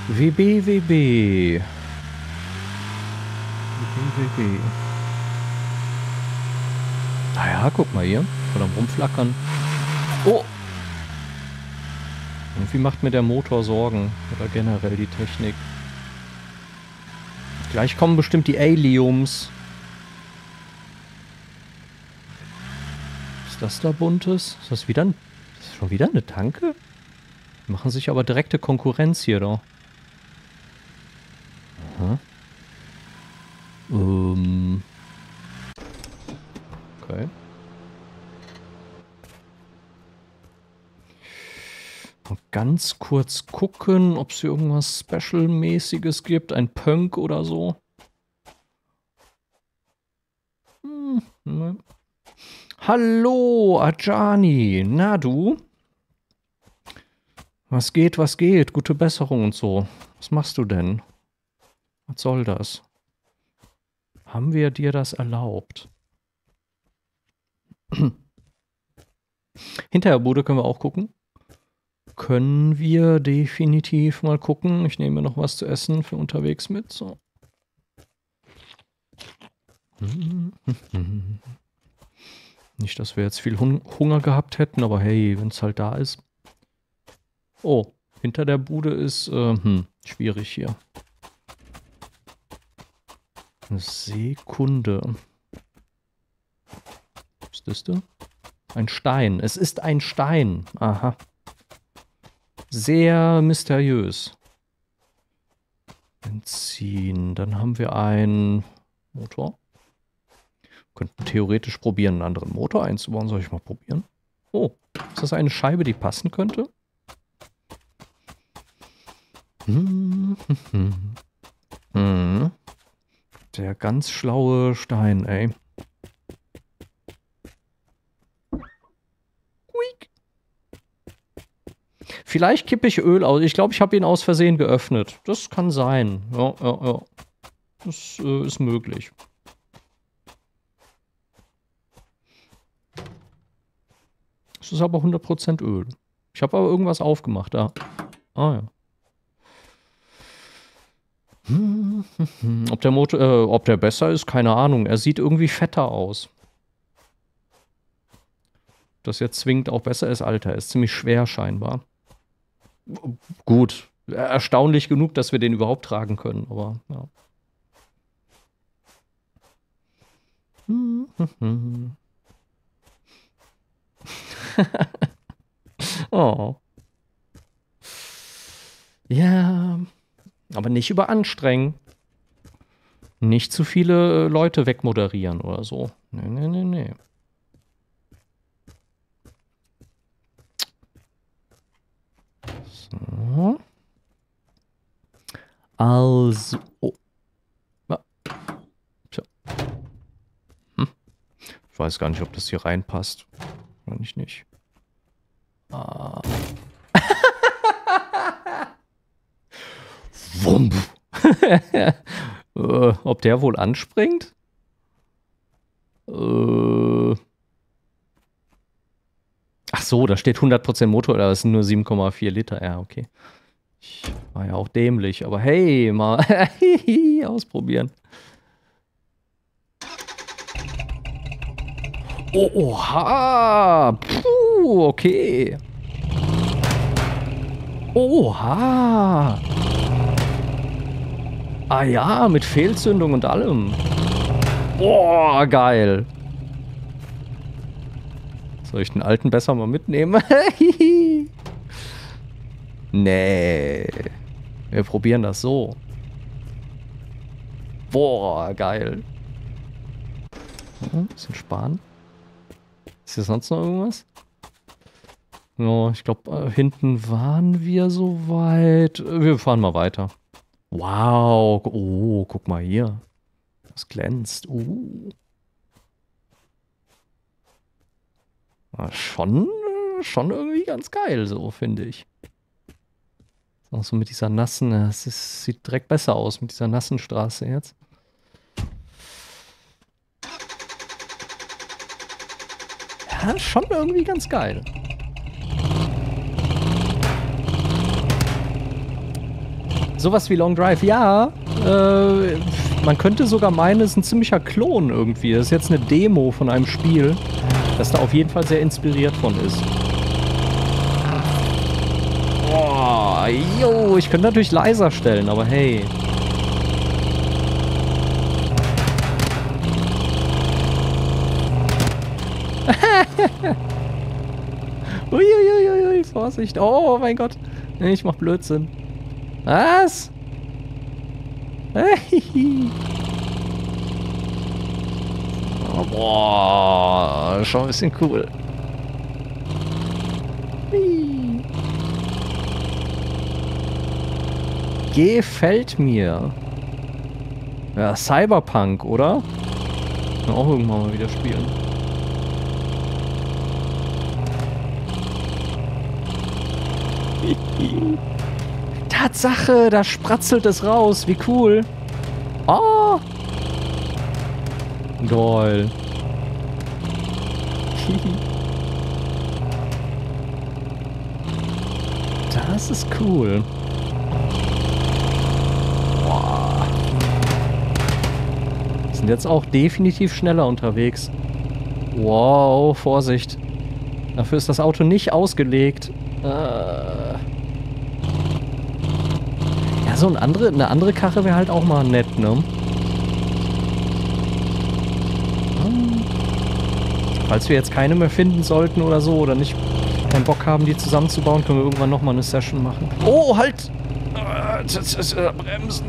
WB, WB. WB, WB. Naja, guck mal hier. Voll am Rumflackern. Oh! Irgendwie macht mir der Motor Sorgen. Oder generell die Technik. Gleich kommen bestimmt die Aliums. Ist das da buntes? Ist das wieder ein, ist das schon wieder eine Tanke? Die machen sich aber direkte Konkurrenz hier da. Aha. Ähm. Okay. Mal ganz kurz gucken, ob es hier irgendwas Special-mäßiges gibt. Ein Punk oder so. Hm, ne. Hallo, Ajani. Na du? Was geht, was geht? Gute Besserung und so. Was machst du denn? Was soll das? Haben wir dir das erlaubt? [clears throat] Hinterher, Bude, können wir auch gucken. Können wir definitiv mal gucken. Ich nehme noch was zu essen für unterwegs mit. So. [laughs] Nicht, dass wir jetzt viel Hun Hunger gehabt hätten, aber hey, wenn es halt da ist. Oh, hinter der Bude ist äh, hm, schwierig hier. Sekunde. Was ist das da? Ein Stein. Es ist ein Stein. Aha. Sehr mysteriös. Benzin. Dann haben wir einen Motor. Könnten theoretisch probieren, einen anderen Motor einzubauen. Soll ich mal probieren? Oh, ist das eine Scheibe, die passen könnte? Hm, [laughs] hm. Der ganz schlaue Stein, ey. Vielleicht kippe ich Öl aus. Ich glaube, ich habe ihn aus Versehen geöffnet. Das kann sein. Ja, ja, ja. Das äh, ist möglich. Es ist aber 100% Öl. Ich habe aber irgendwas aufgemacht da. Ah ja. Ob der Motor, äh, ob der besser ist, keine Ahnung. Er sieht irgendwie fetter aus. Das jetzt zwingend auch besser ist, Alter. Ist ziemlich schwer scheinbar gut, erstaunlich genug, dass wir den überhaupt tragen können, aber ja. [laughs] oh. Ja, aber nicht überanstrengen. Nicht zu viele Leute wegmoderieren oder so. Nee, nee, nee, nee. So. Also. Oh. Tja. Hm. Ich weiß gar nicht, ob das hier reinpasst. Wahrscheinlich nicht. Ah. [laughs] Wump. [laughs] äh, ob der wohl anspringt? Äh. Ach so, da steht 100% Motor, oder es sind nur 7,4 Liter. Ja, okay. Ich war ja auch dämlich, aber hey, mal [laughs] ausprobieren. Oh, oha! Puh, okay. Oha! Ah ja, mit Fehlzündung und allem. Boah, geil. Soll ich den alten besser mal mitnehmen? [laughs] nee. Wir probieren das so. Boah, geil. Ja, bisschen sparen. Ist hier sonst noch irgendwas? Ja, ich glaube, äh, hinten waren wir soweit. Wir fahren mal weiter. Wow. Oh, guck mal hier. Das glänzt. Uh. Schon, schon irgendwie ganz geil, so finde ich. Auch so mit dieser nassen, es ist, sieht direkt besser aus mit dieser nassen Straße jetzt. Ja, schon irgendwie ganz geil. Sowas wie Long Drive, ja. Äh, man könnte sogar meinen, es ist ein ziemlicher Klon irgendwie. Das ist jetzt eine Demo von einem Spiel, das da auf jeden Fall sehr inspiriert von ist. Boah, yo, ich könnte natürlich leiser stellen, aber hey. [laughs] Uiuiuiui, Vorsicht. Oh mein Gott. Ich mach Blödsinn. Was? Boah, schon ein bisschen cool. Gefällt mir. Ja, Cyberpunk, oder? Kann auch irgendwann mal wieder spielen. Tatsache, da spratzelt es raus. Wie cool. Oh. Toll. [laughs] das ist cool. Boah. Sind jetzt auch definitiv schneller unterwegs. Wow, Vorsicht. Dafür ist das Auto nicht ausgelegt. Äh so ein andere, eine andere Karre wäre halt auch mal nett, ne? Falls wir jetzt keine mehr finden sollten oder so, oder nicht keinen Bock haben, die zusammenzubauen, können wir irgendwann nochmal eine Session machen. Oh, halt! Bremsen.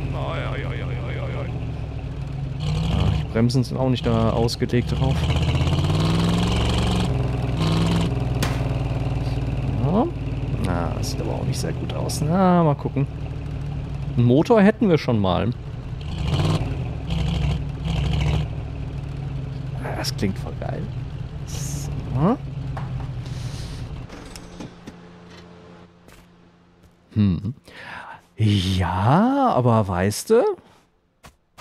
Die Bremsen sind auch nicht da ausgelegt drauf. Ja. Na, das sieht aber auch nicht sehr gut aus. Na, mal gucken. Einen Motor hätten wir schon mal. Das klingt voll geil. So. Hm. Ja, aber weißt du?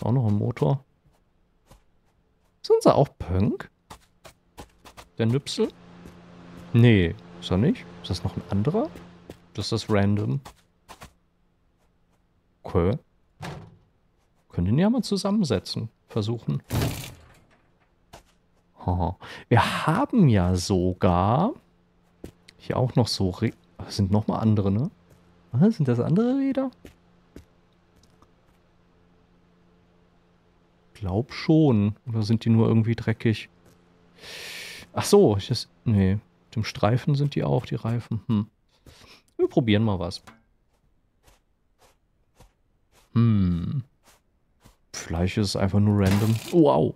Auch noch ein Motor. Ist unser auch Punk? Der Nüpsel? Nee, ist er nicht? Ist das noch ein anderer? Das ist das random. Okay. Können den ja mal zusammensetzen. Versuchen. Wir haben ja sogar hier auch noch so... Re sind noch mal andere, ne? Was, sind das andere Räder? Glaub schon. Oder sind die nur irgendwie dreckig? Ach so. Ich das, nee. Mit dem Streifen sind die auch, die Reifen. Hm. Wir probieren mal was. Hm. Vielleicht ist es einfach nur random. Wow.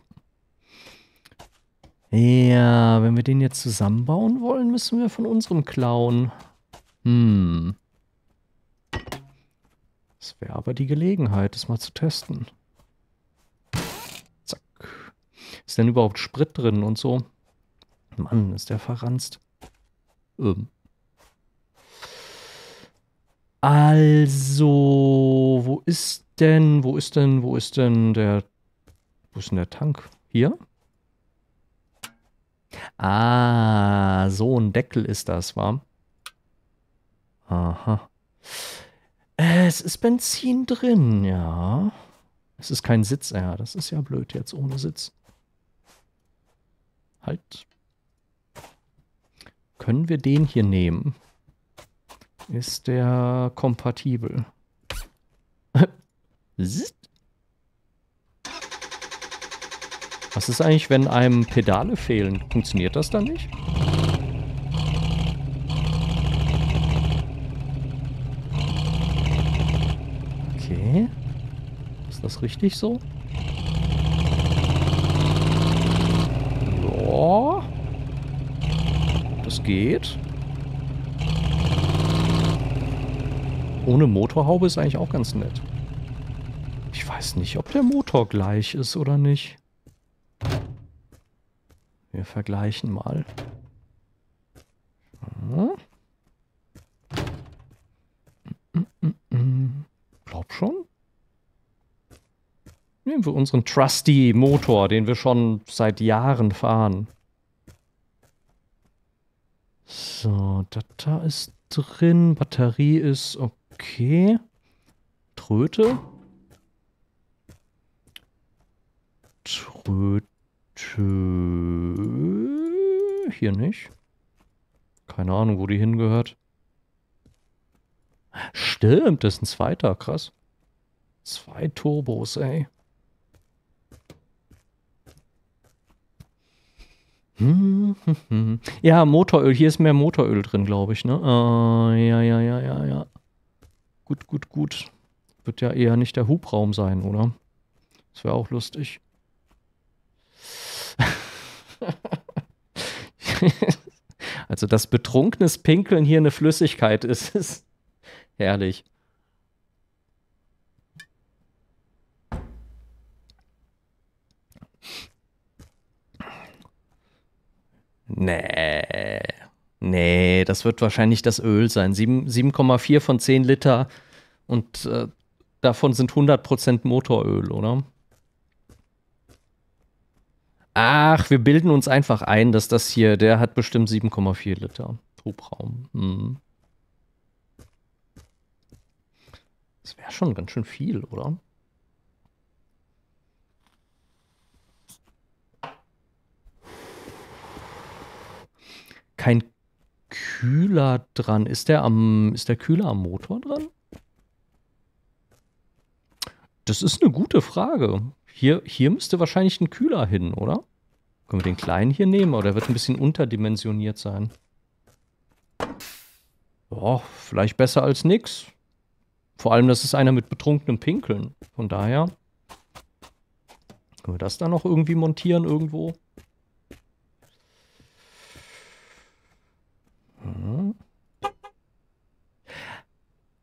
Ja, wenn wir den jetzt zusammenbauen wollen, müssen wir von unserem klauen. Hm. Das wäre aber die Gelegenheit, das mal zu testen. Zack. Ist denn überhaupt Sprit drin und so? Mann, ist der verranzt. Ähm. Also, wo ist denn, wo ist denn, wo ist denn der, wo ist denn der Tank? Hier? Ah, so ein Deckel ist das, war. Aha. Es ist Benzin drin, ja. Es ist kein Sitz, ja. Das ist ja blöd jetzt ohne Sitz. Halt. Können wir den hier nehmen? Ist der kompatibel? [laughs] Was ist eigentlich, wenn einem Pedale fehlen? Funktioniert das dann nicht? Okay. Ist das richtig so? Ja. Das geht. Ohne Motorhaube ist eigentlich auch ganz nett. Ich weiß nicht, ob der Motor gleich ist oder nicht. Wir vergleichen mal. Glaub schon. Nehmen wir unseren Trusty Motor, den wir schon seit Jahren fahren. So, Data ist drin, Batterie ist okay. Tröte. Tröte. Hier nicht. Keine Ahnung, wo die hingehört. Stimmt, das ist ein zweiter, krass. Zwei Turbos, ey. [laughs] Ja, Motoröl. Hier ist mehr Motoröl drin, glaube ich, ne? Uh, ja, ja, ja, ja, ja. Gut, gut, gut. Wird ja eher nicht der Hubraum sein, oder? Das wäre auch lustig. [laughs] also, dass betrunkenes Pinkeln hier eine Flüssigkeit ist, [laughs] ist herrlich. Nee. Nee, das wird wahrscheinlich das Öl sein. 7,4 von 10 Liter und äh, davon sind 100% Motoröl, oder? Ach, wir bilden uns einfach ein, dass das hier, der hat bestimmt 7,4 Liter Hubraum. Hm. Das wäre schon ganz schön viel, oder? Kein Kühler dran. Ist der am, ist der Kühler am Motor dran? Das ist eine gute Frage. Hier, hier müsste wahrscheinlich ein Kühler hin, oder? Können wir den kleinen hier nehmen? Oder der wird ein bisschen unterdimensioniert sein? Boah, vielleicht besser als nix. Vor allem, das ist einer mit betrunkenem Pinkeln. Von daher können wir das da noch irgendwie montieren irgendwo? Hm.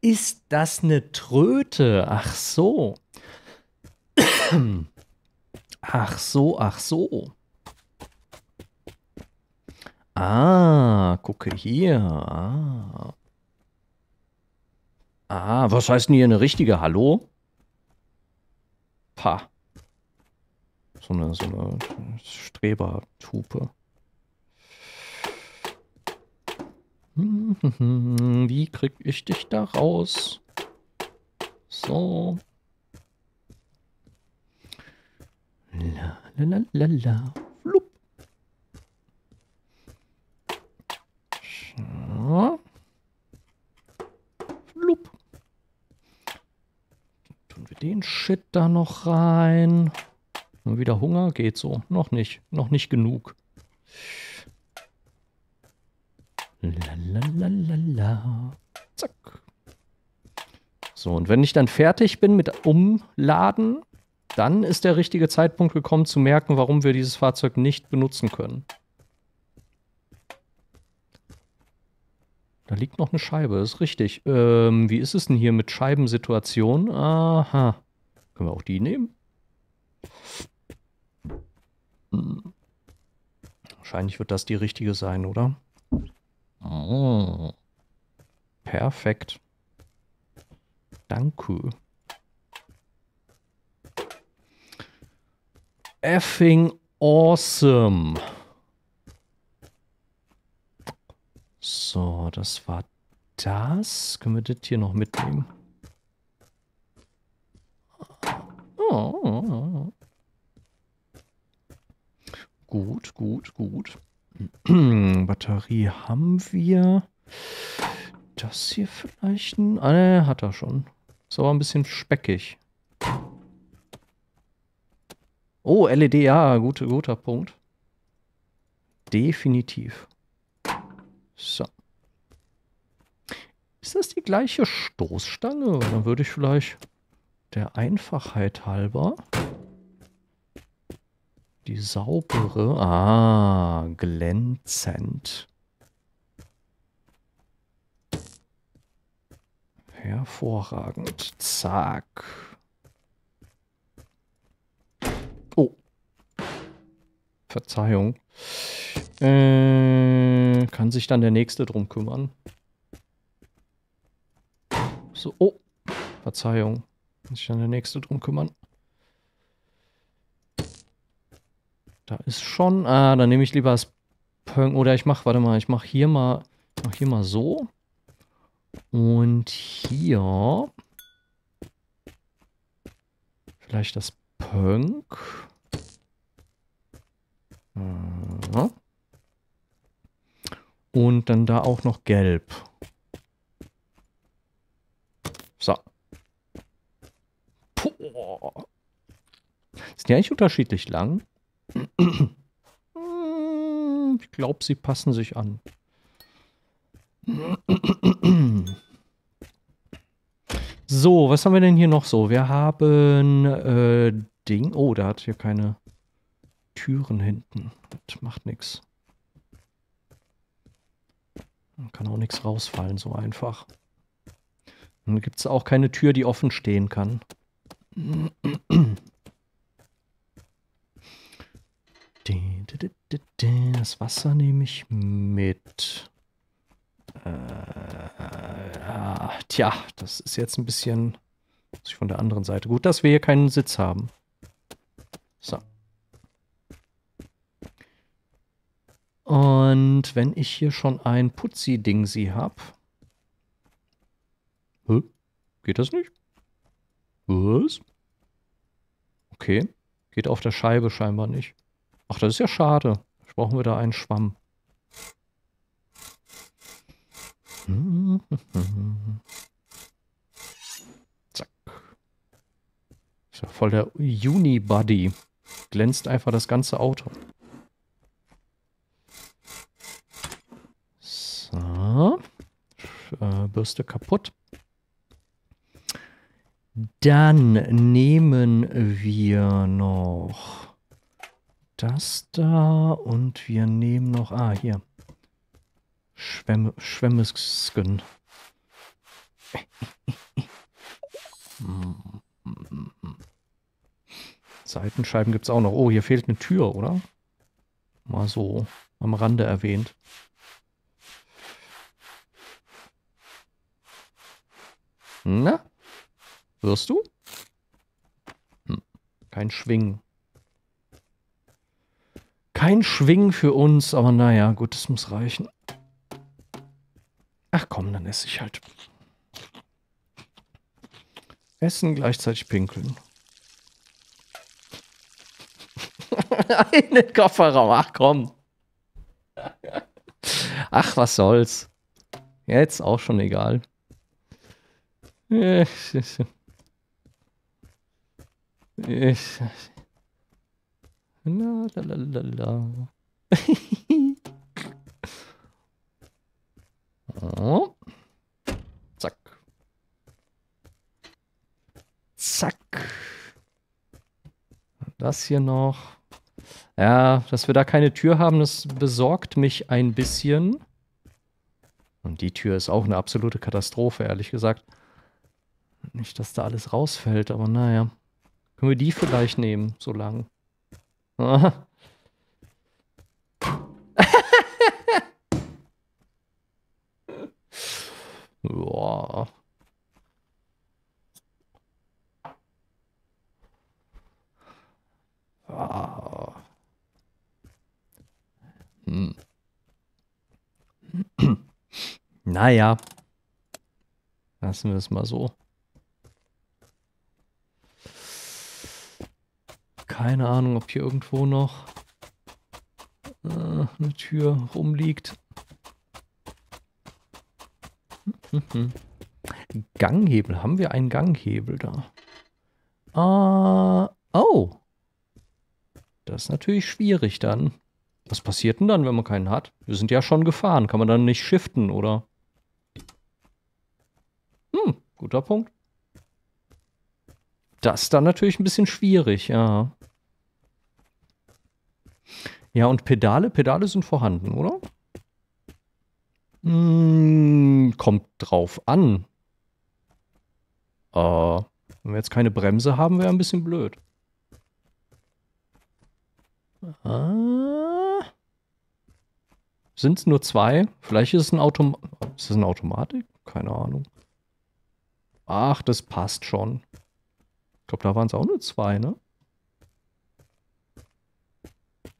Ist das eine Tröte? Ach so. Ach so, ach so. Ah, gucke hier. Ah. ah, was heißt denn hier eine richtige Hallo? Pa. So eine, so eine Strebertupe. Wie krieg ich dich da raus? So. La la la la la. Flup. So. Flup. Tun wir den Shit da noch rein. Mal wieder Hunger? Geht so. Noch nicht. Noch nicht genug. Lalalala. Zack. So, und wenn ich dann fertig bin mit Umladen, dann ist der richtige Zeitpunkt gekommen zu merken, warum wir dieses Fahrzeug nicht benutzen können. Da liegt noch eine Scheibe, ist richtig. Ähm, wie ist es denn hier mit Scheibensituation? Aha. Können wir auch die nehmen? Hm. Wahrscheinlich wird das die richtige sein, oder? Oh. Perfekt. Danke. Effing awesome. So, das war das. Können wir das hier noch mitnehmen? Oh. Gut, gut, gut. [clears throat] Batterie haben wir. Das hier vielleicht. Ah, ne, hat er schon. Ist aber ein bisschen speckig. Oh, LED, ja, gut, guter Punkt. Definitiv. So. Ist das die gleiche Stoßstange? Dann würde ich vielleicht der Einfachheit halber die saubere. Ah, glänzend. Hervorragend. Zack. Oh. Verzeihung. Äh, kann sich dann der Nächste drum kümmern. So, oh. Verzeihung. Kann sich dann der Nächste drum kümmern. Da ist schon... Ah, dann nehme ich lieber das Pöng... Oder ich mache, warte mal, ich mache hier mal... Ich mache hier mal so. Und hier... Vielleicht das Punk. Und dann da auch noch gelb. So. Boah. Sind die eigentlich unterschiedlich lang? [clears throat] Ich glaube, sie passen sich an. So, was haben wir denn hier noch so? Wir haben äh, Ding. Oh, der hat hier keine Türen hinten. Das macht nichts. Kann auch nichts rausfallen, so einfach. Dann gibt es auch keine Tür, die offen stehen kann. [clears throat] Das Wasser nehme ich mit. Äh, tja, das ist jetzt ein bisschen von der anderen Seite. Gut, dass wir hier keinen Sitz haben. So. Und wenn ich hier schon ein Putzi-Dingsi habe. Hä? Geht das nicht? Was? Okay. Geht auf der Scheibe scheinbar nicht. Ach, das ist ja schade. Jetzt brauchen wir da einen Schwamm. [laughs] Zack. Ist ja voll der Unibody. Glänzt einfach das ganze Auto. So. Äh, Bürste kaputt. Dann nehmen wir noch das da und wir nehmen noch, ah, hier. Schwemme, Schwemmesken. Seitenscheiben gibt es auch noch. Oh, hier fehlt eine Tür, oder? Mal so am Rande erwähnt. Na? Wirst du? Hm. Kein Schwingen. Kein Schwingen für uns, aber naja, gut, das muss reichen. Ach komm, dann esse ich halt. Essen gleichzeitig pinkeln. [laughs] Einen Kofferraum, ach komm. Ach, was soll's. Jetzt auch schon egal. Ich. La, la, la, la. oh. Zack. Zack. Das hier noch. Ja, dass wir da keine Tür haben, das besorgt mich ein bisschen. Und die Tür ist auch eine absolute Katastrophe, ehrlich gesagt. Nicht, dass da alles rausfällt, aber naja. Können wir die vielleicht nehmen, so lang? [laughs] Boah. Ah. Hm. [clears throat] naja. Lassen wir es mal so. Keine Ahnung, ob hier irgendwo noch äh, eine Tür rumliegt. Ganghebel. Haben wir einen Ganghebel da? Ah, oh. Das ist natürlich schwierig dann. Was passiert denn dann, wenn man keinen hat? Wir sind ja schon gefahren. Kann man dann nicht shiften, oder? Hm, guter Punkt. Das ist dann natürlich ein bisschen schwierig, ja. Ja, und Pedale, Pedale sind vorhanden, oder? Hm, kommt drauf an. Äh, wenn wir jetzt keine Bremse haben, wäre ein bisschen blöd. Ah. Sind es nur zwei? Vielleicht ist es ein Autom ist es eine Automatik? Keine Ahnung. Ach, das passt schon. Ich glaube, da waren es auch nur zwei, ne?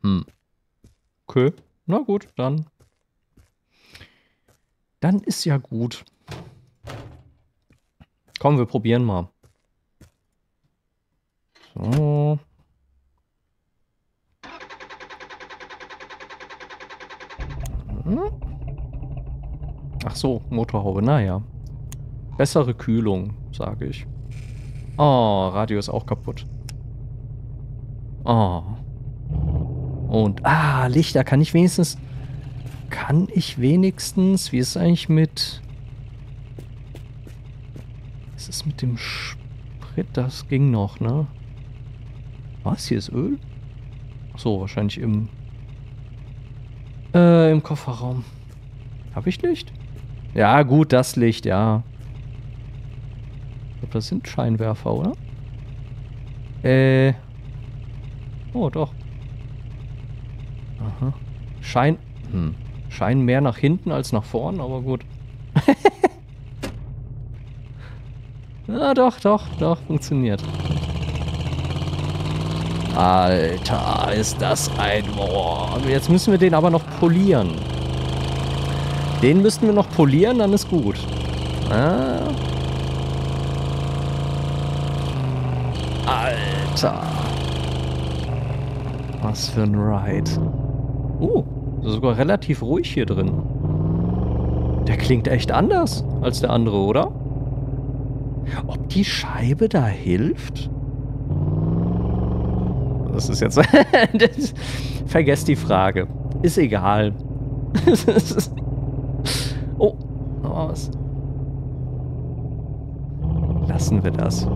Hm. Okay. Na gut, dann. Dann ist ja gut. Komm, wir probieren mal. So. Hm? Ach so, Motorhaube, naja. Bessere Kühlung, sage ich. Oh, Radio ist auch kaputt. Oh. Und, ah, Lichter, kann ich wenigstens... Kann ich wenigstens... Wie ist es eigentlich mit... Was ist mit dem Sprit? Das ging noch, ne? Was? Hier ist Öl? So, wahrscheinlich im... Äh, im Kofferraum. Habe ich Licht? Ja, gut, das Licht, ja. Ich glaube, das sind Scheinwerfer, oder? Äh. Oh, doch. Schein. Hm. Schein mehr nach hinten als nach vorn, aber gut. [laughs] ja, doch, doch, doch, funktioniert. Alter, ist das ein... Boah. Jetzt müssen wir den aber noch polieren. Den müssten wir noch polieren, dann ist gut. Ah. Alter. Was für ein Ride. Uh, sogar relativ ruhig hier drin. Der klingt echt anders als der andere, oder? Ob die Scheibe da hilft? Das ist jetzt... [laughs] Vergesst die Frage. Ist egal. [laughs] oh, noch was. Lassen wir das.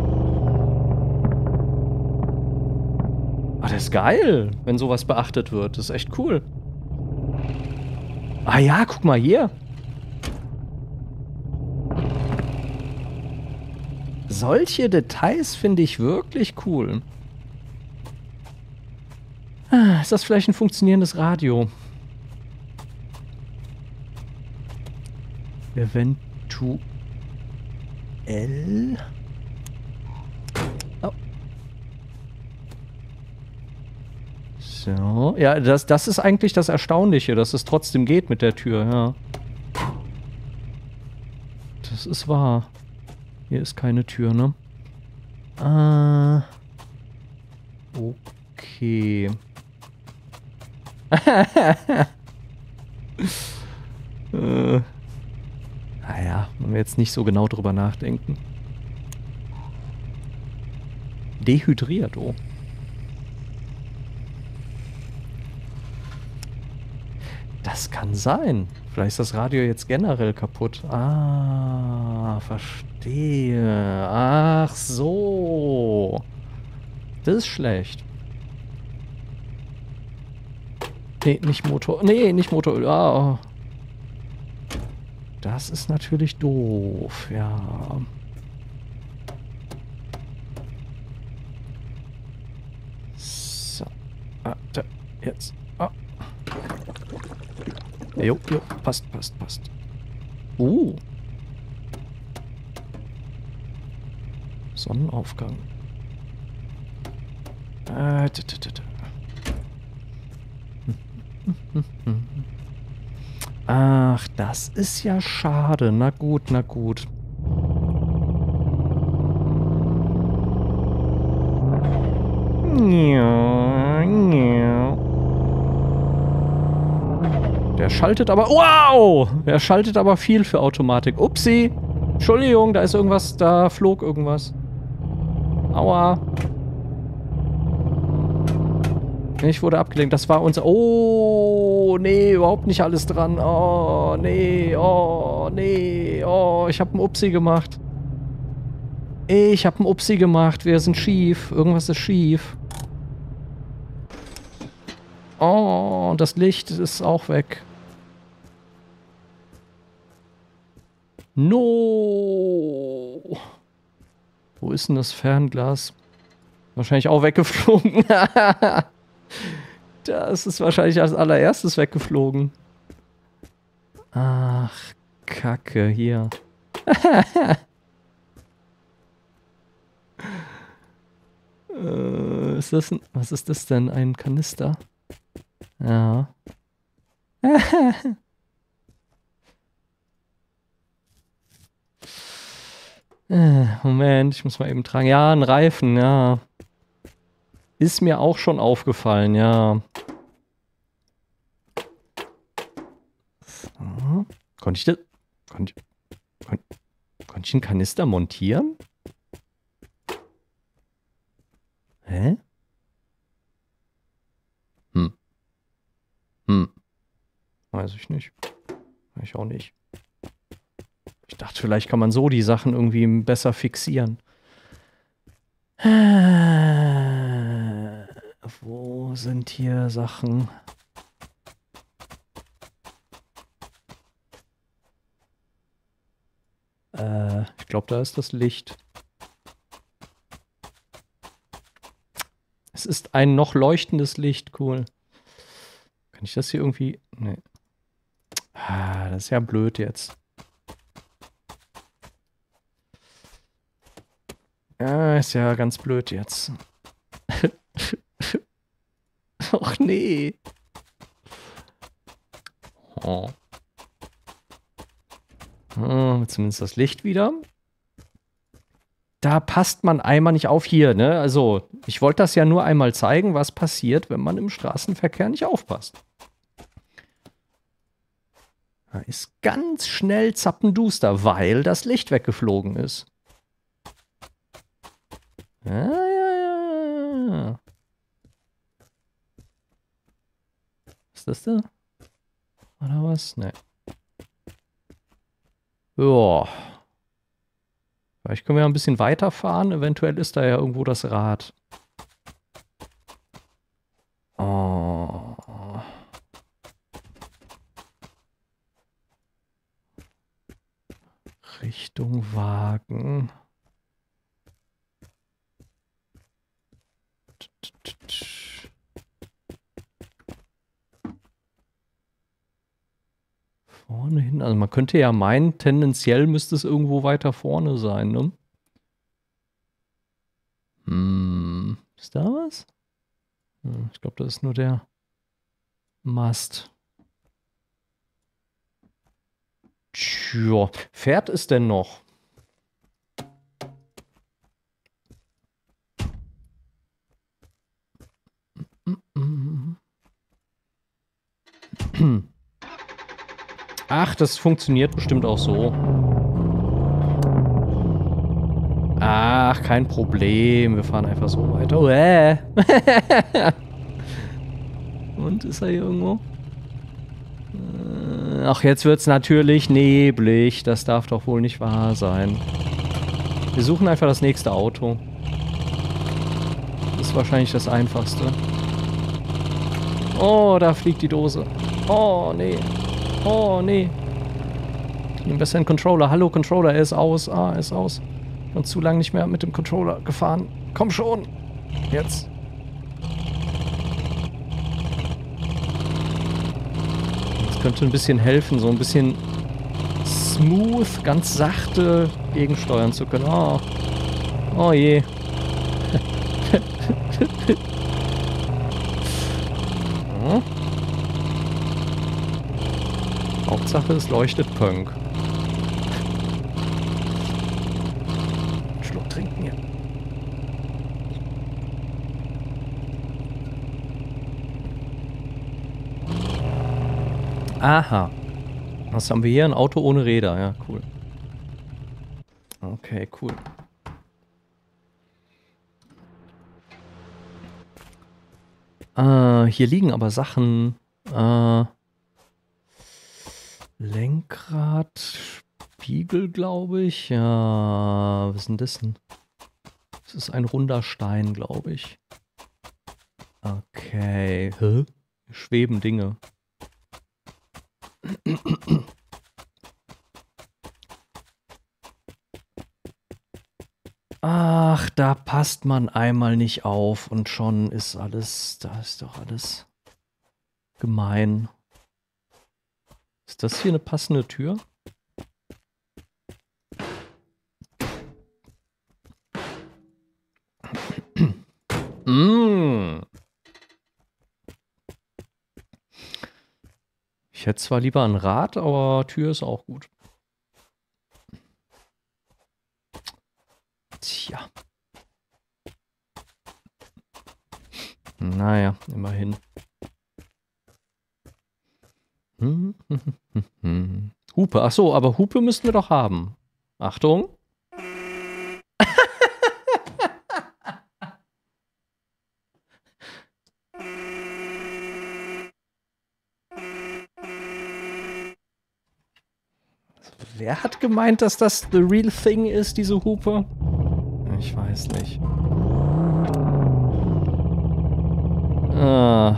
Ah, das ist geil, wenn sowas beachtet wird. Das ist echt cool. Ah ja, guck mal hier. Solche Details finde ich wirklich cool. Ah, ist das vielleicht ein funktionierendes Radio? Eventuell. So, ja, das, das ist eigentlich das Erstaunliche, dass es trotzdem geht mit der Tür, ja. Das ist wahr. Hier ist keine Tür, ne? Ah. Okay. [laughs] äh. Naja, wenn wir jetzt nicht so genau drüber nachdenken. Dehydriert, oh. Das kann sein. Vielleicht ist das Radio jetzt generell kaputt. Ah, verstehe. Ach so. Das ist schlecht. Nee, nicht Motor. Nee, nicht Motoröl. Ah. Das ist natürlich doof, ja. So. Ah, da, jetzt. Jo, jo, passt, passt, passt. Uh. Sonnenaufgang. Äh, [laughs] Ach, das ist ja schade. Na gut, na gut. Der schaltet aber... Wow! Der schaltet aber viel für Automatik. Upsi! Entschuldigung, da ist irgendwas... Da flog irgendwas. Aua. Ich wurde abgelenkt. Das war unser... Oh, nee, überhaupt nicht alles dran. Oh, nee, oh, nee, oh, ich habe einen Upsi gemacht. Ich habe einen Upsi gemacht. Wir sind schief. Irgendwas ist schief. Oh, das Licht ist auch weg. No. Wo ist denn das Fernglas? Wahrscheinlich auch weggeflogen. [laughs] das ist wahrscheinlich als allererstes weggeflogen. Ach, Kacke, hier. [laughs] äh, ist das ein, was ist das denn? Ein Kanister? Ja. [laughs] Moment, ich muss mal eben tragen. Ja, ein Reifen, ja. Ist mir auch schon aufgefallen, ja. So. Konnte ich das... Konnte ich, kon, konnte ich einen Kanister montieren? Hä? Hm. Hm. Weiß ich nicht. Ich auch nicht. Ich dachte, vielleicht kann man so die Sachen irgendwie besser fixieren. Wo sind hier Sachen? Äh, ich glaube, da ist das Licht. Es ist ein noch leuchtendes Licht, cool. Kann ich das hier irgendwie... Nee. Ah, das ist ja blöd jetzt. Ja, ist ja ganz blöd jetzt. [laughs] Och nee. Oh. oh. Zumindest das Licht wieder. Da passt man einmal nicht auf hier, ne? Also, ich wollte das ja nur einmal zeigen, was passiert, wenn man im Straßenverkehr nicht aufpasst. Da ist ganz schnell zappenduster, weil das Licht weggeflogen ist. Ja, ja, ja, ja. Ist das da? Oder was? Ne. Ja. Vielleicht können wir ein bisschen weiterfahren. Eventuell ist da ja irgendwo das Rad. Oh. Richtung Wagen. Vorne hin. Also man könnte ja meinen, tendenziell müsste es irgendwo weiter vorne sein, ne? Hm, ist da was? Ich glaube, das ist nur der Mast. Tja, fährt es denn noch? Ach, das funktioniert bestimmt auch so. Ach, kein Problem. Wir fahren einfach so weiter. Oh, äh. [laughs] Und ist er hier irgendwo? Äh, ach, jetzt wird es natürlich neblig. Das darf doch wohl nicht wahr sein. Wir suchen einfach das nächste Auto. Das ist wahrscheinlich das einfachste. Oh, da fliegt die Dose. Oh, nee. Oh, nee. Ich nehme besser einen Controller. Hallo, Controller, er ist aus. Ah, er ist aus. Und zu lange nicht mehr mit dem Controller gefahren. Komm schon. Jetzt. Das könnte ein bisschen helfen, so ein bisschen smooth, ganz sachte gegensteuern zu können. Oh, oh je. hm? Hauptsache es leuchtet Punk. Schluck trinken hier. Aha. Was haben wir hier? Ein Auto ohne Räder. Ja, cool. Okay, cool. Äh, hier liegen aber Sachen. Äh, Lenkrad, Spiegel, glaube ich. Ja, was ist denn das denn? Das ist ein runder Stein, glaube ich. Okay. Hä? Schweben Dinge. Ach, da passt man einmal nicht auf und schon ist alles, da ist doch alles gemein. Ist das hier eine passende Tür? mm. Ich hätte zwar lieber ein Rad, aber Tür ist auch gut. Tja. Naja, immerhin. [laughs] Hupe, ach so, aber Hupe müssten wir doch haben. Achtung. [laughs] Wer hat gemeint, dass das the real thing ist, diese Hupe? Ich weiß nicht. Ah.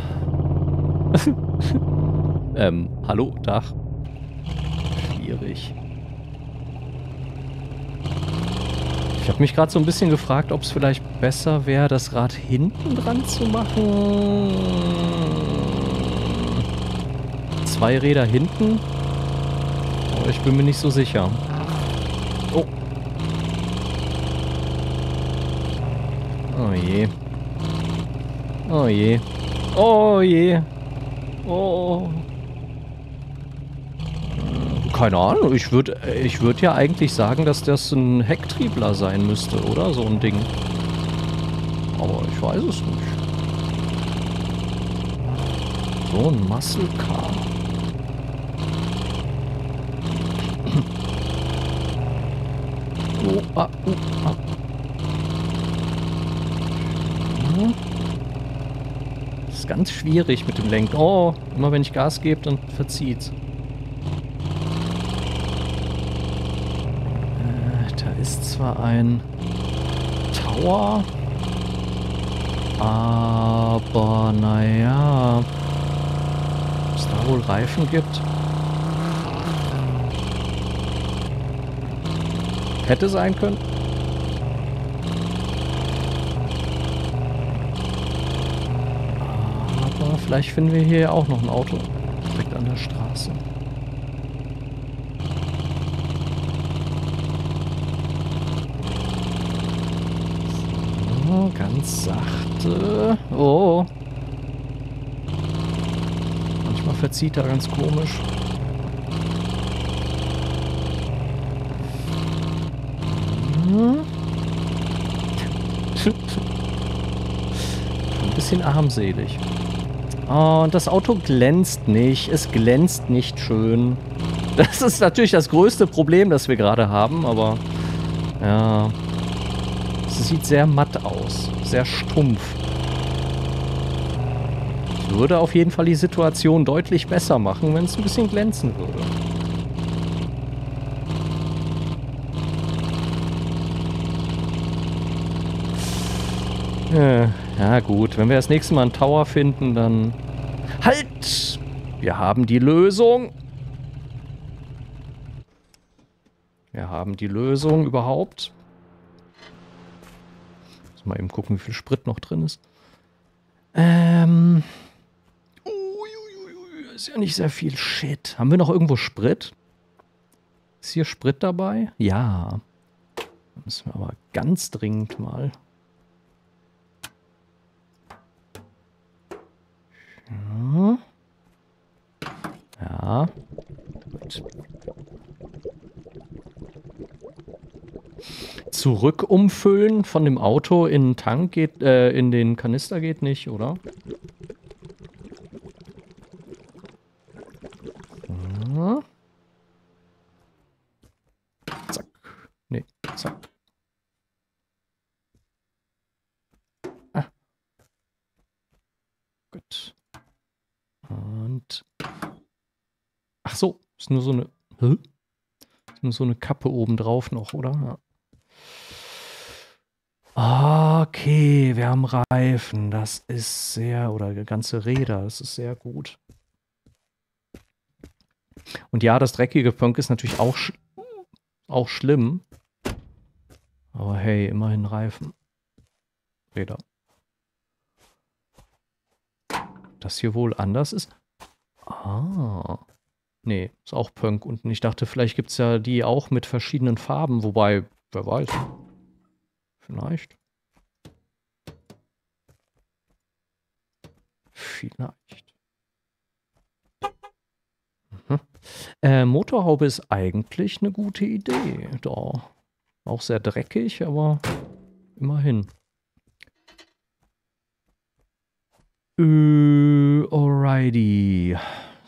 [laughs] ähm, hallo, Dach. Schwierig. Ich habe mich gerade so ein bisschen gefragt, ob es vielleicht besser wäre, das Rad hinten dran zu machen. Zwei Räder hinten aber ich bin mir nicht so sicher. Oh. Oh je. Oh je. Oh je. Oh. Keine Ahnung. Ich würde ich würd ja eigentlich sagen, dass das ein Hecktriebler sein müsste, oder? So ein Ding. Aber ich weiß es nicht. So ein Muscle Car. Oh, ah, oh, ah. Das ist ganz schwierig mit dem Lenken. Oh, immer wenn ich Gas gebe, dann verzieht's. Äh, da ist zwar ein Tower, aber naja, ob es da wohl Reifen gibt. Hätte sein können. Aber vielleicht finden wir hier auch noch ein Auto. Direkt an der Straße. Ganz sachte. Oh. Manchmal verzieht er ganz komisch. [laughs] Ein bisschen armselig. Oh, und das Auto glänzt nicht. Es glänzt nicht schön. Das ist natürlich das größte Problem, das wir gerade haben, aber ja. Es sieht sehr matt aus. Sehr stumpf. Ich würde auf jeden Fall die Situation deutlich besser machen, wenn es ein bisschen glänzen würde. Äh, ja gut, wenn wir das nächste Mal einen Tower finden, dann... Halt! Wir haben die Lösung. Wir haben die Lösung überhaupt. Muss mal eben gucken, wie viel Sprit noch drin ist. Ähm... Ist ja nicht sehr viel Shit. Haben wir noch irgendwo Sprit? Ist hier Sprit dabei? Ja. Müssen wir aber ganz dringend mal Ja. Ja. Gut. Zurück umfüllen von dem Auto in den Tank geht, äh, in den Kanister geht nicht, oder? Ja. Zack. Nee, zack. Ah. Gut. Und. Ach so, ist nur so eine. Hä? Nur so eine Kappe oben drauf noch, oder? Ja. Okay, wir haben Reifen. Das ist sehr, oder ganze Räder, das ist sehr gut. Und ja, das dreckige Punk ist natürlich auch, sch auch schlimm. Aber hey, immerhin Reifen. Räder. Das hier wohl anders ist. Ah. Nee, ist auch Punk. Und ich dachte, vielleicht gibt es ja die auch mit verschiedenen Farben. Wobei, wer weiß. Vielleicht. Vielleicht. Mhm. Äh, Motorhaube ist eigentlich eine gute Idee. Da. Auch sehr dreckig, aber immerhin. Äh, alrighty.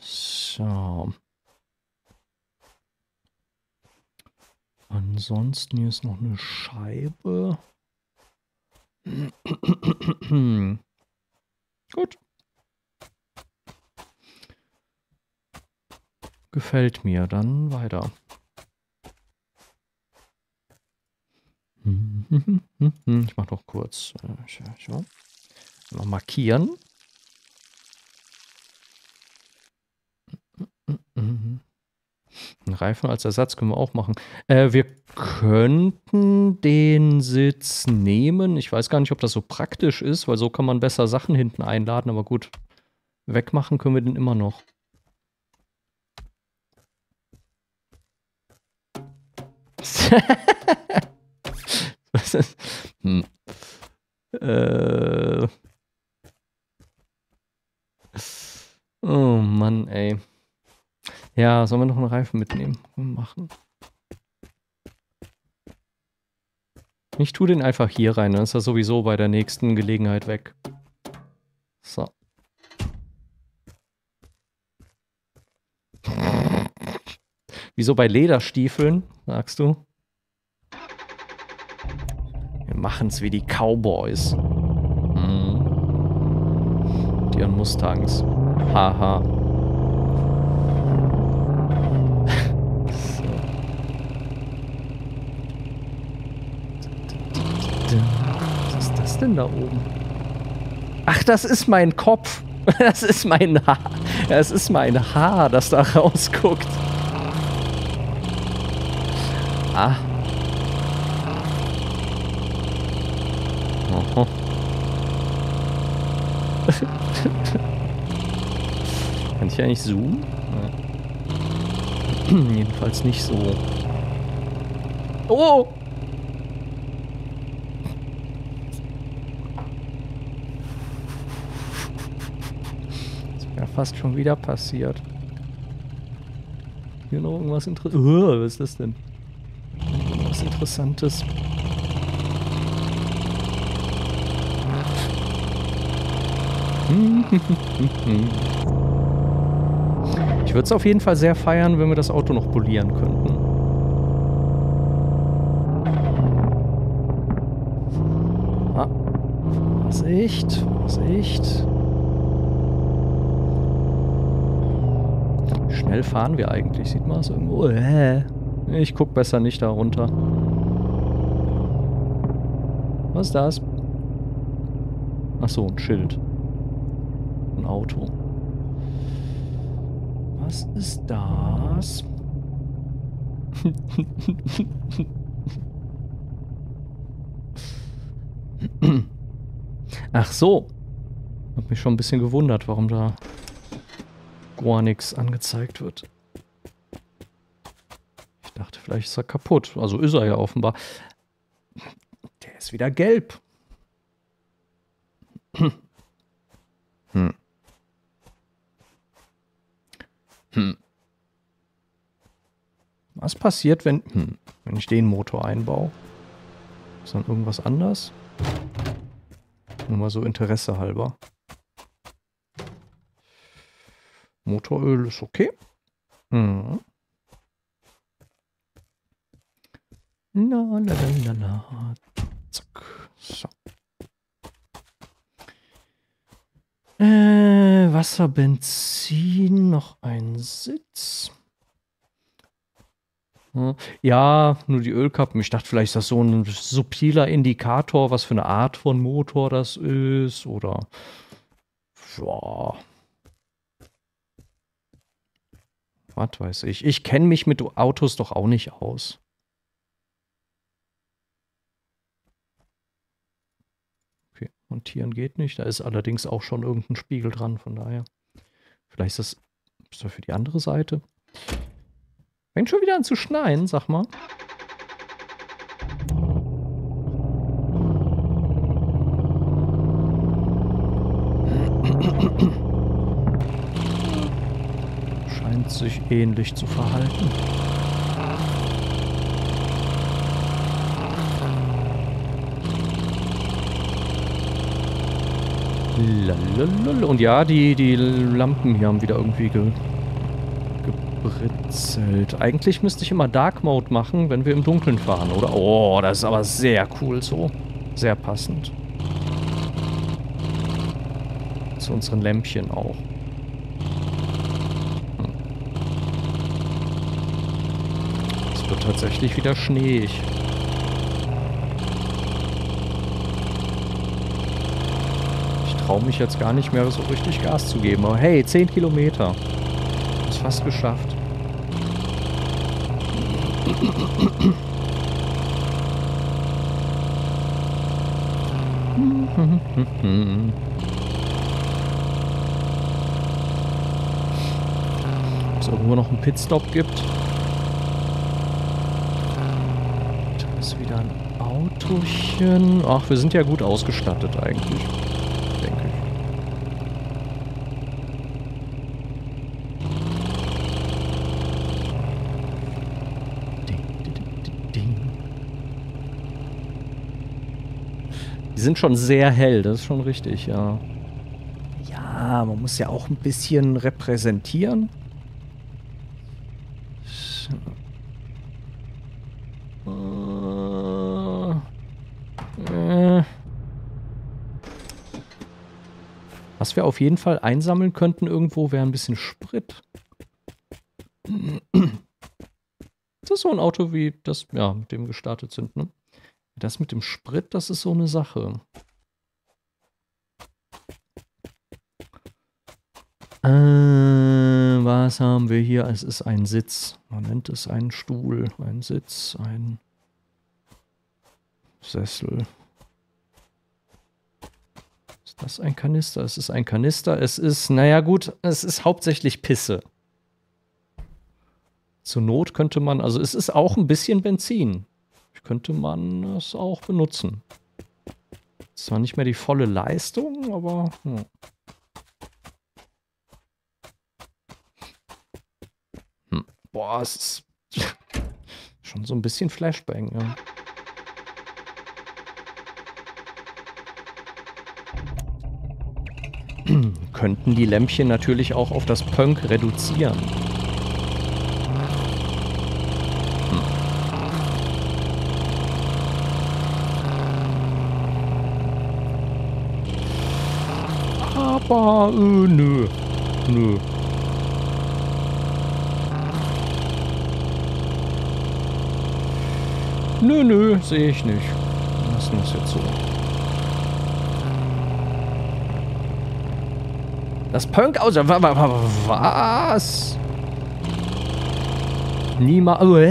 So. Ansonsten hier ist noch eine Scheibe. Gut. Gefällt mir. Dann weiter. Ich mach noch kurz. Äh, noch markieren. Einen Reifen als Ersatz können wir auch machen. Äh, wir könnten den Sitz nehmen. Ich weiß gar nicht, ob das so praktisch ist, weil so kann man besser Sachen hinten einladen. Aber gut, wegmachen können wir den immer noch. [laughs] Was ist? Hm. Äh. Oh Mann, ey. Ja, sollen wir noch einen Reifen mitnehmen? Machen. Ich tue den einfach hier rein, dann ist er sowieso bei der nächsten Gelegenheit weg. So. Wieso bei Lederstiefeln, sagst du? Wir machen's wie die Cowboys. Hm. Die ihren Mustangs. Haha. Was ist das denn da oben? Ach, das ist mein Kopf. [laughs] Das ist mein Haar. Das ist mein Haar, das da rausguckt. Ah. Oho. [laughs] Kann ich eigentlich zoomen? [clears throat] Jedenfalls nicht so. Oh! Fast schon wieder passiert. Hier noch irgendwas Interessantes. Uh, was ist das denn? Irgendwas Interessantes. [laughs] Ich würde es auf jeden Fall sehr feiern, wenn wir das Auto noch polieren könnten. Ah. Vorsicht, Vorsicht. Schnell fahren wir eigentlich? Sieht man es irgendwo? Äh, ich guck besser nicht da runter. Was ist das? Ach so, ein Schild. Ein Auto. Was ist das? [laughs] Ach so. Hab mich schon ein bisschen gewundert, warum da gar nichts angezeigt wird. Ich dachte, vielleicht ist er kaputt. Also ist er ja offenbar. Der ist wieder gelb. Hm. Hm. Was passiert, wenn, hm, wenn ich den Motor einbaue? Ist dann irgendwas anders? Nur mal so Interesse halber. Motoröl ist okay. Mhm. La, la, la, la, Zack. So. Äh, Wasser, Benzin, noch ein Sitz. Ja, nur die Ölkappen. Ich dachte, vielleicht ist das so ein subtiler Indikator, was für eine Art von Motor das ist. Oder. Ja. Was weiß ich. Ich kenne mich mit Autos doch auch nicht aus. Okay, montieren geht nicht. Da ist allerdings auch schon irgendein Spiegel dran, von daher. Vielleicht ist das, ist das für die andere Seite. Fängt schon wieder an zu schneien, sag mal. Scheint sich ähnlich zu verhalten. Und ja, die, die Lampen hier haben wieder irgendwie ge gebritzelt. Eigentlich müsste ich immer Dark Mode machen, wenn wir im Dunkeln fahren, oder? Oh, das ist aber sehr cool so. Sehr passend. Zu unseren Lämpchen auch. Hm. Es wird tatsächlich wieder schneeig. traue mich jetzt gar nicht mehr so richtig Gas zu geben. Aber hey, 10 Kilometer. Ist fast geschafft. Ob es irgendwo noch einen Pitstop gibt. Da ist wieder ein Autochen. Ach, wir sind ja gut ausgestattet eigentlich. Die sind schon sehr hell, das ist schon richtig, ja. Ja, man muss ja auch ein bisschen repräsentieren. Was wir auf jeden Fall einsammeln könnten irgendwo, wäre ein bisschen Sprit. Das ist so ein Auto wie das, ja, mit dem wir gestartet sind, ne? Das mit dem Sprit, das ist so eine Sache. Äh, was haben wir hier? Es ist ein Sitz. Man nennt es einen Stuhl, ein Sitz, ein Sessel. Ist das ein Kanister? Es ist ein Kanister. Es ist, naja gut, es ist hauptsächlich Pisse. Zur Not könnte man, also es ist auch ein bisschen Benzin könnte man es auch benutzen. Zwar nicht mehr die volle Leistung, aber... Hm. Hm. Boah, es ist [laughs] schon so ein bisschen Flashbang, ja. [clears throat] Könnten die Lämpchen natürlich auch auf das Punk reduzieren. Aber, äh, nö. Nö. Nö, nö, sehe ich nicht. Lassen wir es jetzt so. Das Punk aus. Was? Niemals. Uäh.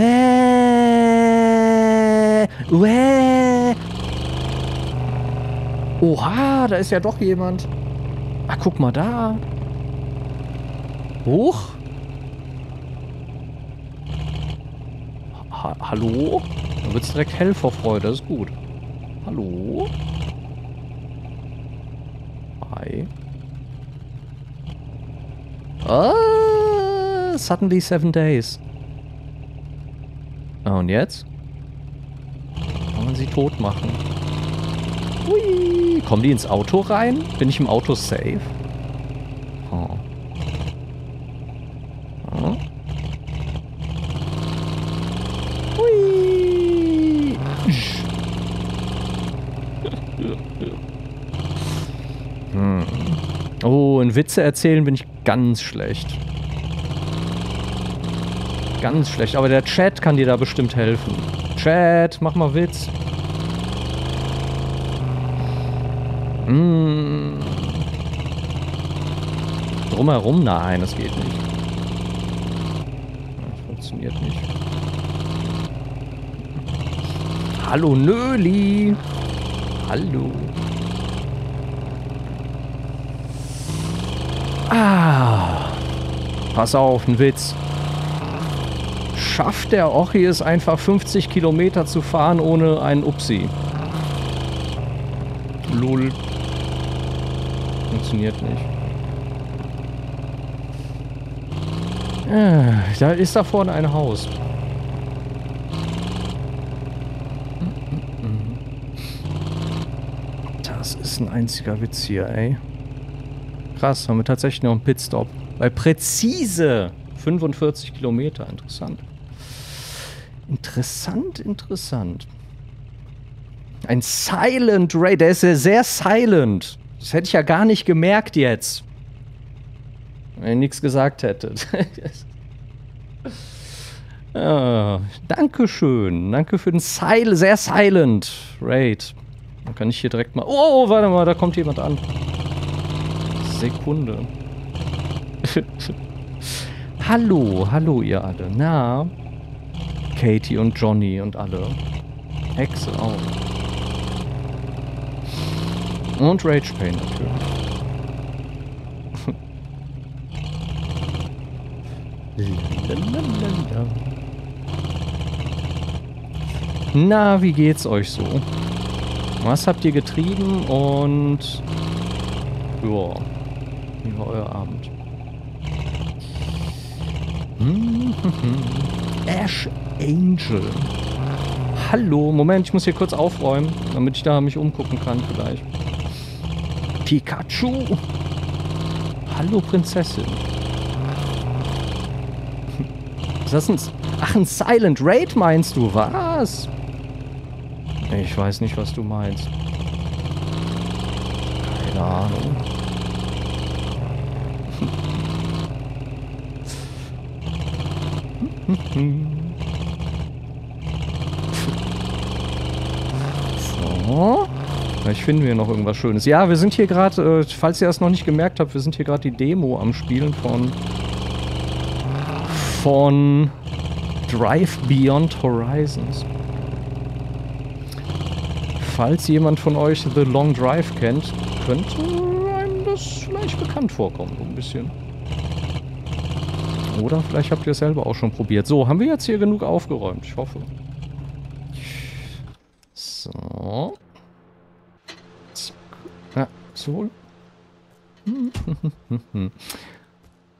Uäh. Oha, da ist ja doch jemand. Ach, guck mal da. Hoch. Ha Hallo? Da wird es direkt hell vor Freude. Das ist gut. Hallo? Hi. Ah, suddenly seven days. Ah, und jetzt? Kann man sie tot machen. Hui. Kommen die ins Auto rein? Bin ich im Auto safe? Oh. Oh. Hui. hm. Oh, in Witze erzählen bin ich ganz schlecht. Ganz schlecht. Aber der Chat kann dir da bestimmt helfen. Chat, mach mal Witz. Mm. Drumherum? Nein, das geht nicht. Das funktioniert nicht. Hallo Nöli. Hallo. Pass auf, ein Witz. Schafft der Ochi es einfach 50 Kilometer zu fahren ohne einen Upsi? Lul. Funktioniert nicht. Ah, da ist da vorne ein Haus. Das ist ein einziger Witz hier, ey. Krass, haben wir tatsächlich noch einen Pitstop. Bei präzise 45 Kilometer. Interessant. Interessant, interessant. Ein Silent Ray. Der ist ja sehr silent. Das hätte ich ja gar nicht gemerkt jetzt. Wenn ihr nichts gesagt hättet. ah, [laughs] Dankeschön. Danke für den Sil sehr silent Raid. Dann kann ich hier direkt mal... Oh, warte mal, da kommt jemand an. Sekunde. [laughs] hallo, hallo ihr alle. Na? Katie und Johnny und alle. Hexe auch. Und Rage Pain natürlich. [laughs] Na, wie geht's euch so? Was habt ihr getrieben und... Ja, wie war euer Abend? Ash Angel. Hallo, Moment, ich muss hier kurz aufräumen, damit ich da mich umgucken kann vielleicht. Pikachu. Hallo, Prinzessin. Ist das ein... Ach, ein Silent Raid meinst du? Was? Ich weiß nicht, was du meinst. Keine Ahnung. So. Vielleicht finden wir noch irgendwas Schönes. Ja, wir sind hier gerade, äh, falls ihr das noch nicht gemerkt habt, wir sind hier gerade die Demo am Spielen von von Drive Beyond Horizons. Falls jemand von euch The Long Drive kennt, könnte einem das vielleicht bekannt vorkommen, so ein bisschen. Oder vielleicht habt ihr es selber auch schon probiert. So, haben wir jetzt hier genug aufgeräumt? Ich hoffe. So. Ja, so. [laughs]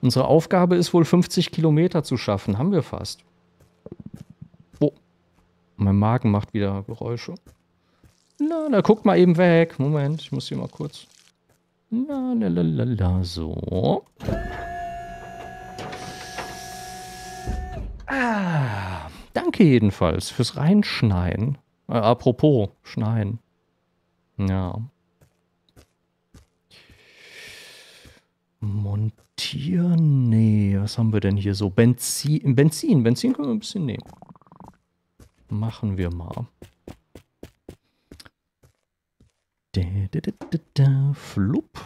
Unsere Aufgabe ist wohl 50 Kilometer zu schaffen. Haben wir fast. Oh. Mein Magen macht wieder Geräusche. Na, da guckt mal eben weg. Moment, ich muss hier mal kurz. La, la, la, la, la, so. Ah, danke jedenfalls fürs Reinschneien. Äh, apropos, schneien. Ja. Montieren? Nee, was haben wir denn hier so? Benzin, Benzin, Benzin können wir ein bisschen nehmen. Machen wir mal. Da, da, da, da, da, flupp.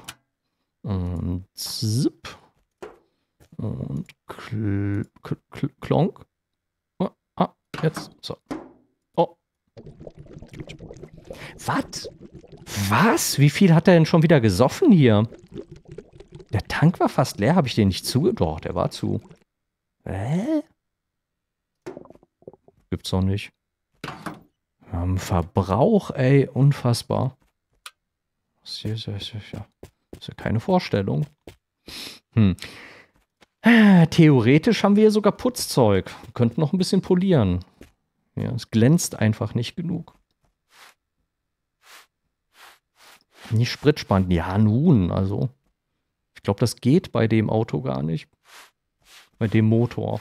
Und zip. Und kl kl kl klonk. Oh, ah, jetzt. So. Oh. Was? Was? Wie viel hat er denn schon wieder gesoffen hier? Der Tank war fast leer. Habe ich den nicht zu? Doch, der war zu. Hä? Gibt's doch nicht. Wir haben Verbrauch, ey. Unfassbar. Das ist ja keine Vorstellung. Hm. Theoretisch haben wir hier sogar Putzzeug. Wir könnten noch ein bisschen polieren. Ja, es glänzt einfach nicht genug. Nicht Spritspannend. Ja, nun, also. Ich glaube, das geht bei dem Auto gar nicht. Bei dem Motor.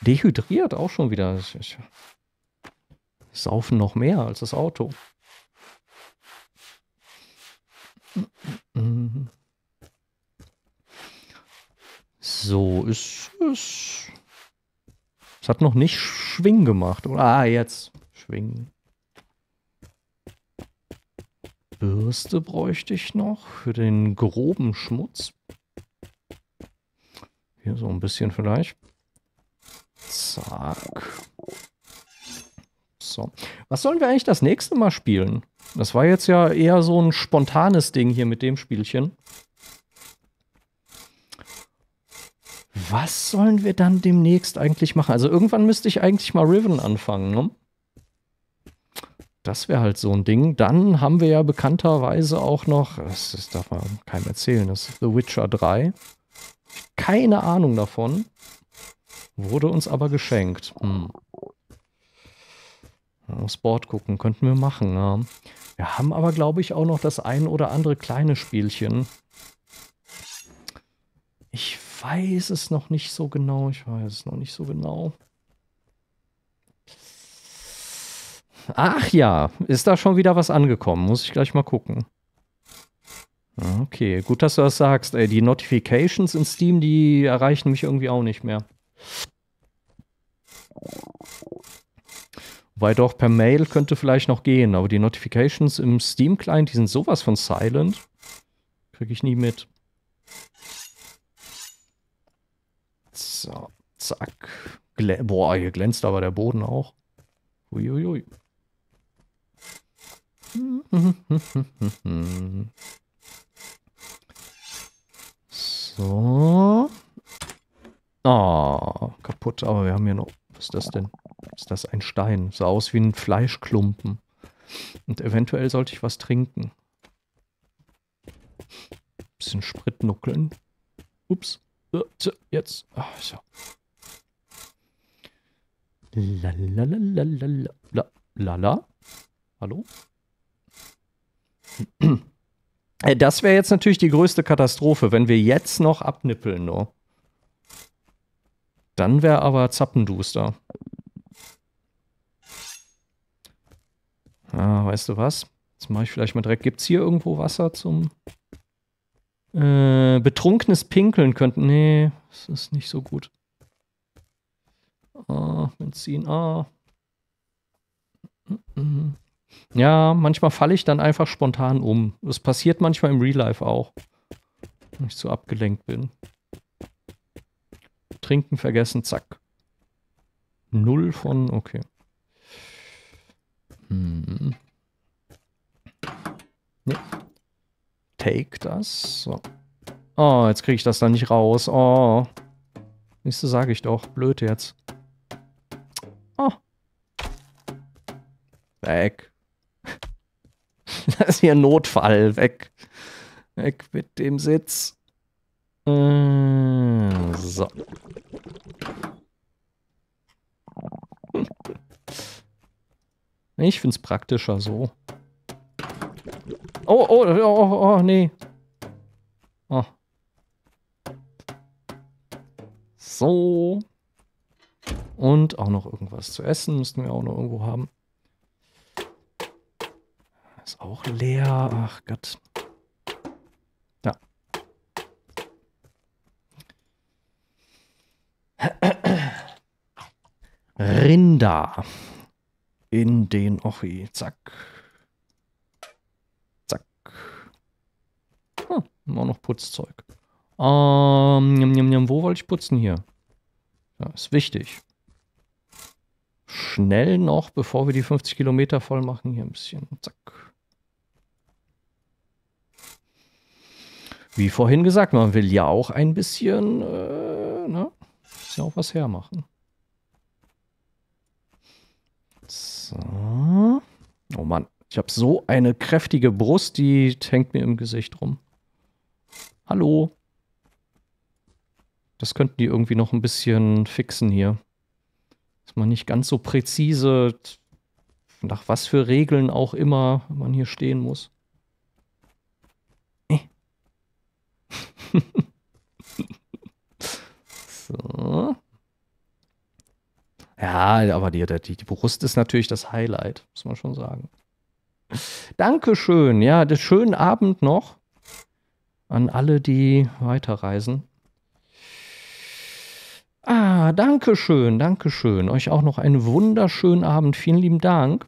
Dehydriert auch schon wieder. Saufen noch mehr als das Auto. So ist es. Es hat noch nicht Schwing gemacht. Ah, jetzt. Schwingen. Bürste bräuchte ich noch für den groben Schmutz. Hier so ein bisschen vielleicht. Zack. So. Was sollen wir eigentlich das nächste Mal spielen? Das war jetzt ja eher so ein spontanes Ding hier mit dem Spielchen. Was sollen wir dann demnächst eigentlich machen? Also irgendwann müsste ich eigentlich mal Riven anfangen, ne? Das wäre halt so ein Ding. Dann haben wir ja bekannterweise auch noch, das, das darf man keinem erzählen, das ist The Witcher 3. Keine Ahnung davon. Wurde uns aber geschenkt. Hm. Aufs Board gucken, könnten wir machen. Ja. Wir haben aber, glaube ich, auch noch das ein oder andere kleine Spielchen. Ich weiß es noch nicht so genau. Ich weiß es noch nicht so genau. Ach ja, ist da schon wieder was angekommen? Muss ich gleich mal gucken. Okay, gut, dass du das sagst. Ey, die Notifications in Steam, die erreichen mich irgendwie auch nicht mehr. Weil doch per Mail könnte vielleicht noch gehen, aber die Notifications im Steam-Client, die sind sowas von silent. Kriege ich nie mit. So, zack. Glä Boah, hier glänzt aber der Boden auch. Uiuiui. [laughs] So. Oh, kaputt, aber wir haben hier noch. Was ist das denn? Ist das ein Stein? Sah aus wie ein Fleischklumpen. Und eventuell sollte ich was trinken. Bisschen Sprit nuckeln. Ups. Jetzt. Ach, so. Lala. Hallo? [clears throat] Äh, das wäre jetzt natürlich die größte Katastrophe, wenn wir jetzt noch abnippeln, nur. Dann wäre aber Zappenduster. Ah, weißt du was? Jetzt mache ich vielleicht mal direkt. Gibt es hier irgendwo Wasser zum äh, betrunkenes Pinkeln könnten. Nee, das ist nicht so gut. Ah, Benzin, ah. Ja, manchmal falle ich dann einfach spontan um. Das passiert manchmal im Real Life auch. Wenn ich zu abgelenkt bin. Trinken vergessen, zack. Null von, okay. Hm. Ja. Take das. So. Oh, jetzt kriege ich das da nicht raus. Oh. Nächste sage ich doch. Blöd jetzt. Oh. Weg. [laughs] das ist hier ein Notfall. Weg. Weg mit dem Sitz. Äh, so. [laughs] Ich finde es praktischer so. Oh, oh, oh, oh, oh, nee. Oh. So. Und auch noch irgendwas zu essen müssten wir auch noch irgendwo haben. Ist auch leer. Ach Gott. Ja. Rinder in den Ochi. Zack. Auch noch Putzzeug. Ähm, njam, njam, njam, wo wollte ich putzen hier? Ja, ist wichtig. Schnell noch, bevor wir die 50 Kilometer voll machen, hier ein bisschen. Zack. Wie vorhin gesagt, man will ja auch ein bisschen, äh, ne? Ja auch was hermachen. So. Oh Mann, ich habe so eine kräftige Brust, die hängt mir im Gesicht rum. Hallo. Das könnten die irgendwie noch ein bisschen fixen hier. Dass man nicht ganz so präzise, nach was für Regeln auch immer man hier stehen muss. Äh. [laughs] so. Ja, aber die, die, die Brust ist natürlich das Highlight, muss man schon sagen. Dankeschön. Ja, schönen Abend noch an alle, die weiterreisen. Ah, danke schön, danke schön. Euch auch noch einen wunderschönen Abend. Vielen lieben Dank.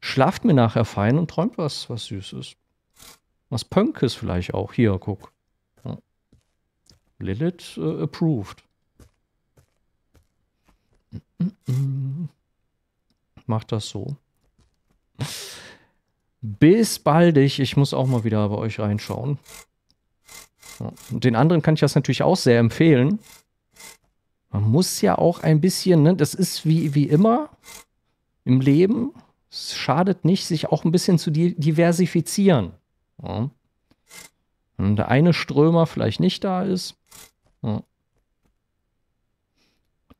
Schlaft mir nachher fein und träumt was, was Süßes. Was Pönkes vielleicht auch. Hier, guck. Lilith äh, approved. Macht das so. Bis baldig. Ich muss auch mal wieder bei euch reinschauen. Ja. Den anderen kann ich das natürlich auch sehr empfehlen. Man muss ja auch ein bisschen, ne, das ist wie, wie immer im Leben. Es schadet nicht, sich auch ein bisschen zu diversifizieren. Ja. Wenn der eine Strömer vielleicht nicht da ist, ja.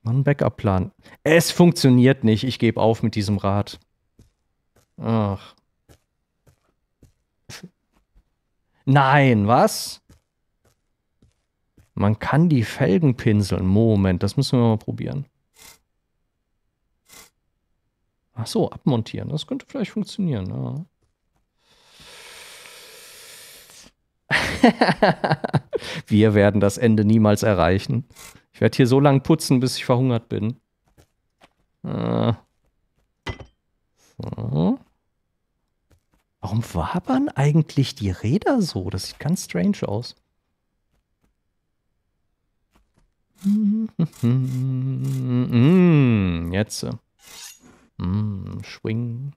Man Backup-Plan. Es funktioniert nicht. Ich gebe auf mit diesem Rad. Ach. Nein, was? Man kann die Felgen pinseln. Moment, das müssen wir mal probieren. Ach so, abmontieren. Das könnte vielleicht funktionieren. Ja. [laughs] wir werden das Ende niemals erreichen. Ich werde hier so lange putzen, bis ich verhungert bin. Äh. So. Warum wabern eigentlich die Räder so? Das sieht ganz strange aus. Mm, jetzt. Mm, schwing.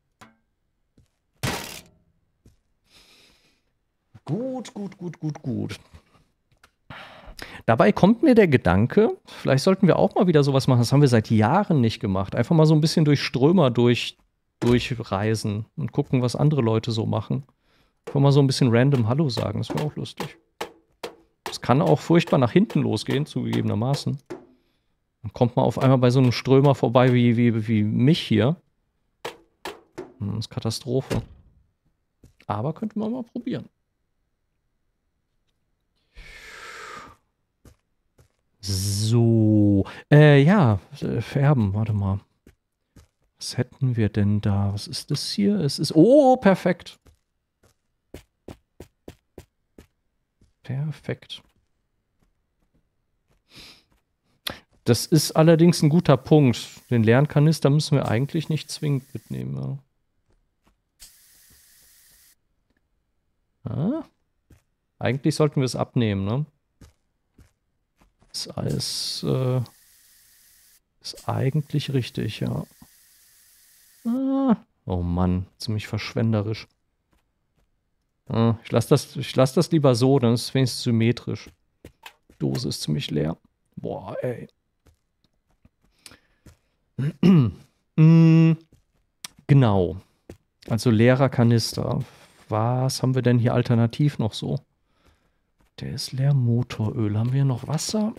Gut, gut, gut, gut, gut. Dabei kommt mir der Gedanke, vielleicht sollten wir auch mal wieder sowas machen. Das haben wir seit Jahren nicht gemacht. Einfach mal so ein bisschen durch Strömer durch, durchreisen und gucken, was andere Leute so machen. Einfach mal so ein bisschen random Hallo sagen. Das wäre auch lustig. Es kann auch furchtbar nach hinten losgehen, zugegebenermaßen. Dann kommt man auf einmal bei so einem Strömer vorbei wie, wie, wie mich hier. Hm, das ist Katastrophe. Aber könnte man mal probieren. So. Äh, ja, äh, färben, warte mal. Was hätten wir denn da? Was ist das hier? Es ist. Oh, perfekt. Perfekt. Das ist allerdings ein guter Punkt. Den leeren Kanister müssen wir eigentlich nicht zwingend mitnehmen. Ja. Ah? Eigentlich sollten wir es abnehmen, ne? Ist alles äh, ist eigentlich richtig, ja. Ah. Oh Mann, ziemlich verschwenderisch. Ah, ich lasse das, lass das lieber so, dann ist es wenigstens symmetrisch. Die Dose ist ziemlich leer. Boah, ey. [clears throat] mm, genau. Also leerer Kanister. Was haben wir denn hier alternativ noch so? Der ist leer. Motoröl. Haben wir noch Wasser?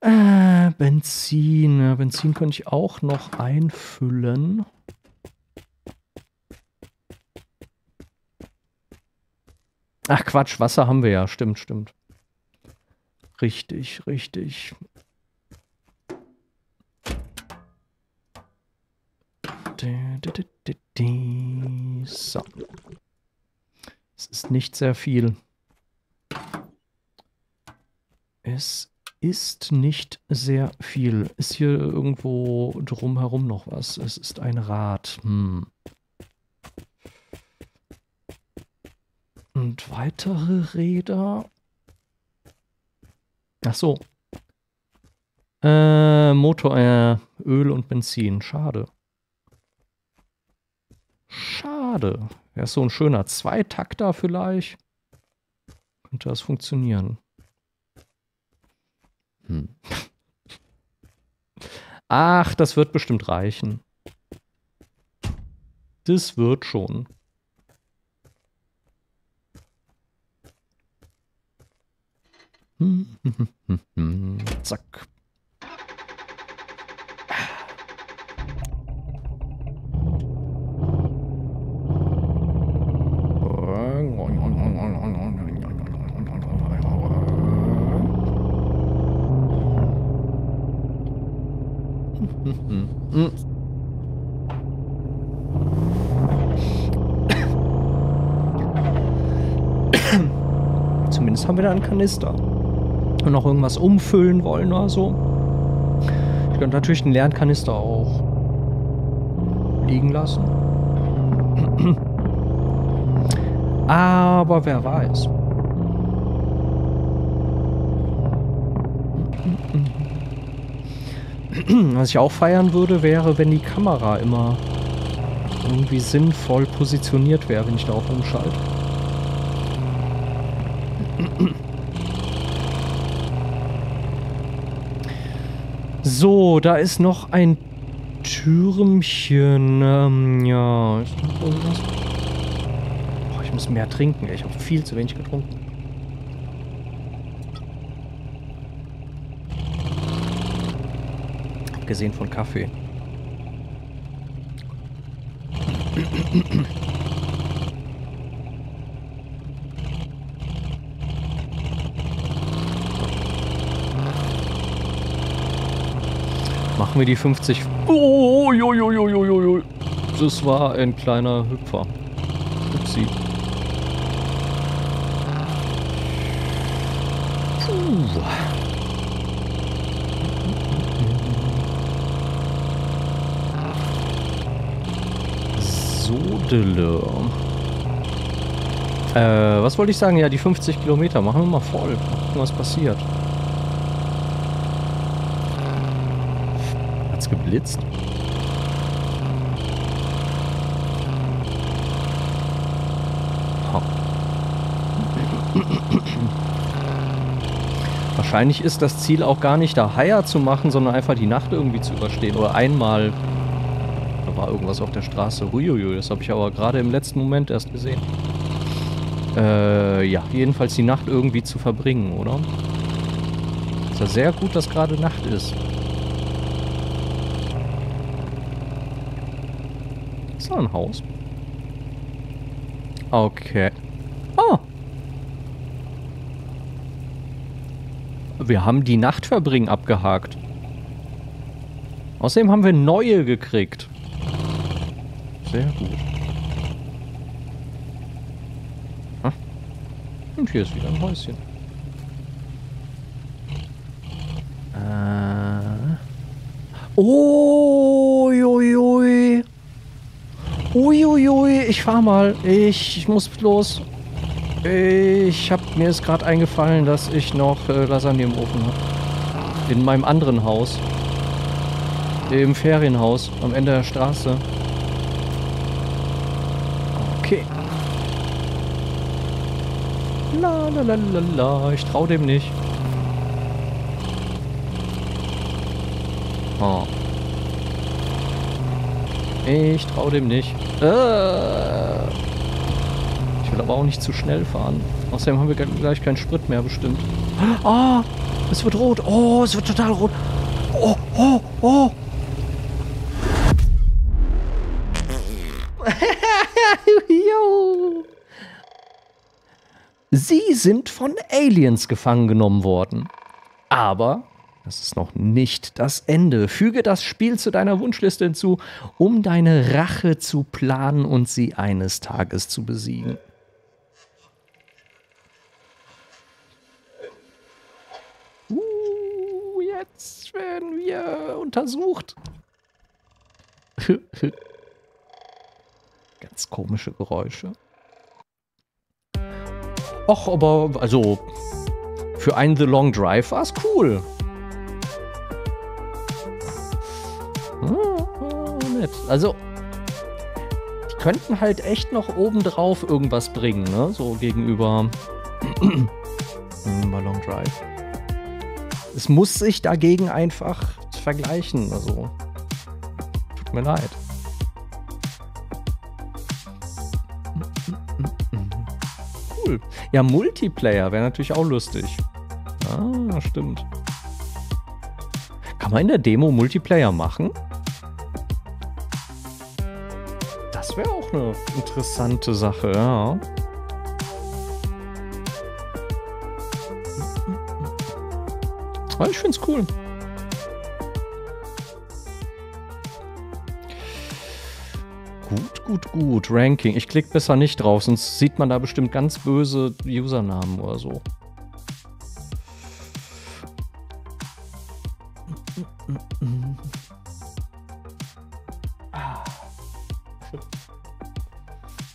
Äh, Benzin. Benzin könnte ich auch noch einfüllen. Ach Quatsch, Wasser haben wir ja. Stimmt, stimmt. Richtig, richtig. So. Es ist nicht sehr viel. Es ist nicht sehr viel. Ist hier irgendwo drumherum noch was? Es ist ein Rad. Hm. Und weitere Räder. Ach so. Äh, Motor, äh, Öl und Benzin. Schade. Schade. Wäre so ein schöner Zweitakter vielleicht. Könnte das funktionieren. Hm. Ach, das wird bestimmt reichen. Das wird schon. Zack. Hm. [coughs] Zumindest haben wir da einen Kanister. Und noch irgendwas umfüllen wollen oder so. Ich könnte natürlich den leeren Kanister auch liegen lassen. [coughs] Aber wer weiß. Mm-mm. [clears throat] Was ich auch feiern würde, wäre, wenn die Kamera immer irgendwie sinnvoll positioniert wäre, wenn ich darauf umschalte. [clears throat] So, da ist noch ein Türmchen. Ähm, ja, ist noch irgendwas? Boah, ich muss mehr trinken. Ich habe viel zu wenig getrunken. Abgesehen von Kaffee. Machen wir die 50. Oh, jo, jo, jo, jo, jo. Das war ein kleiner Hüpfer. Upsi. Puh. Sodele. Äh, was wollte ich sagen? Ja, die 50 Kilometer. Machen wir mal voll. Gucken, was passiert. Hat's geblitzt? Ha. Wahrscheinlich ist das Ziel auch gar nicht da Haier zu machen, sondern einfach die Nacht irgendwie zu überstehen. Oder einmal. Irgendwas auf der Straße. Huiuiui, das habe ich aber gerade im letzten Moment erst gesehen. Äh, ja, jedenfalls die Nacht irgendwie zu verbringen, oder? Ist ja sehr gut, dass gerade Nacht ist. Ist da ein Haus? Okay. Ah. Wir haben die Nachtverbringen abgehakt. Außerdem haben wir neue gekriegt. Sehr gut. Ah. Und hier ist wieder ein Häuschen. Äh. Oh, ui, ui. Uiuiui, ich fahr mal. Ich, ich muss los. Ich hab mir ist gerade eingefallen, dass ich noch äh, Lasagne im Ofen habe. In meinem anderen Haus. Im Ferienhaus am Ende der Straße. Okay. La la la la la. Ich trau dem nicht. Oh. Ich trau dem nicht. Äh. Ich will aber auch nicht zu schnell fahren. Außerdem haben wir gleich keinen Sprit mehr bestimmt. Ah, es wird rot. Oh, es wird total rot. Oh, oh, oh. Sie sind von Aliens gefangen genommen worden. Aber das ist noch nicht das Ende. Füge das Spiel zu deiner Wunschliste hinzu, um deine Rache zu planen und sie eines Tages zu besiegen. Uh, jetzt werden wir untersucht. [laughs] Ganz komische Geräusche. Och, aber, also, für einen The Long Drive war es cool. Ah, nett. Also, die könnten halt echt noch obendrauf irgendwas bringen, ne? So gegenüber Long Drive. Es muss sich dagegen einfach vergleichen, also. Tut mir leid. Cool. Ja, Multiplayer wäre natürlich auch lustig. Ah, stimmt. Kann man in der Demo Multiplayer machen? Das wäre auch eine interessante Sache, ja. Aber ich find's cool. Gut, gut, gut. Ranking. Ich klicke besser nicht drauf, sonst sieht man da bestimmt ganz böse Usernamen oder so.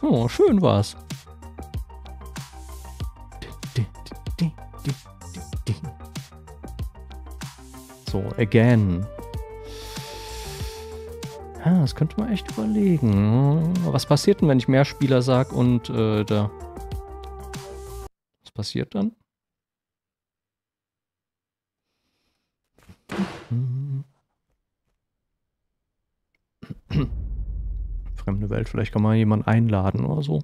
Oh, schön war's. So, again. Ja, das könnte man echt überlegen. Was passiert denn, wenn ich mehr Spieler sag und äh, da. Was passiert dann? Fremde Welt, vielleicht kann man jemanden einladen oder so.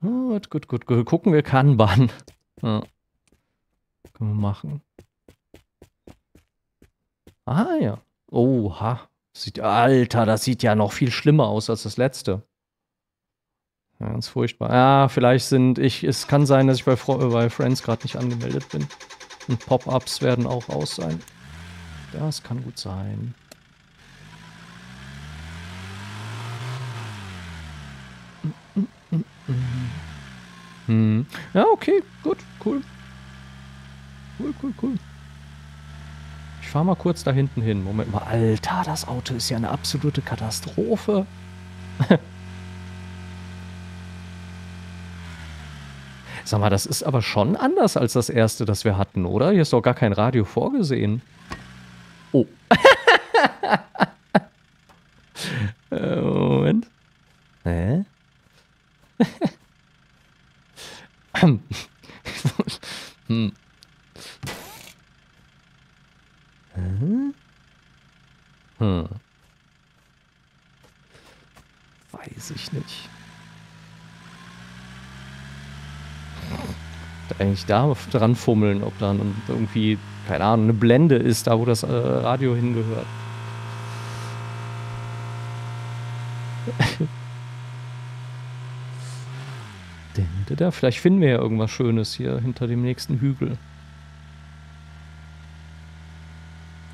Gut, gut, gut, gut. Gucken wir Kanban. Ja. Können wir machen. Ah ja. Oha. Sieht, Alter, das sieht ja noch viel schlimmer aus als das letzte. Ganz furchtbar. Ja, vielleicht sind ich. Es kann sein, dass ich bei, bei Friends gerade nicht angemeldet bin. Und Pop-ups werden auch aus sein. Das kann gut sein. Hm. Ja, okay, gut, cool. Cool, cool, cool. Ich fahre mal kurz da hinten hin. Moment mal, Alter, das Auto ist ja eine absolute Katastrophe. [laughs] Sag mal, das ist aber schon anders als das erste, das wir hatten, oder? Hier ist doch gar kein Radio vorgesehen. Oh. [laughs] Äh, Moment. Hä? [laughs] hm. Hm? Hm. Weiß ich nicht. Eigentlich da dran fummeln, ob da irgendwie, keine Ahnung, eine Blende ist, da wo das äh, Radio hingehört. [laughs] Vielleicht finden wir ja irgendwas Schönes hier hinter dem nächsten Hügel.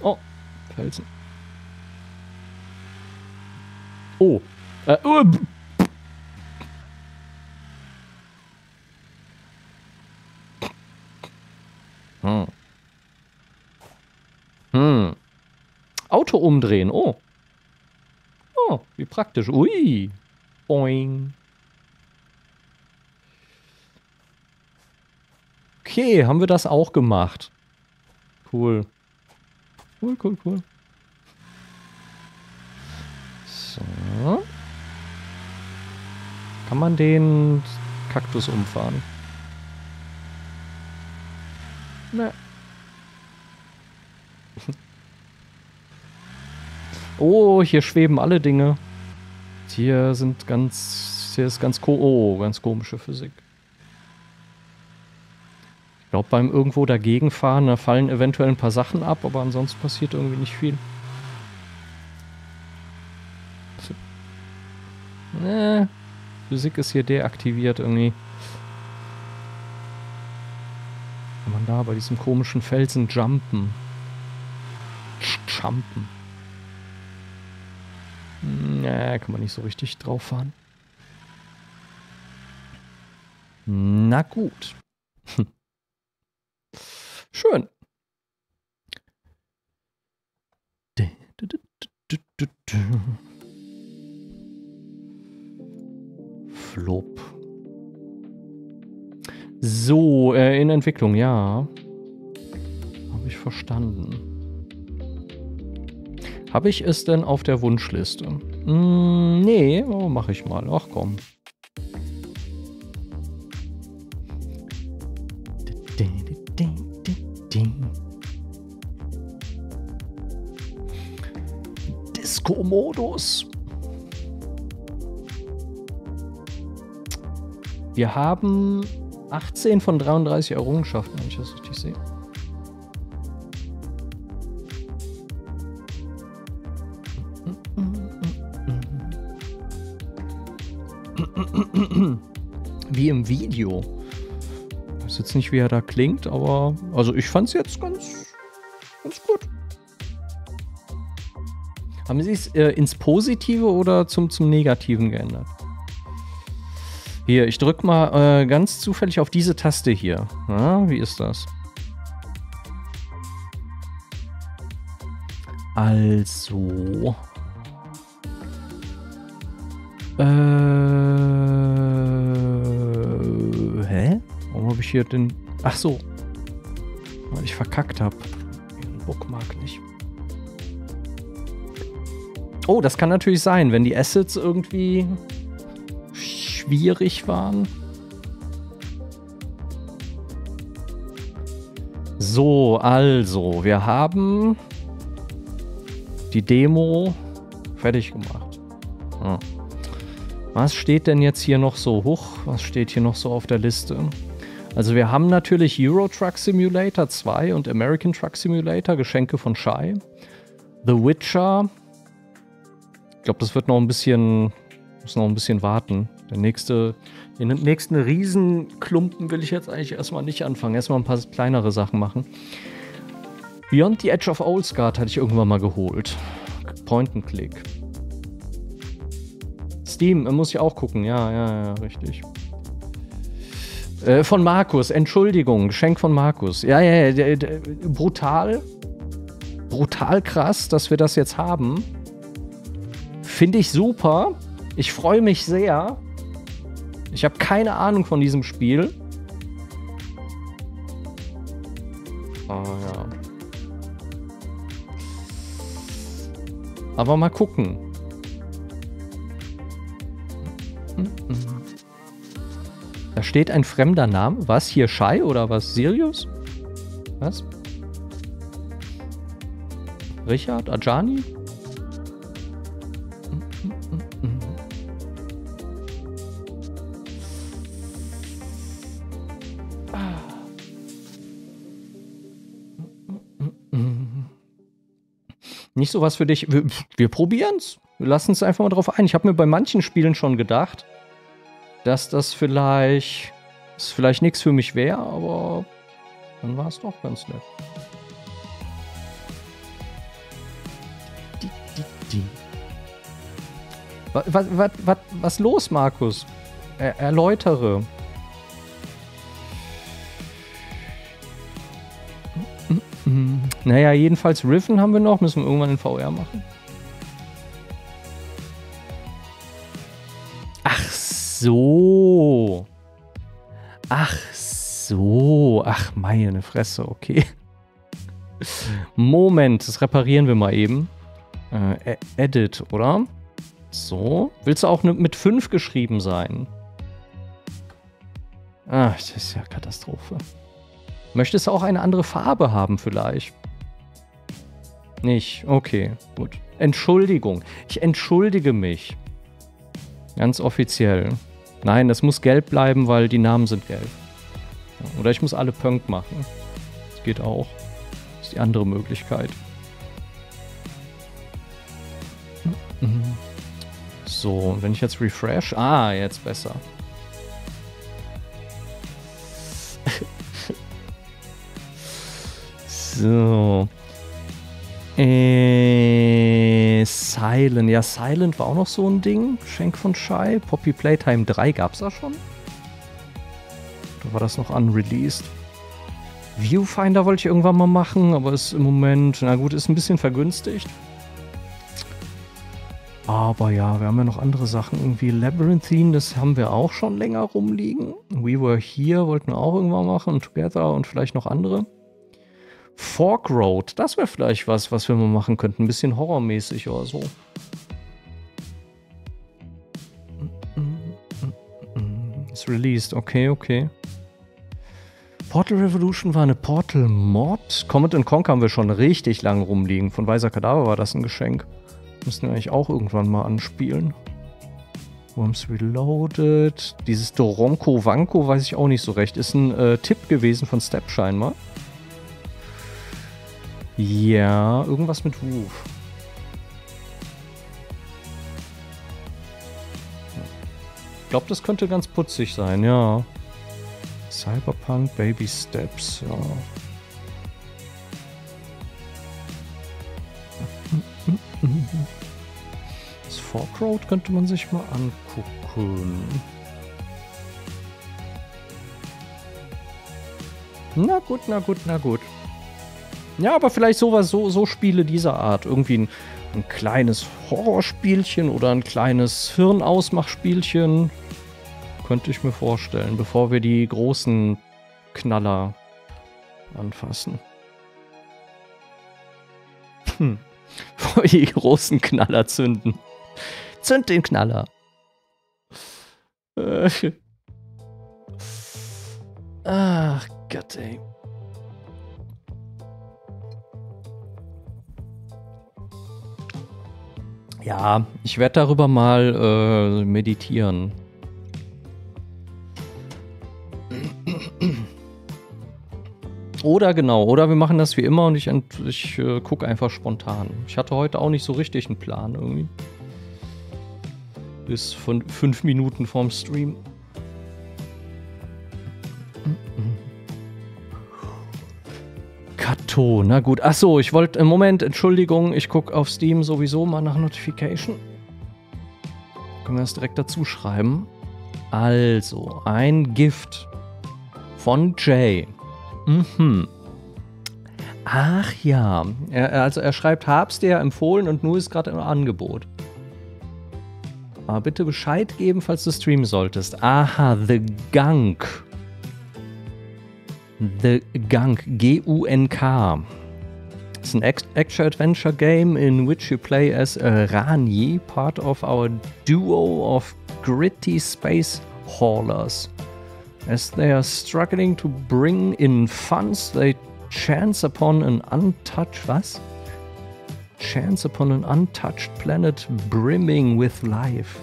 Oh, Felsen. Oh. Äh, oh. Auto umdrehen. Oh. Oh, wie praktisch. Ui. Boing. Okay, haben wir das auch gemacht. Cool. Cool, cool, cool. So. Kann man den Kaktus umfahren? Ne. Oh, hier schweben alle Dinge. Hier sind ganz, hier ist ganz, oh, ganz komische Physik glaube, beim irgendwo dagegen fahren, da fallen eventuell ein paar Sachen ab, aber ansonsten passiert irgendwie nicht viel. Ne, Physik ist hier deaktiviert irgendwie. Kann man da bei diesem komischen Felsen jumpen? Jumpen. Ne, kann man nicht so richtig drauf fahren. Na gut. [laughs] Schön. Flop. So, äh, in Entwicklung, ja. Habe ich verstanden. Habe ich es denn auf der Wunschliste? Mm, nee, oh, mache ich mal. Ach komm. Disco-Modus. Wir haben 18 von 33 Errungenschaften, wenn ich das richtig sehe. Wie im Video. Ich weiß jetzt nicht, wie er da klingt, aber also ich fand es jetzt ganz, ganz gut. Haben sie es äh, ins Positive oder zum, zum Negativen geändert? Hier, ich drück mal äh, ganz zufällig auf diese Taste hier. Ja, wie ist das? Also. Äh. Hier den. Ach so. Weil ich verkackt habe. Bookmark nicht. Oh, das kann natürlich sein, wenn die Assets irgendwie schwierig waren. So, also, wir haben die Demo fertig gemacht. Ja. Was steht denn jetzt hier noch so hoch? Was steht hier noch so auf der Liste? Also wir haben natürlich Euro Truck Simulator 2 und American Truck Simulator, Geschenke von Shy. The Witcher. Ich glaube, das wird noch ein bisschen, muss noch ein bisschen warten. Der nächste, den nächsten Riesenklumpen will ich jetzt eigentlich erstmal nicht anfangen. Erstmal ein paar kleinere Sachen machen. Beyond the Edge of Oldsguard hatte ich irgendwann mal geholt. Point and Click. Steam, muss ich auch gucken. Ja, ja, ja, richtig. Äh, von Markus, Entschuldigung, Geschenk von Markus. Ja, ja, ja, brutal. Brutal krass, dass wir das jetzt haben. Finde ich super. Ich freue mich sehr. Ich habe keine Ahnung von diesem Spiel. Ah ja. Aber mal gucken. Da steht ein fremder Name. Was? Hier Shai oder was? Sirius? Was? Richard? Ajani? Nicht sowas für dich. Wir, wir probieren's. Wir lassen es einfach mal drauf ein. Ich habe mir bei manchen Spielen schon gedacht, dass das vielleicht, das vielleicht nichts für mich wäre, aber dann war es doch ganz nett. Was, was, was, was los, Markus? Er, erläutere. Naja, jedenfalls Riven haben wir noch. Müssen wir irgendwann in VR machen. So. Ach so. Ach, meine Fresse, okay. Moment, das reparieren wir mal eben. Äh, e- Edit, oder? So. Willst du auch mit 5 geschrieben sein? Ach, das ist ja Katastrophe. Möchtest du auch eine andere Farbe haben vielleicht? Nicht. Okay, gut. Entschuldigung. Ich entschuldige mich. Ganz offiziell. Nein, das muss gelb bleiben, weil die Namen sind gelb. Oder ich muss alle Punk machen. Das geht auch. Das ist die andere Möglichkeit. So, wenn ich jetzt refresh. Ah, jetzt besser. [laughs] so. Äh, Silent. Ja, Silent war auch noch so ein Ding. Schenk von Shy. Poppy Playtime 3 gab's da schon? Oder war das noch unreleased? Viewfinder wollte ich irgendwann mal machen, aber ist im Moment, na gut, ist ein bisschen vergünstigt. Aber ja, wir haben ja noch andere Sachen. Irgendwie Labyrinthine, das haben wir auch schon länger rumliegen. We Were Here wollten wir auch irgendwann machen. Together und vielleicht noch andere. Fork Road, das wäre vielleicht was, was wir mal machen könnten. Ein bisschen horrormäßig oder so. Ist released, okay, okay. Portal Revolution war eine Portal Mod. Comet Conquer haben wir schon richtig lang rumliegen. Von Weiser Kadaver war das ein Geschenk. Müssen wir eigentlich auch irgendwann mal anspielen. Worms Reloaded. Dieses Doromko Wanko weiß ich auch nicht so recht. Ist ein äh, Tipp gewesen von Step scheinbar. Ja, irgendwas mit Roof. Ich glaube, das könnte ganz putzig sein, ja. Cyberpunk Baby Steps, ja. Fork Road könnte man sich mal angucken. Na gut, na gut, na gut. Ja, aber vielleicht sowas, so, so Spiele dieser Art. Irgendwie ein, ein kleines Horrorspielchen oder ein kleines Hirnausmachspielchen. Könnte ich mir vorstellen, bevor wir die großen Knaller anfassen. Hm. [laughs] Bevor wir die großen Knaller zünden. Zünd den Knaller. Äh. [laughs] Ach Gott, ey. Ja, ich werde darüber mal äh, meditieren. Oder genau, oder wir machen das wie immer und ich, ich äh, gucke einfach spontan. Ich hatte heute auch nicht so richtig einen Plan irgendwie. Bis von fünf Minuten vorm Stream. Kato, na gut. Achso, ich wollte, im Moment, Entschuldigung, ich gucke auf Steam sowieso mal nach Notification. Können wir das direkt dazu schreiben? Also, ein Gift von Jay. Mhm. Ach ja, er, also er schreibt, hab's dir empfohlen und nur ist gerade im Angebot. Aber bitte Bescheid geben, falls du streamen solltest. Aha, The Gunk. The Gunk, G-U-N-K. It's an action-adventure game in which you play as a Rani, part of our duo of gritty space haulers. As they are struggling to bring in funds, they chance upon an untouched was? Chance upon an untouched planet brimming with life.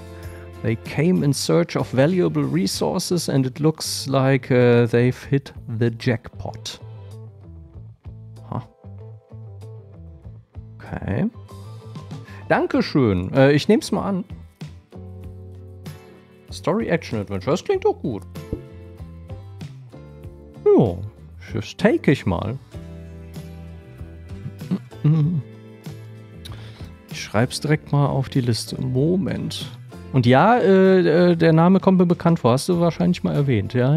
They came in search of valuable resources and it looks like uh, they've hit the jackpot. Huh. Okay. Dankeschön. Äh, ich nehm's mal an. Story Action Adventure. Das klingt doch gut. Ja, das take ich mal. Ich schreib's direkt mal auf die Liste. Moment. Und ja, äh, äh, der Name kommt mir bekannt vor. Hast du wahrscheinlich mal erwähnt. Ja.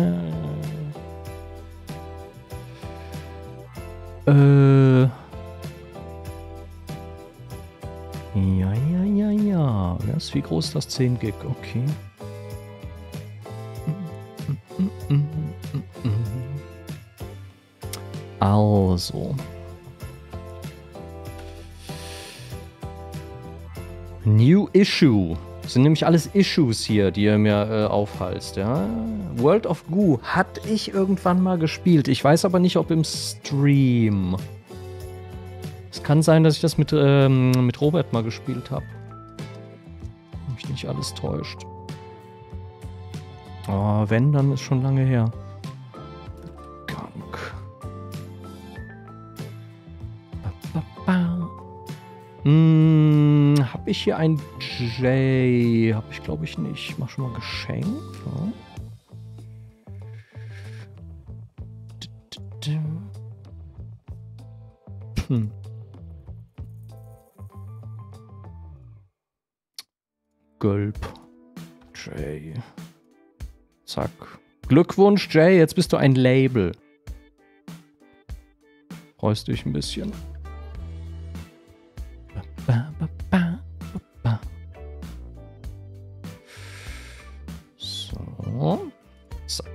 Äh. Ja, ja, ja, ja. Das ist wie groß das 10 Gig. Okay. Also. New Issue. Das sind nämlich alles Issues hier, die ihr mir äh, aufhalst, ja. World of Goo hatte ich irgendwann mal gespielt. Ich weiß aber nicht, ob im Stream. Es kann sein, dass ich das mit, ähm, mit Robert mal gespielt habe. Mich nicht alles täuscht. Oh, wenn, dann ist schon lange her. Hm, habe ich hier ein J? Habe ich glaube ich nicht. Ich mach schon mal geschenkt. Ja. Hm. Gölb. Jay. Zack. Glückwunsch, Jay. Jetzt bist du ein Label. Freust dich ein bisschen. So. Zack.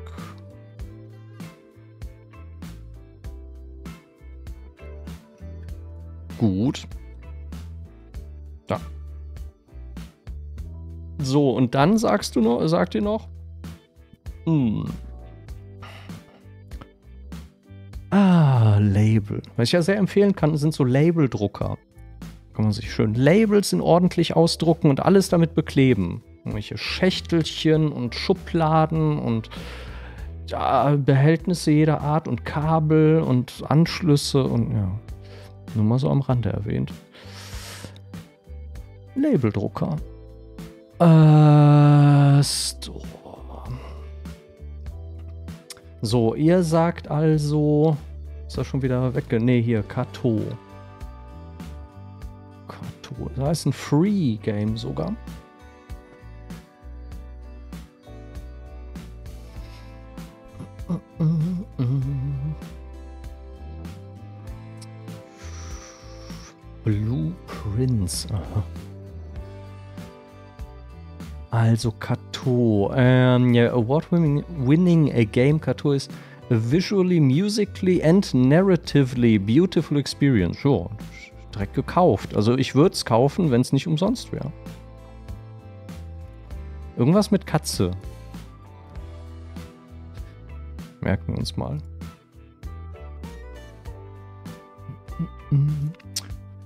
Gut. Da. So, und dann sagst du noch, sagt ihr noch, hm. Ah, Label. Was ich ja sehr empfehlen kann, sind so Labeldrucker. Kann man sich schön Labels in ordentlich ausdrucken und alles damit bekleben. Irgendwelche Schächtelchen und Schubladen und ja, Behältnisse jeder Art und Kabel und Anschlüsse und ja. Nur mal so am Rande erwähnt. Labeldrucker. Äh. So, ihr sagt also. Ist er schon wieder weg? Ne, hier, Kato. Kato. Das heißt ein Free-Game sogar. Blueprints. Aha. Also Kato. Ähm, ja, award-winning a game Kato ist visually, musically and narratively beautiful experience. So, direkt gekauft. Also ich würde es kaufen, wenn es nicht umsonst wäre. Irgendwas mit Katze. Merken wir uns mal.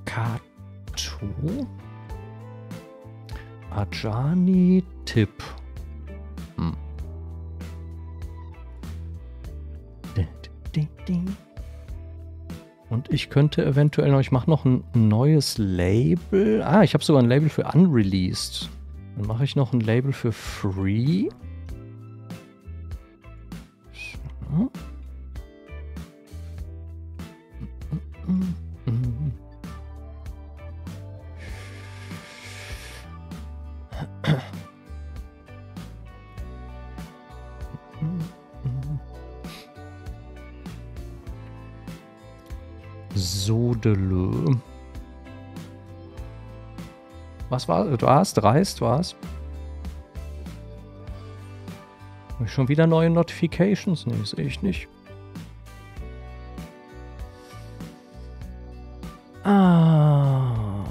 Kato. Ajani Tipp. Hm. Und ich könnte eventuell noch, ich mache noch ein neues Label. Ah, ich habe sogar ein Label für Unreleased. Dann mache ich noch ein Label für Free. So. Was war du hast dreist war's? Schon wieder neue Notifications? Nee, sehe ich nicht. Ah.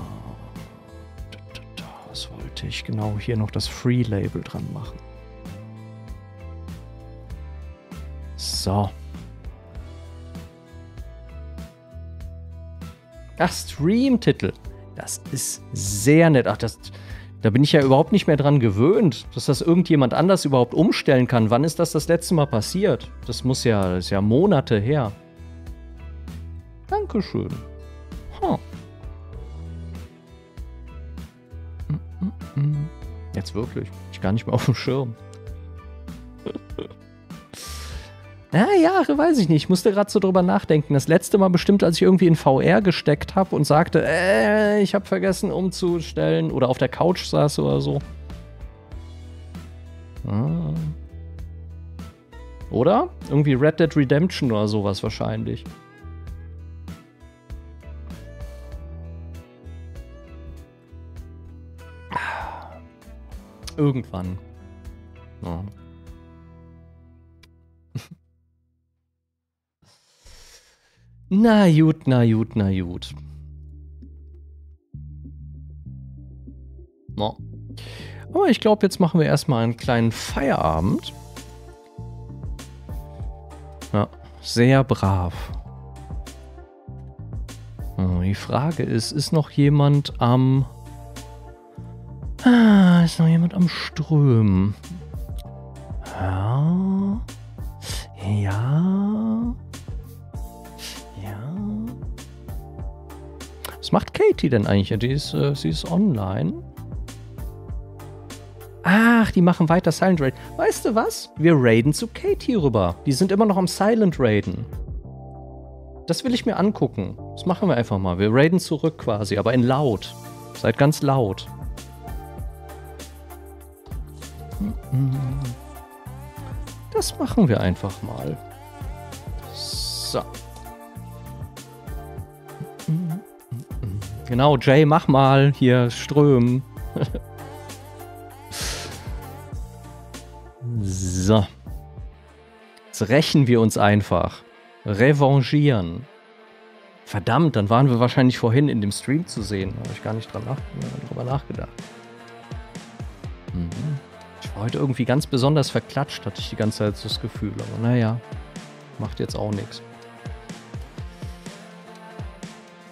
Was wollte ich genau hier noch das Free-Label dran machen? So. Ach, Stream-Titel. Das ist sehr nett. Ach, das, da bin ich ja überhaupt nicht mehr dran gewöhnt, dass das irgendjemand anders überhaupt umstellen kann. Wann ist das das letzte Mal passiert? Das muss ja, das ist ja Monate her. Dankeschön. Huh. Jetzt wirklich. Ich gar nicht mehr auf dem Schirm. Ja, Jahre weiß ich nicht. Ich musste gerade so drüber nachdenken. Das letzte Mal bestimmt, als ich irgendwie in VR gesteckt habe und sagte, äh, ich habe vergessen umzustellen oder auf der Couch saß oder so. Ah. Oder? Irgendwie Red Dead Redemption oder sowas wahrscheinlich. Irgendwann. Ja. Na gut, na gut, na gut. No. Aber ich glaube, jetzt machen wir erstmal einen kleinen Feierabend. Ja, sehr brav. Die Frage ist, ist noch jemand am... Ah, ist noch jemand am Strömen? Ja. Ja. Was macht Katie denn eigentlich? Die ist, äh, sie ist online. Ach, die machen weiter Silent Raid. Weißt du was? Wir raiden zu Katie rüber. Die sind immer noch am Silent Raiden. Das will ich mir angucken. Das machen wir einfach mal. Wir raiden zurück quasi, aber in laut. Seid ganz laut. Das machen wir einfach mal. So. Genau, Jay, mach mal hier strömen. [laughs] so. Jetzt rächen wir uns einfach. Revanchieren. Verdammt, dann waren wir wahrscheinlich vorhin in dem Stream zu sehen. Habe ich gar nicht dran nach, drüber nachgedacht. Mhm. Ich war heute irgendwie ganz besonders verklatscht, hatte ich die ganze Zeit so das Gefühl. Aber naja, macht jetzt auch nichts.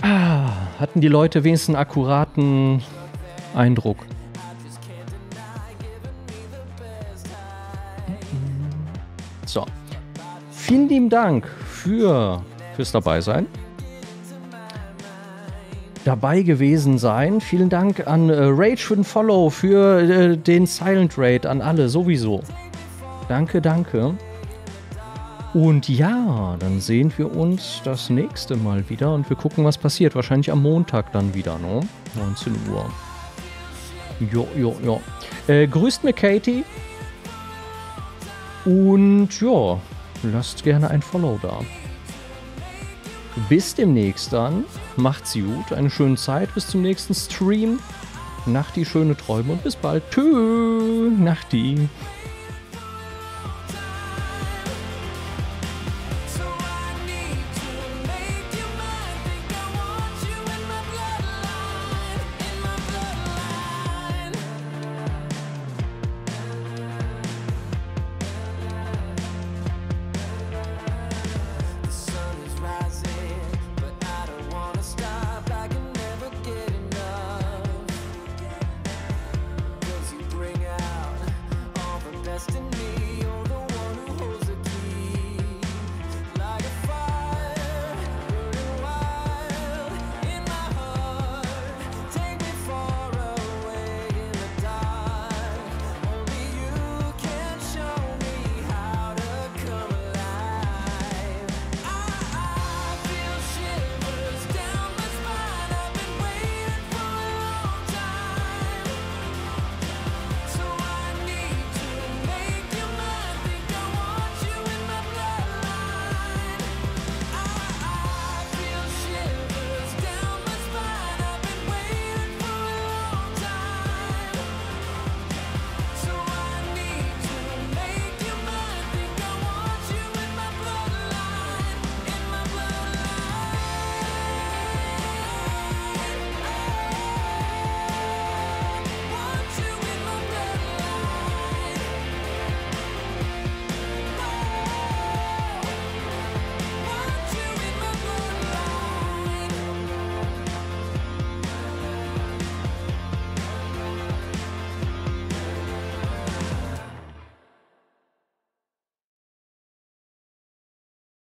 Hatten die Leute wenigstens einen akkuraten Eindruck? So. Vielen lieben Dank für, fürs Dabeisein. Dabei gewesen sein. Vielen Dank an äh, Rage für den Follow, für äh, den Silent Raid, an alle sowieso. Danke, danke. Und ja, dann sehen wir uns das nächste Mal wieder und wir gucken, was passiert. Wahrscheinlich am Montag dann wieder, ne? 19 Uhr. Jo, jo, jo. Äh, grüßt mir Katie. Und ja, lasst gerne ein Follow da. Bis demnächst dann. Macht's gut. Eine schöne Zeit. Bis zum nächsten Stream. Nachti, schöne Träume und bis bald. Tschüss. Nachti.